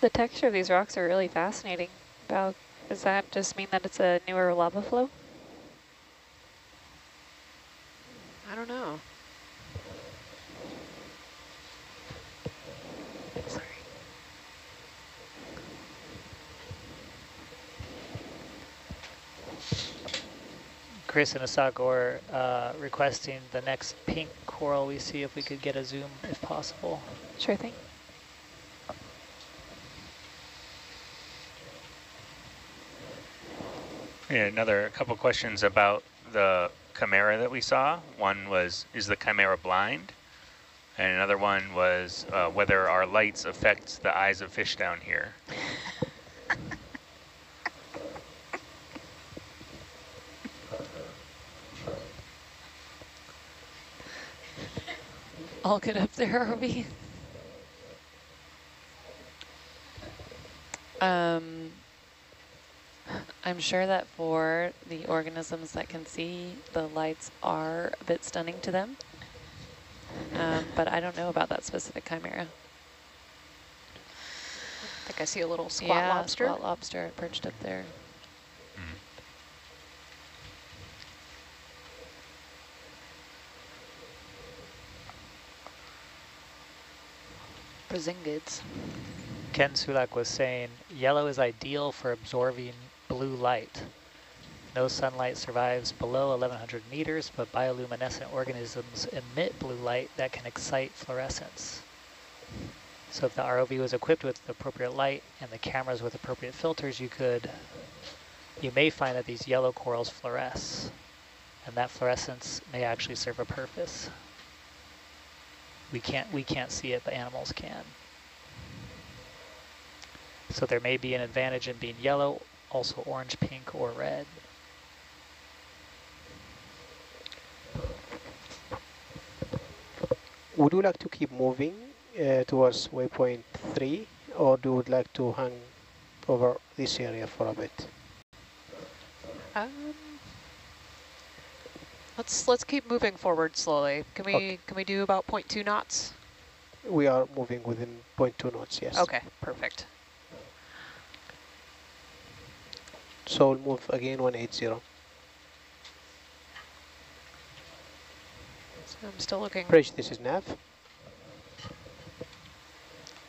The texture of these rocks are really fascinating. About does that just mean that it's a newer lava flow? I don't know. Sorry. Chris and Asagor uh, requesting the next pink coral we see if we could get a zoom if possible. Sure thing. Yeah, another couple questions about the chimera that we saw. One was, is the chimera blind? And another one was uh, whether our lights affect the eyes of fish down here. All good up there, are? Um, I'm sure that for the organisms that can see, the lights are a bit stunning to them. Um, but I don't know about that specific chimera. I think I see a little squat yeah, lobster. squat lobster perched up there. Brisingids. Ken Sulak was saying yellow is ideal for absorbing blue light. No sunlight survives below 1100 meters, but bioluminescent organisms emit blue light that can excite fluorescence. So if the ROV was equipped with appropriate light and the cameras with appropriate filters, you could, you may find that these yellow corals fluoresce, and that fluorescence may actually serve a purpose. We can't, we can't see it, but animals can. So there may be an advantage in being yellow, also orange, pink, or red. Would you like to keep moving uh, towards waypoint 3 or do you would like to hang over this area for a bit? Um, let's let's keep moving forward slowly. Can we Okay. can we do about 0.2 knots? We are moving within 0.2 knots, yes. Okay, perfect. So we'll move again 180. So I'm still looking. Bridge, this is nav.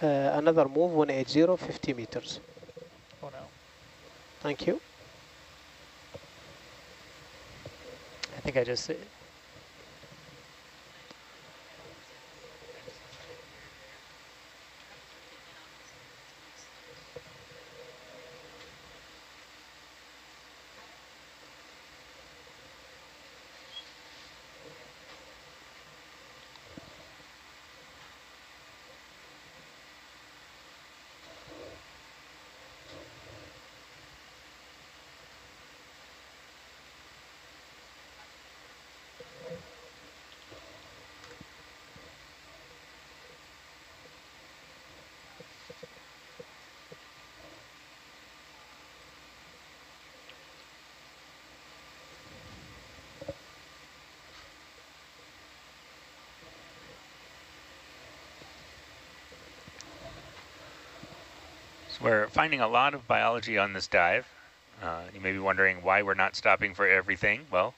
Uh, another move 180, 50 meters. Oh no. Thank you. I think I just, So we're finding a lot of biology on this dive. Uh, you may be wondering why we're not stopping for everything. Well,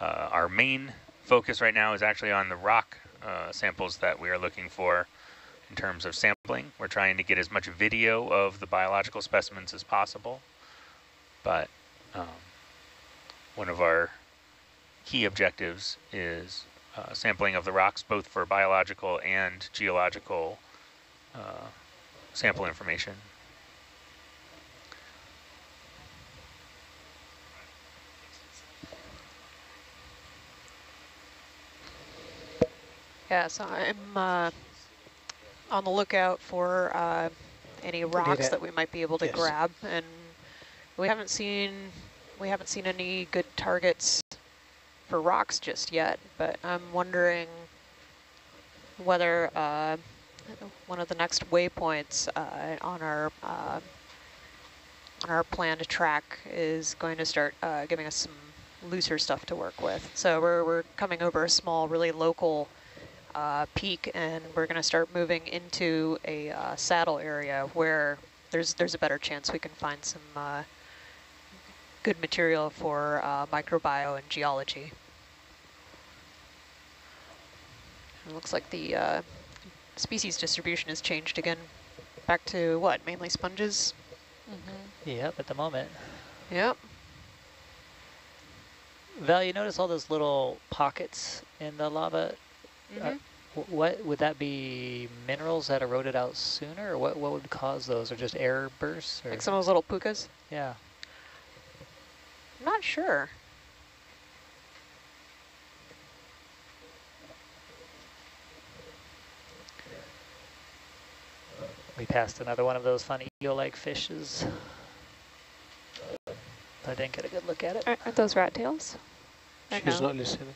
uh, our main focus right now is actually on the rock uh, samples that we are looking for in terms of sampling. We're trying to get as much video of the biological specimens as possible, but um, one of our key objectives is uh, sampling of the rocks both for biological and geological uh, sample information. Yeah, so I'm uh, on the lookout for uh, any rocks that we might be able to Yes. grab, and we haven't seen we haven't seen any good targets for rocks just yet. But I'm wondering whether uh, one of the next waypoints uh, on our uh, on our plan to track is going to start uh, giving us some looser stuff to work with. So we're we're coming over a small, really local uh, peak, and we're going to start moving into a uh, saddle area where there's there's a better chance we can find some uh, good material for uh, microbio and geology. It looks like the uh, species distribution has changed again, back to what, mainly sponges? Yep, at the moment. Yep. Val, you notice all those little pockets in the lava? Mhm. Wh- What would that be? Minerals that eroded out sooner, or what? What would cause those, or just air bursts? Or Like some of those little pukas? yeah. I'm Not sure. We passed another one of those fun eel-like fishes. I didn't get a good look at it. Aren't, aren't those rat tails? Or She's not listening.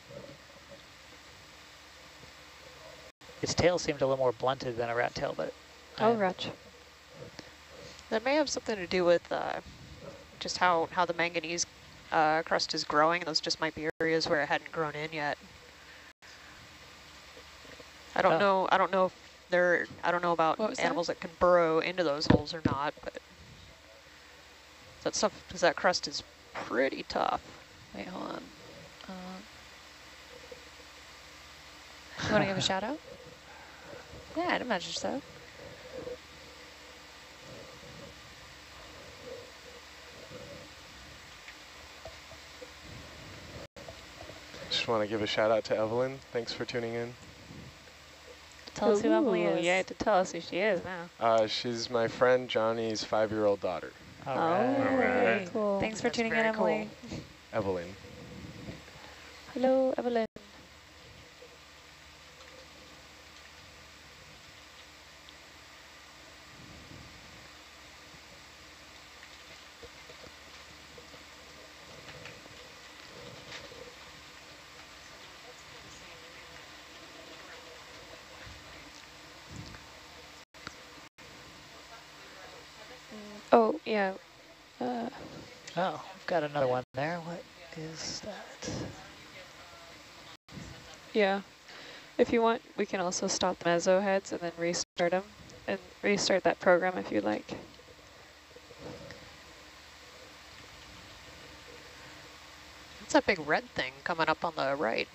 Its tail seemed a little more blunted than a rat tail, but Oh, I- retch. That may have something to do with uh, just how, how the manganese uh, crust is growing. Those just might be areas where it hadn't grown in yet. I don't Oh. know. I don't know if there. I don't know about What was that? animals that? can burrow into those holes or not. But that stuff, because that crust is pretty tough. Wait, hold on. Uh, you want to give a shout out? Yeah, I'd imagine so. Just want to give a shout out to Evelyn. Thanks for tuning in. Tell us who Emily is. You have to tell us who she is now. Uh, she's my friend Johnny's five-year-old daughter, all oh, right. Alright. cool. Thanks for That's tuning in, very cool. Emily. Evelyn. Hello, Evelyn. Oh, yeah. Uh, Oh, we've got another one there. What is that? yeah. If you want, we can also stop the meso heads and then restart them. And restart that program if you'd like. What's that big red thing coming up on the right?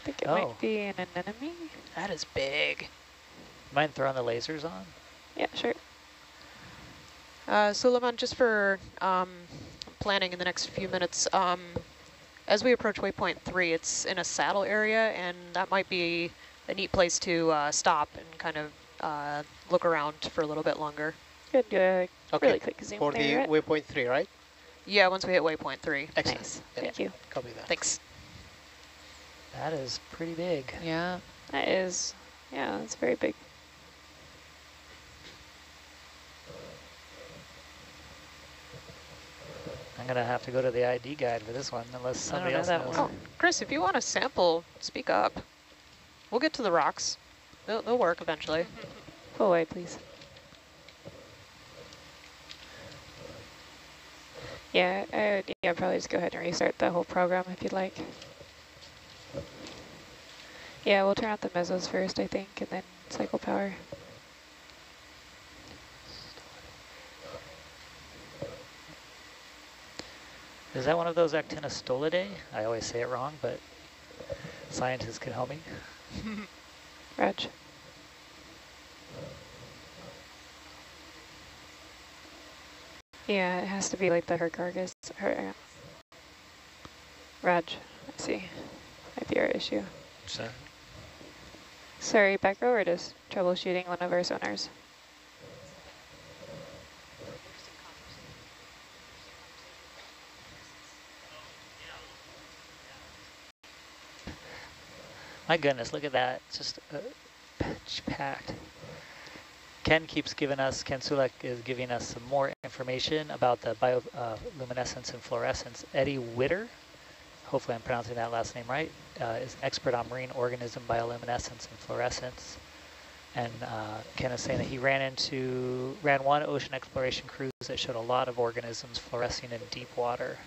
I think it Oh. might be an anemone. That is big. Mind throwing the lasers on? Yeah, sure. Uh, Suleiman, just for um, planning in the next few minutes, um, as we approach waypoint three, it's in a saddle area, and that might be a neat place to uh, stop and kind of uh, look around for a little bit longer. Good. Uh, Okay. Really quick zoom For the there. Rhett. waypoint three, right? Yeah, once we hit waypoint three. Excellent. Nice. Yeah. Thank you. Copy that. Thanks. That is pretty big. Yeah. That is, yeah, that's very big. I'm gonna have to go to the ID guide for this one, unless somebody know else that knows. one. Oh, Chris, if you want a sample, speak up. We'll get to the rocks. They'll, they'll work eventually. Pull away, please. Yeah, I would yeah, probably just go ahead and restart the whole program if you'd like. Yeah, we'll turn out the mesos first, I think, and then cycle power. Is that one of those Actinostolidae? I always say it wrong, but scientists can help me. Reg. Yeah, it has to be like the Hercargus. Her uh, Raj, I see. Might be our issue. Sorry. Sorry, back row, we're just troubleshooting one of our sonars. My goodness, look at that. It's just uh, patch packed. Ken keeps giving us, Ken Sulak is giving us some more information about the bioluminescence and fluorescence. Edie Widder, hopefully I'm pronouncing that last name right, uh, is an expert on marine organism bioluminescence and fluorescence. And uh, Ken is saying that he ran into, ran one ocean exploration cruise that showed a lot of organisms fluorescing in deep water.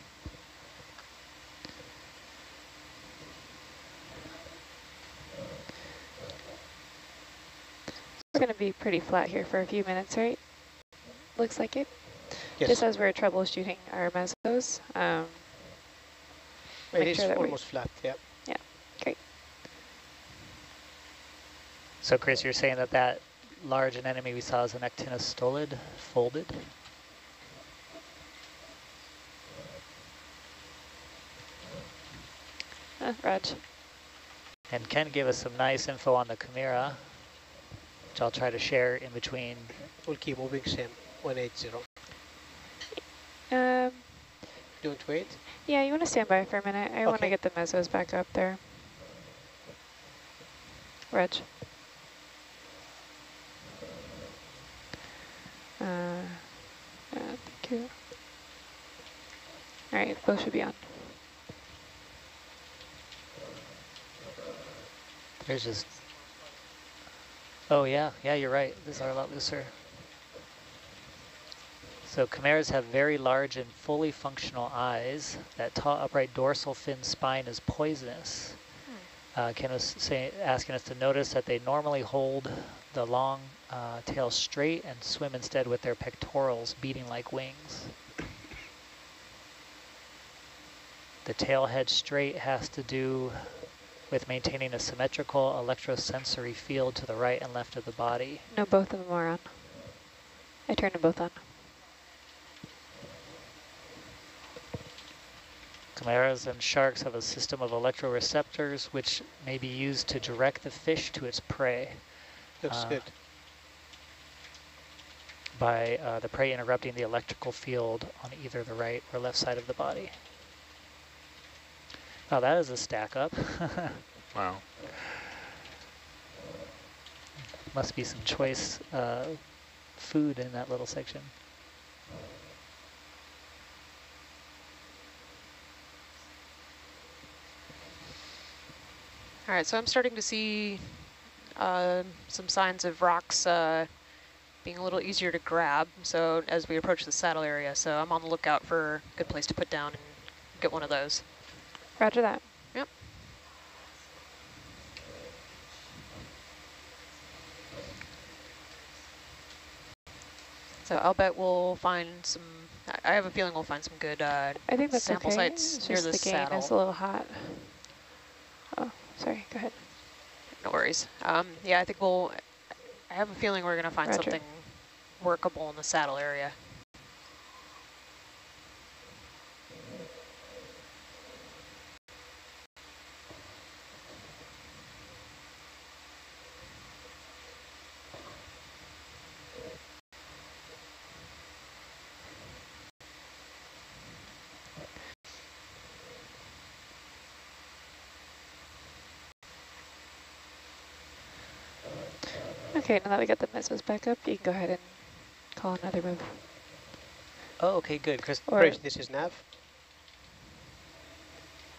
We're going to be pretty flat here for a few minutes, right? Looks like it. Yes, Just as we're troubleshooting our mesos. Um, it make is sure that we- almost flat, yeah. Yeah, great. So Chris, you're saying that that large anemone we saw is an actinostolid, folded? uh, Raj. And Ken gave us some nice info on the Chimera, which I'll try to share in between. We'll keep moving same, 180. Um, Don't wait. yeah, you want to stand by for a minute? I want to get the mesos back up there. Reg. Uh, uh, thank you. All right, both should be on. There's just, oh yeah, yeah, you're right. These are a lot looser. So chimeras have very large and fully functional eyes. That tall upright dorsal fin spine is poisonous. Uh, Ken was say, asking us to notice that they normally hold the long uh, tail straight and swim instead with their pectorals beating like wings. The tail head straight has to do with maintaining a symmetrical electrosensory field to the right and left of the body. No, both of them are on. I turned them both on. Chimeras and sharks have a system of electroreceptors which may be used to direct the fish to its prey Looks Uh, good. by uh, the prey interrupting the electrical field on either the right or left side of the body. Oh, that is a stack up. wow. Must be some choice uh, food in that little section. All right, so I'm starting to see uh, some signs of rocks uh, being a little easier to grab. So as we approach the saddle area, so I'm on the lookout for a good place to put down and get one of those. Roger that. Yep. So I'll bet we'll find some, I- have a feeling we'll find some good uh, I think that's sample okay. sites It's near the the gain is a little hot. Oh, sorry. Go ahead. No worries. Um, yeah, I think we'll, I have a feeling we're going to find Roger. something workable in the saddle area. Okay, now that we got the mesos back up, you can go ahead and call another move. Oh, okay, good. Chris, Or this is nav.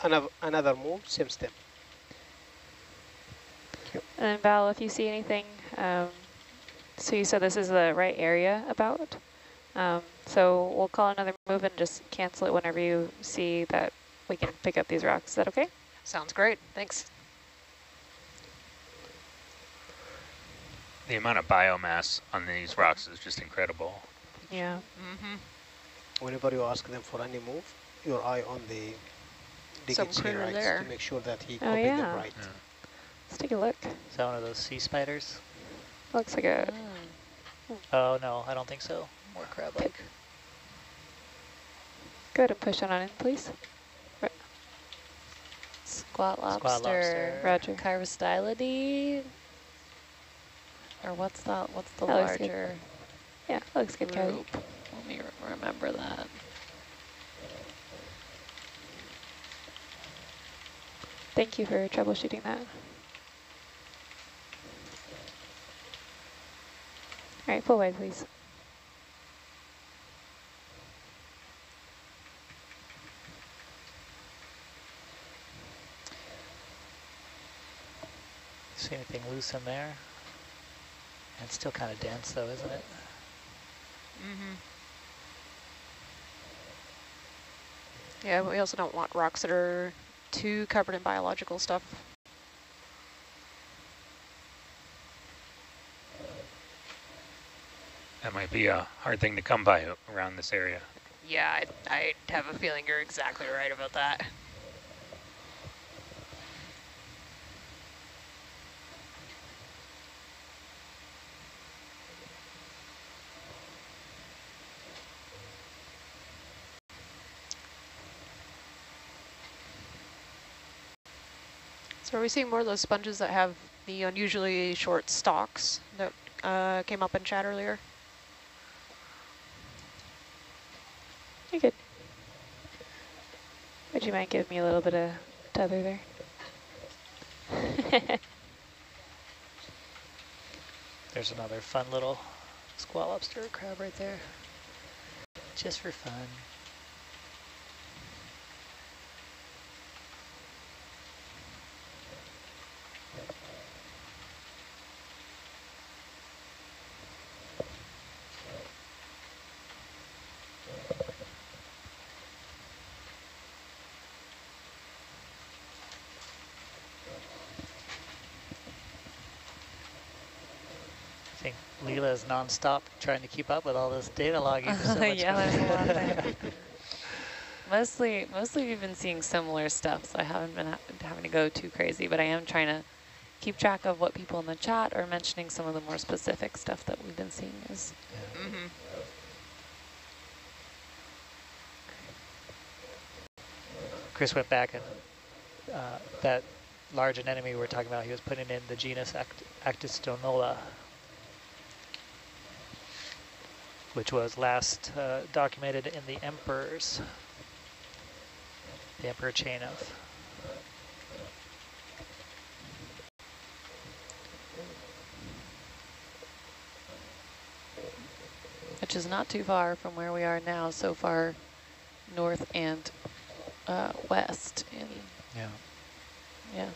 Another, another move, same step. and then Val, if you see anything, um, so you said this is the right area about. Um, so we'll call another move and just cancel it whenever you see that we can pick up these rocks. Is that okay? Sounds great. Thanks. The amount of biomass on these rocks is just incredible. Yeah. Mm-hmm. Whenever you ask them for any move, your eye on the Some digits here, right, there. to make sure that he Oh, copied yeah. them right. Yeah. Let's take a look. is that one of those sea spiders? Looks like a Oh, no, I don't think so. More crab-like. Go ahead and push it on in, please. Squat lobster. Squat lobster. Roger. Chirostylidae. Or what's that? What's the That looks larger Yeah, that looks good, Kylie. group? Let me re- remember that. Thank you for troubleshooting that. All right, full wide, please. See anything loose in there? It's still kind of dense though, isn't it? Mm-hmm. Yeah, but we also don't want rocks that are too covered in biological stuff. That might be a hard thing to come by around this area. Yeah, I, I have a feeling you're exactly right about that. So are we seeing more of those sponges that have the unusually short stalks that uh, came up in chat earlier? You could. good. Would you mind giving me a little bit of tether there? There's another fun little squat lobster crab right there. Just for fun. I think Leela is nonstop trying to keep up with all this data logging. So much yeah, going there's a lot on. there. Mostly, mostly we've been seeing similar stuff, so I haven't been ha having to go too crazy, but I am trying to keep track of what people in the chat are mentioning some of the more specific stuff that we've been seeing is Mm-hmm. Chris went back and uh, that large anemone we were talking about, he was putting in the genus Act Actinostola, which was last uh, documented in the emperors, the emperor chain of. which is not too far from where we are now, so far north and uh, west in, Yeah. yeah.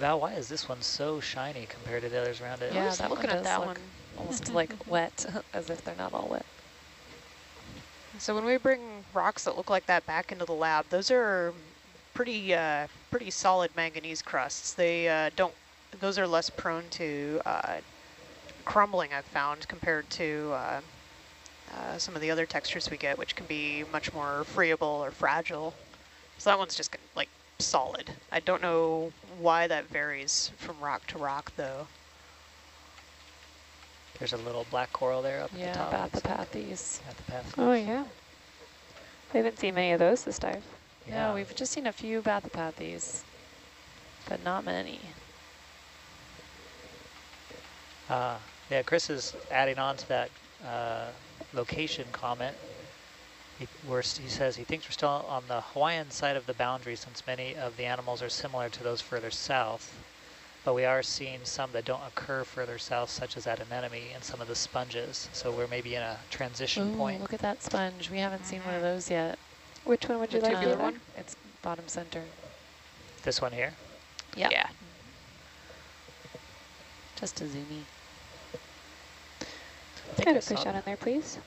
Val, why is this one so shiny compared to the others around it? Yeah, just that one looking at that look one. almost like wet, as if they're not all wet. So when we bring rocks that look like that back into the lab, those are pretty uh, pretty solid manganese crusts. They uh, don't; those are less prone to uh, crumbling. I've found compared to uh, uh, some of the other textures we get, which can be much more friable or fragile. So that one's just gonna, like solid. I don't know why that varies from rock to rock, though. There's a little black coral there up Yeah, at the top. looks like, Bathypathes. At the path. Oh, yeah. I haven't seen many of those this dive. Yeah, we've just seen a few Bathypathes, but not many. Uh, yeah, Chris is adding on to that uh, location comment. He, we're, he says he thinks we're still on the Hawaiian side of the boundary since many of the animals are similar to those further south. But we are seeing some that don't occur further south, such as that anemone and some of the sponges. So we're maybe in a transition Ooh, point. look at that sponge. We haven't seen one of mm-hmm. those yet. Which one would you The like tubular to one? It's bottom center. This one here. Yeah. Yeah. Just a zoomy. I think Go I, ahead, saw, push on in there, please.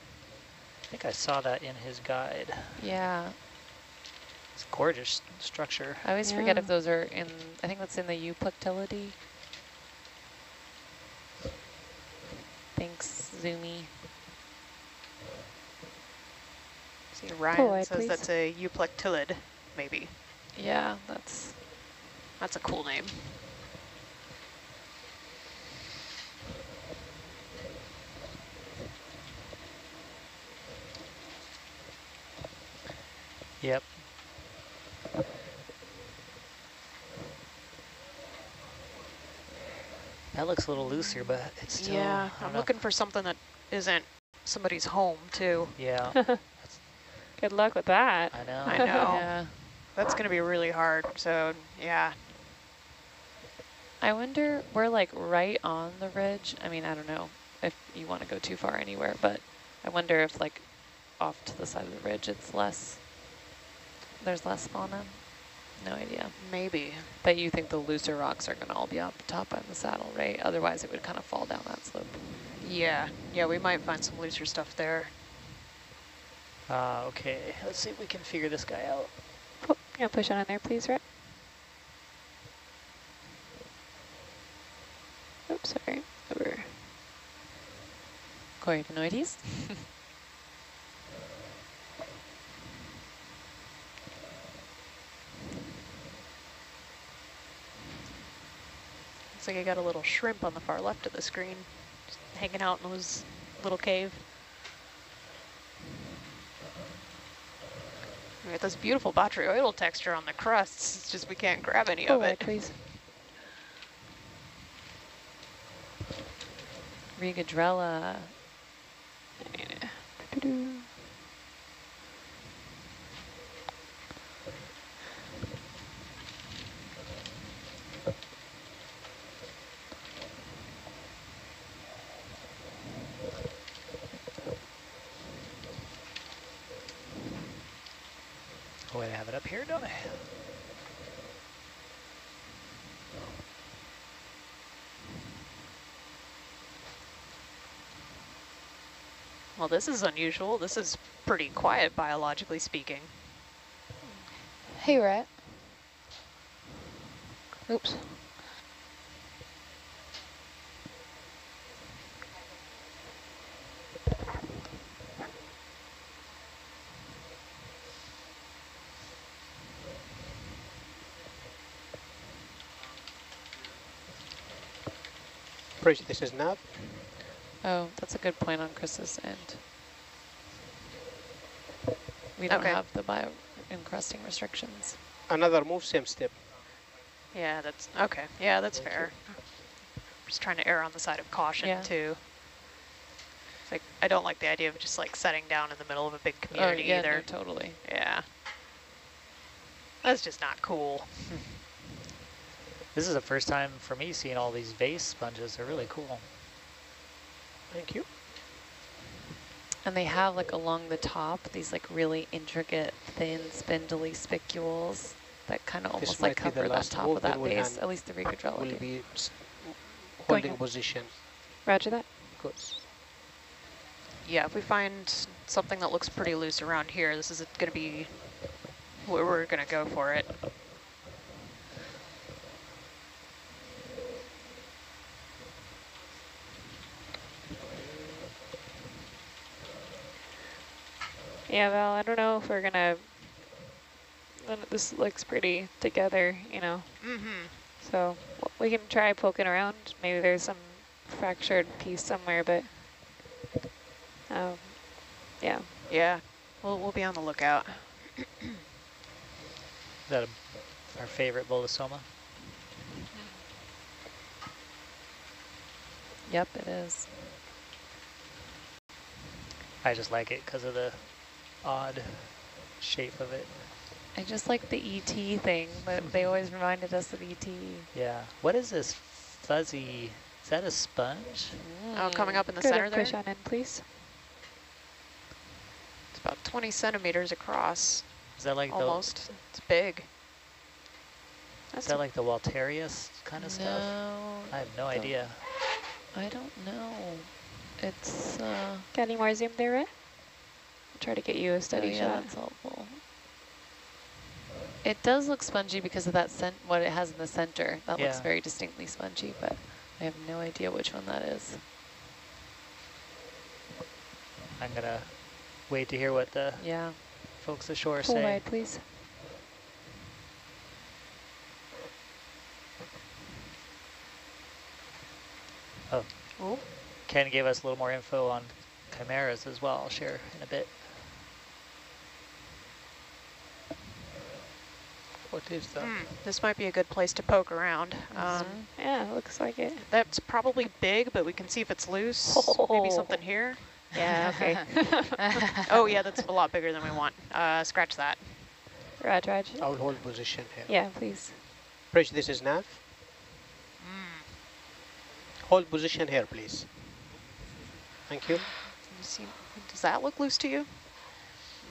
I think I saw that in his guide. Yeah. It's a gorgeous structure. I always forget if those are in, I think that's in the Euplectellidae. Thanks, Zoomy. See, Ryan wide, says please. that's a euplectellid, maybe. Yeah, that's, That's a cool name. Yep. That looks a little looser, but it's still. yeah, I don't I'm know. looking for something that isn't somebody's home too. Yeah, Good luck with that. I know. I know. Yeah. That's gonna be really hard. So yeah, I wonder, we're like right on the ridge. I mean, I don't know if you want to go too far anywhere, but I wonder if like off to the side of the ridge it's less, there's less fauna. No idea. maybe. But you think the looser rocks are going to all be up top on the saddle, right? Otherwise it would kind of fall down that slope. Yeah, yeah, we might find some looser stuff there. Uh, okay, let's see if we can figure this guy out. Oh, yeah, push on in there, please, Rhett. Oops, sorry. Over. Corey Coryphaenoides? Looks like I got a little shrimp on the far left of the screen, just hanging out in his little cave. We got this beautiful botryoidal texture on the crusts. It's just we can't grab any Go of oh, it. please. Regadrella. Doo-doo. Oh, wait, I have it up here, don't I? Well, this is unusual. This is pretty quiet, biologically speaking. Hey, Rhett. Oops. Bridge, this is nav. Oh, that's a good point on Chris's end. We don't Okay. have the bio encrusting restrictions. Another move, same step. Yeah, that's okay. Yeah, that's Thank fair. Just trying to err on the side of caution Yeah. too. It's like I don't like the idea of just like setting down in the middle of a big Oh, community yeah, no, either. totally. Yeah. That's just not cool. This is the first time for me seeing all these vase sponges. They're really cool. Thank you. And they have like along the top these like really intricate, thin, spindly spicules that kind of almost like might be the cover that top of that base. At least the Regadrella Will do. be s- Going holding up. position. Roger that. Good. Yeah, if we find something that looks pretty loose around here, this is going to be where we're going to go for it. Yeah, Val, I don't know if we're gonna. This looks pretty together, you know. Mm-hmm. So we can try poking around. Maybe there's some fractured piece somewhere, but um, yeah. Yeah, we'll, we'll be on the lookout. Is that a, our favorite bolosoma? Yep, it is. I just like it because of the odd shape of it. I just like the ET thing, but they always reminded us of ET. Yeah. What is this fuzzy? Is that a sponge? Oh, coming up in the Good, center there. push on in, please. It's about 20 centimeters across, Is that like almost. It's big. That's Is that like the Walterius kind of stuff? No, I have no idea. I don't know. It's, uh, got any more zoom there, Rhett? try to get you a steady oh, yeah, shot. That's helpful. It does look spongy because of that scent, what it has in the center. That yeah. looks very distinctly spongy, but I have no idea which one that is. I'm going to wait to hear what the yeah. folks ashore say. Full wide, please. Oh. Ooh. Ken gave us a little more info on chimeras as well. I'll share in a bit. What is that? Hmm, this might be a good place to poke around. Um, Yeah, looks like it. That's probably big, but we can see if it's loose. Maybe Oh. something here. Yeah, okay. Oh yeah, that's a lot bigger than we want. Uh, scratch that. Raj, Raj. I will hold position here. Yeah, please. Bridge, this is nav. Hold position here, please. Thank you. You see, does that look loose to you?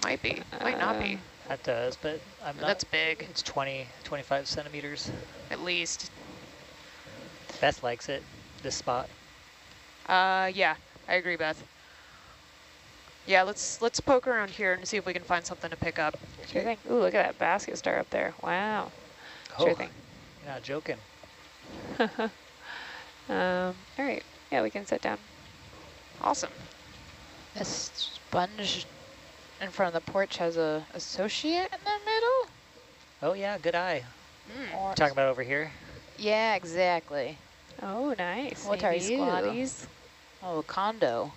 Might be. Might not be. That does, but I'm not. That's big, It's 20, 25 centimeters. at least. Beth likes it, this spot. Uh, yeah, I agree, Beth. Yeah, let's let's poke around here and see if we can find something to pick up. Sure thing. Ooh, look at that basket star up there. Wow. Sure Oh, thing. You're not joking. Um, all right. Yeah, we can sit down. Awesome. This sponge in front of the porch has a associate in the middle? Oh yeah, good eye. Or- Talking about over here. yeah, exactly. Oh, nice. What Maybe are you? squatties. Oh, a condo.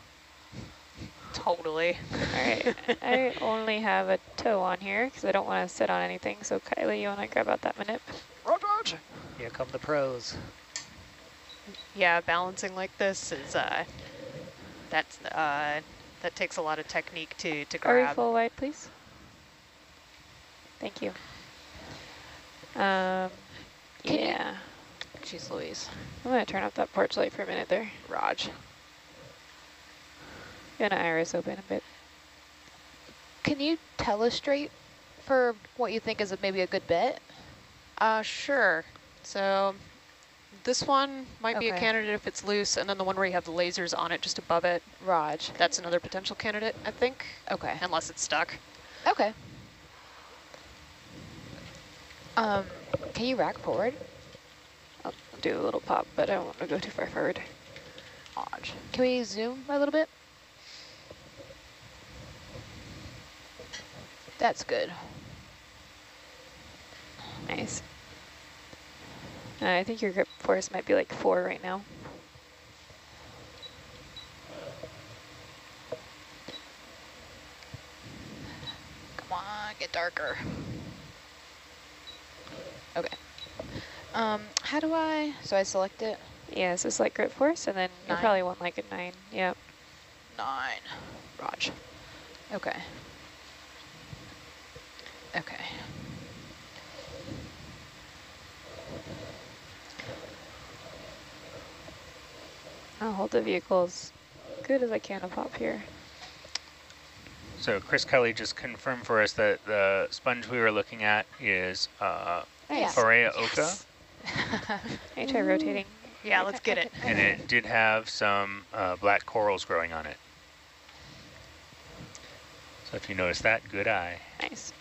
Totally. All right. I only have a toe on here because I don't want to sit on anything. So Kylie, you want to grab out that minute? Roger. Here come the pros. Yeah, balancing like this is uh, that's uh, that takes a lot of technique to to Are we grab. full wide, please? Thank you. Um, yeah. Jeez Louise. I'm going to turn off that porch light for a minute there. Raj. Gonna iris open a bit. Can you telestrate for what you think is a, maybe a good bet? Uh, sure. So this one might be a candidate if it's loose, and then the one where you have the lasers on it just above it, Raj. that's another potential candidate, I think, Okay. unless it's stuck. Okay. Um, can you rack forward? I'll do a little pop, but I don't want to go too far forward. Raj. Can we zoom a little bit? That's good. Nice. Uh, I think your grip force might be like four right now. Come on, get darker. Okay. Um, how do I, so I select it? Yeah, so select grip force, and then you probably want like a nine. Yep. Nine. Raj. Okay. I'll hold the vehicle as good as I can up pop here. So Chris Kelley just confirmed for us that the sponge we were looking at is uh, Nice. Farrea occa, Can you try rotating? Yeah, let's get it. and it did have some uh, black corals growing on it. So if you notice that, good eye. Nice.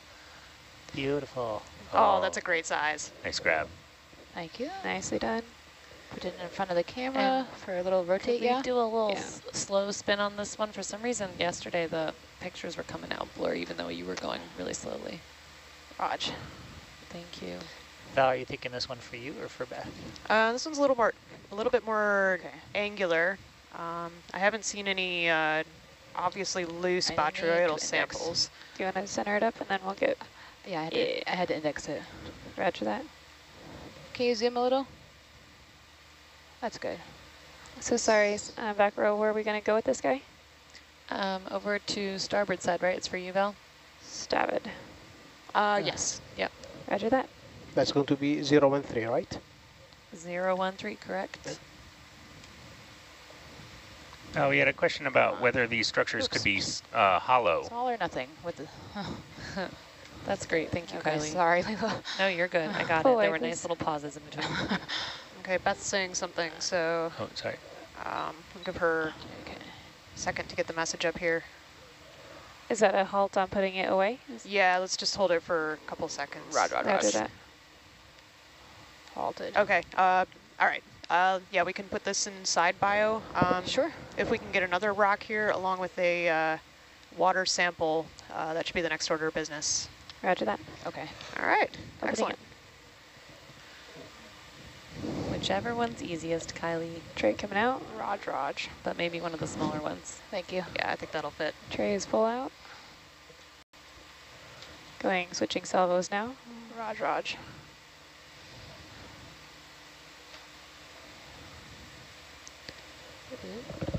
Beautiful. Oh, that's a great size. Nice grab. Thank you. Nicely done. Put it in front of the camera for a little rotate, Could we yeah? do a little Yeah. s- slow spin on this one? For some reason, yesterday the pictures were coming out blurry, even though you were going really slowly. Raj. Thank you. Val, are you thinking this one for you or for Beth? Uh, this one's a little more, a little bit more Okay. angular. Um, I haven't seen any uh, obviously loose I botryoidal samples. Do you want to center it up, and then we'll get Yeah, I had, Yeah. To, I had to index it. Roger that. Can you zoom a little? That's good. So sorry, uh, back row, where are we going to go with this guy? Um, over to starboard side, right? It's for you, Val? Stab it. Uh, yes. Yep. Roger that. That's going to be 013, right? Zero one three, correct? Oh, we had a question about whether these structures could be uh, hollow. It's all or nothing with the. That's great. Thank you, okay, Kylie. sorry, Leila. No, you're good. I got Full it. There way, were nice little pauses in between. Okay, Beth's saying something, so Oh, sorry. um, I'll give her Okay. a second to get the message up here. Is that a halt on putting it away? Is- Yeah, let's just hold it for a couple seconds. Roger, roger, Roger roger. that. Halted. Okay, uh, all right. Uh, yeah, we can put this in side bio. Um, Sure. If we can get another rock here along with a uh, water sample, uh, that should be the next order of business. Roger that. Okay. All right, Opening excellent. Which Whichever one's easiest, Kylie, Tray coming out. Raj, Raj. but maybe one of the smaller ones. Thank you. Yeah, I think that'll fit. Tray is full out. Going, switching salvos now. Raj, Raj. No.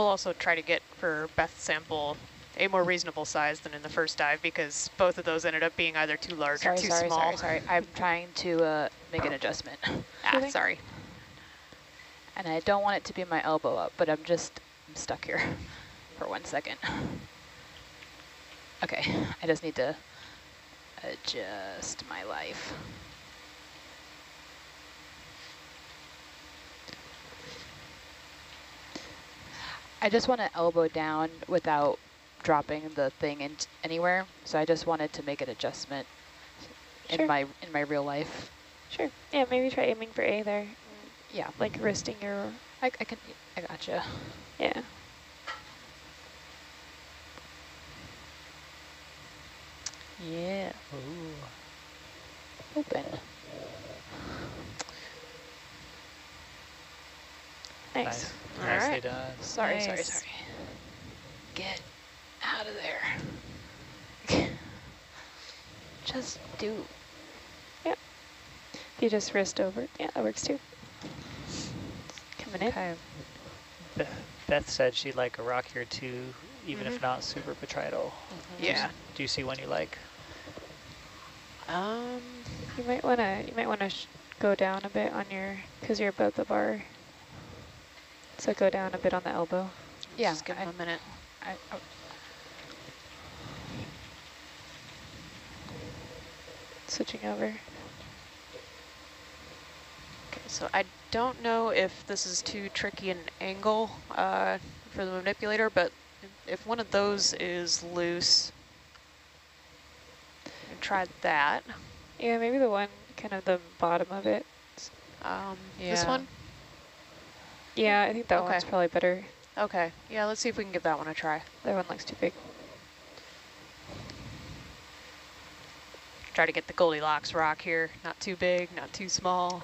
We'll also try to get for Beth's sample a more reasonable size than in the first dive because both of those ended up being either too large Sorry, or too sorry, small. sorry, sorry. I'm trying to uh, make an adjustment. Ah, Okay. sorry. And I don't want it to be my elbow up, but I'm just I'm stuck here for one second. Okay, I just need to adjust my life. I just want to elbow down without dropping the thing in anywhere. So I just wanted to make an adjustment in my in my real life. Sure. Yeah, maybe try aiming for A there. Yeah, Like resting your, I, I can. I gotcha. yeah. Yeah. Open. Nice. Nice. All Nicely right. done. Sorry, sorry, Nice. sorry. Get out of there. Just do. If you just wrist over, yeah, that works too. Coming in. Okay. Be- Beth said she'd like a rock here too, even Mhm. if not super petrital. Yeah. Do you see one you like? Um, You might wanna, you might wanna sh go down a bit on your, cause you're above the bar. So go down a bit on the elbow. Yeah, just give I- him a minute. I, oh, Switching over. Okay, so I don't know if this is too tricky an angle uh, for the manipulator, but if one of those is loose, I tried that. Yeah, maybe the one, kind of the bottom of it. Um, This one? Yeah, I think that Okay. one's probably better. Okay, yeah, let's see if we can give that one a try. That one looks too big. Try to get the Goldilocks rock here. Not too big, not too small.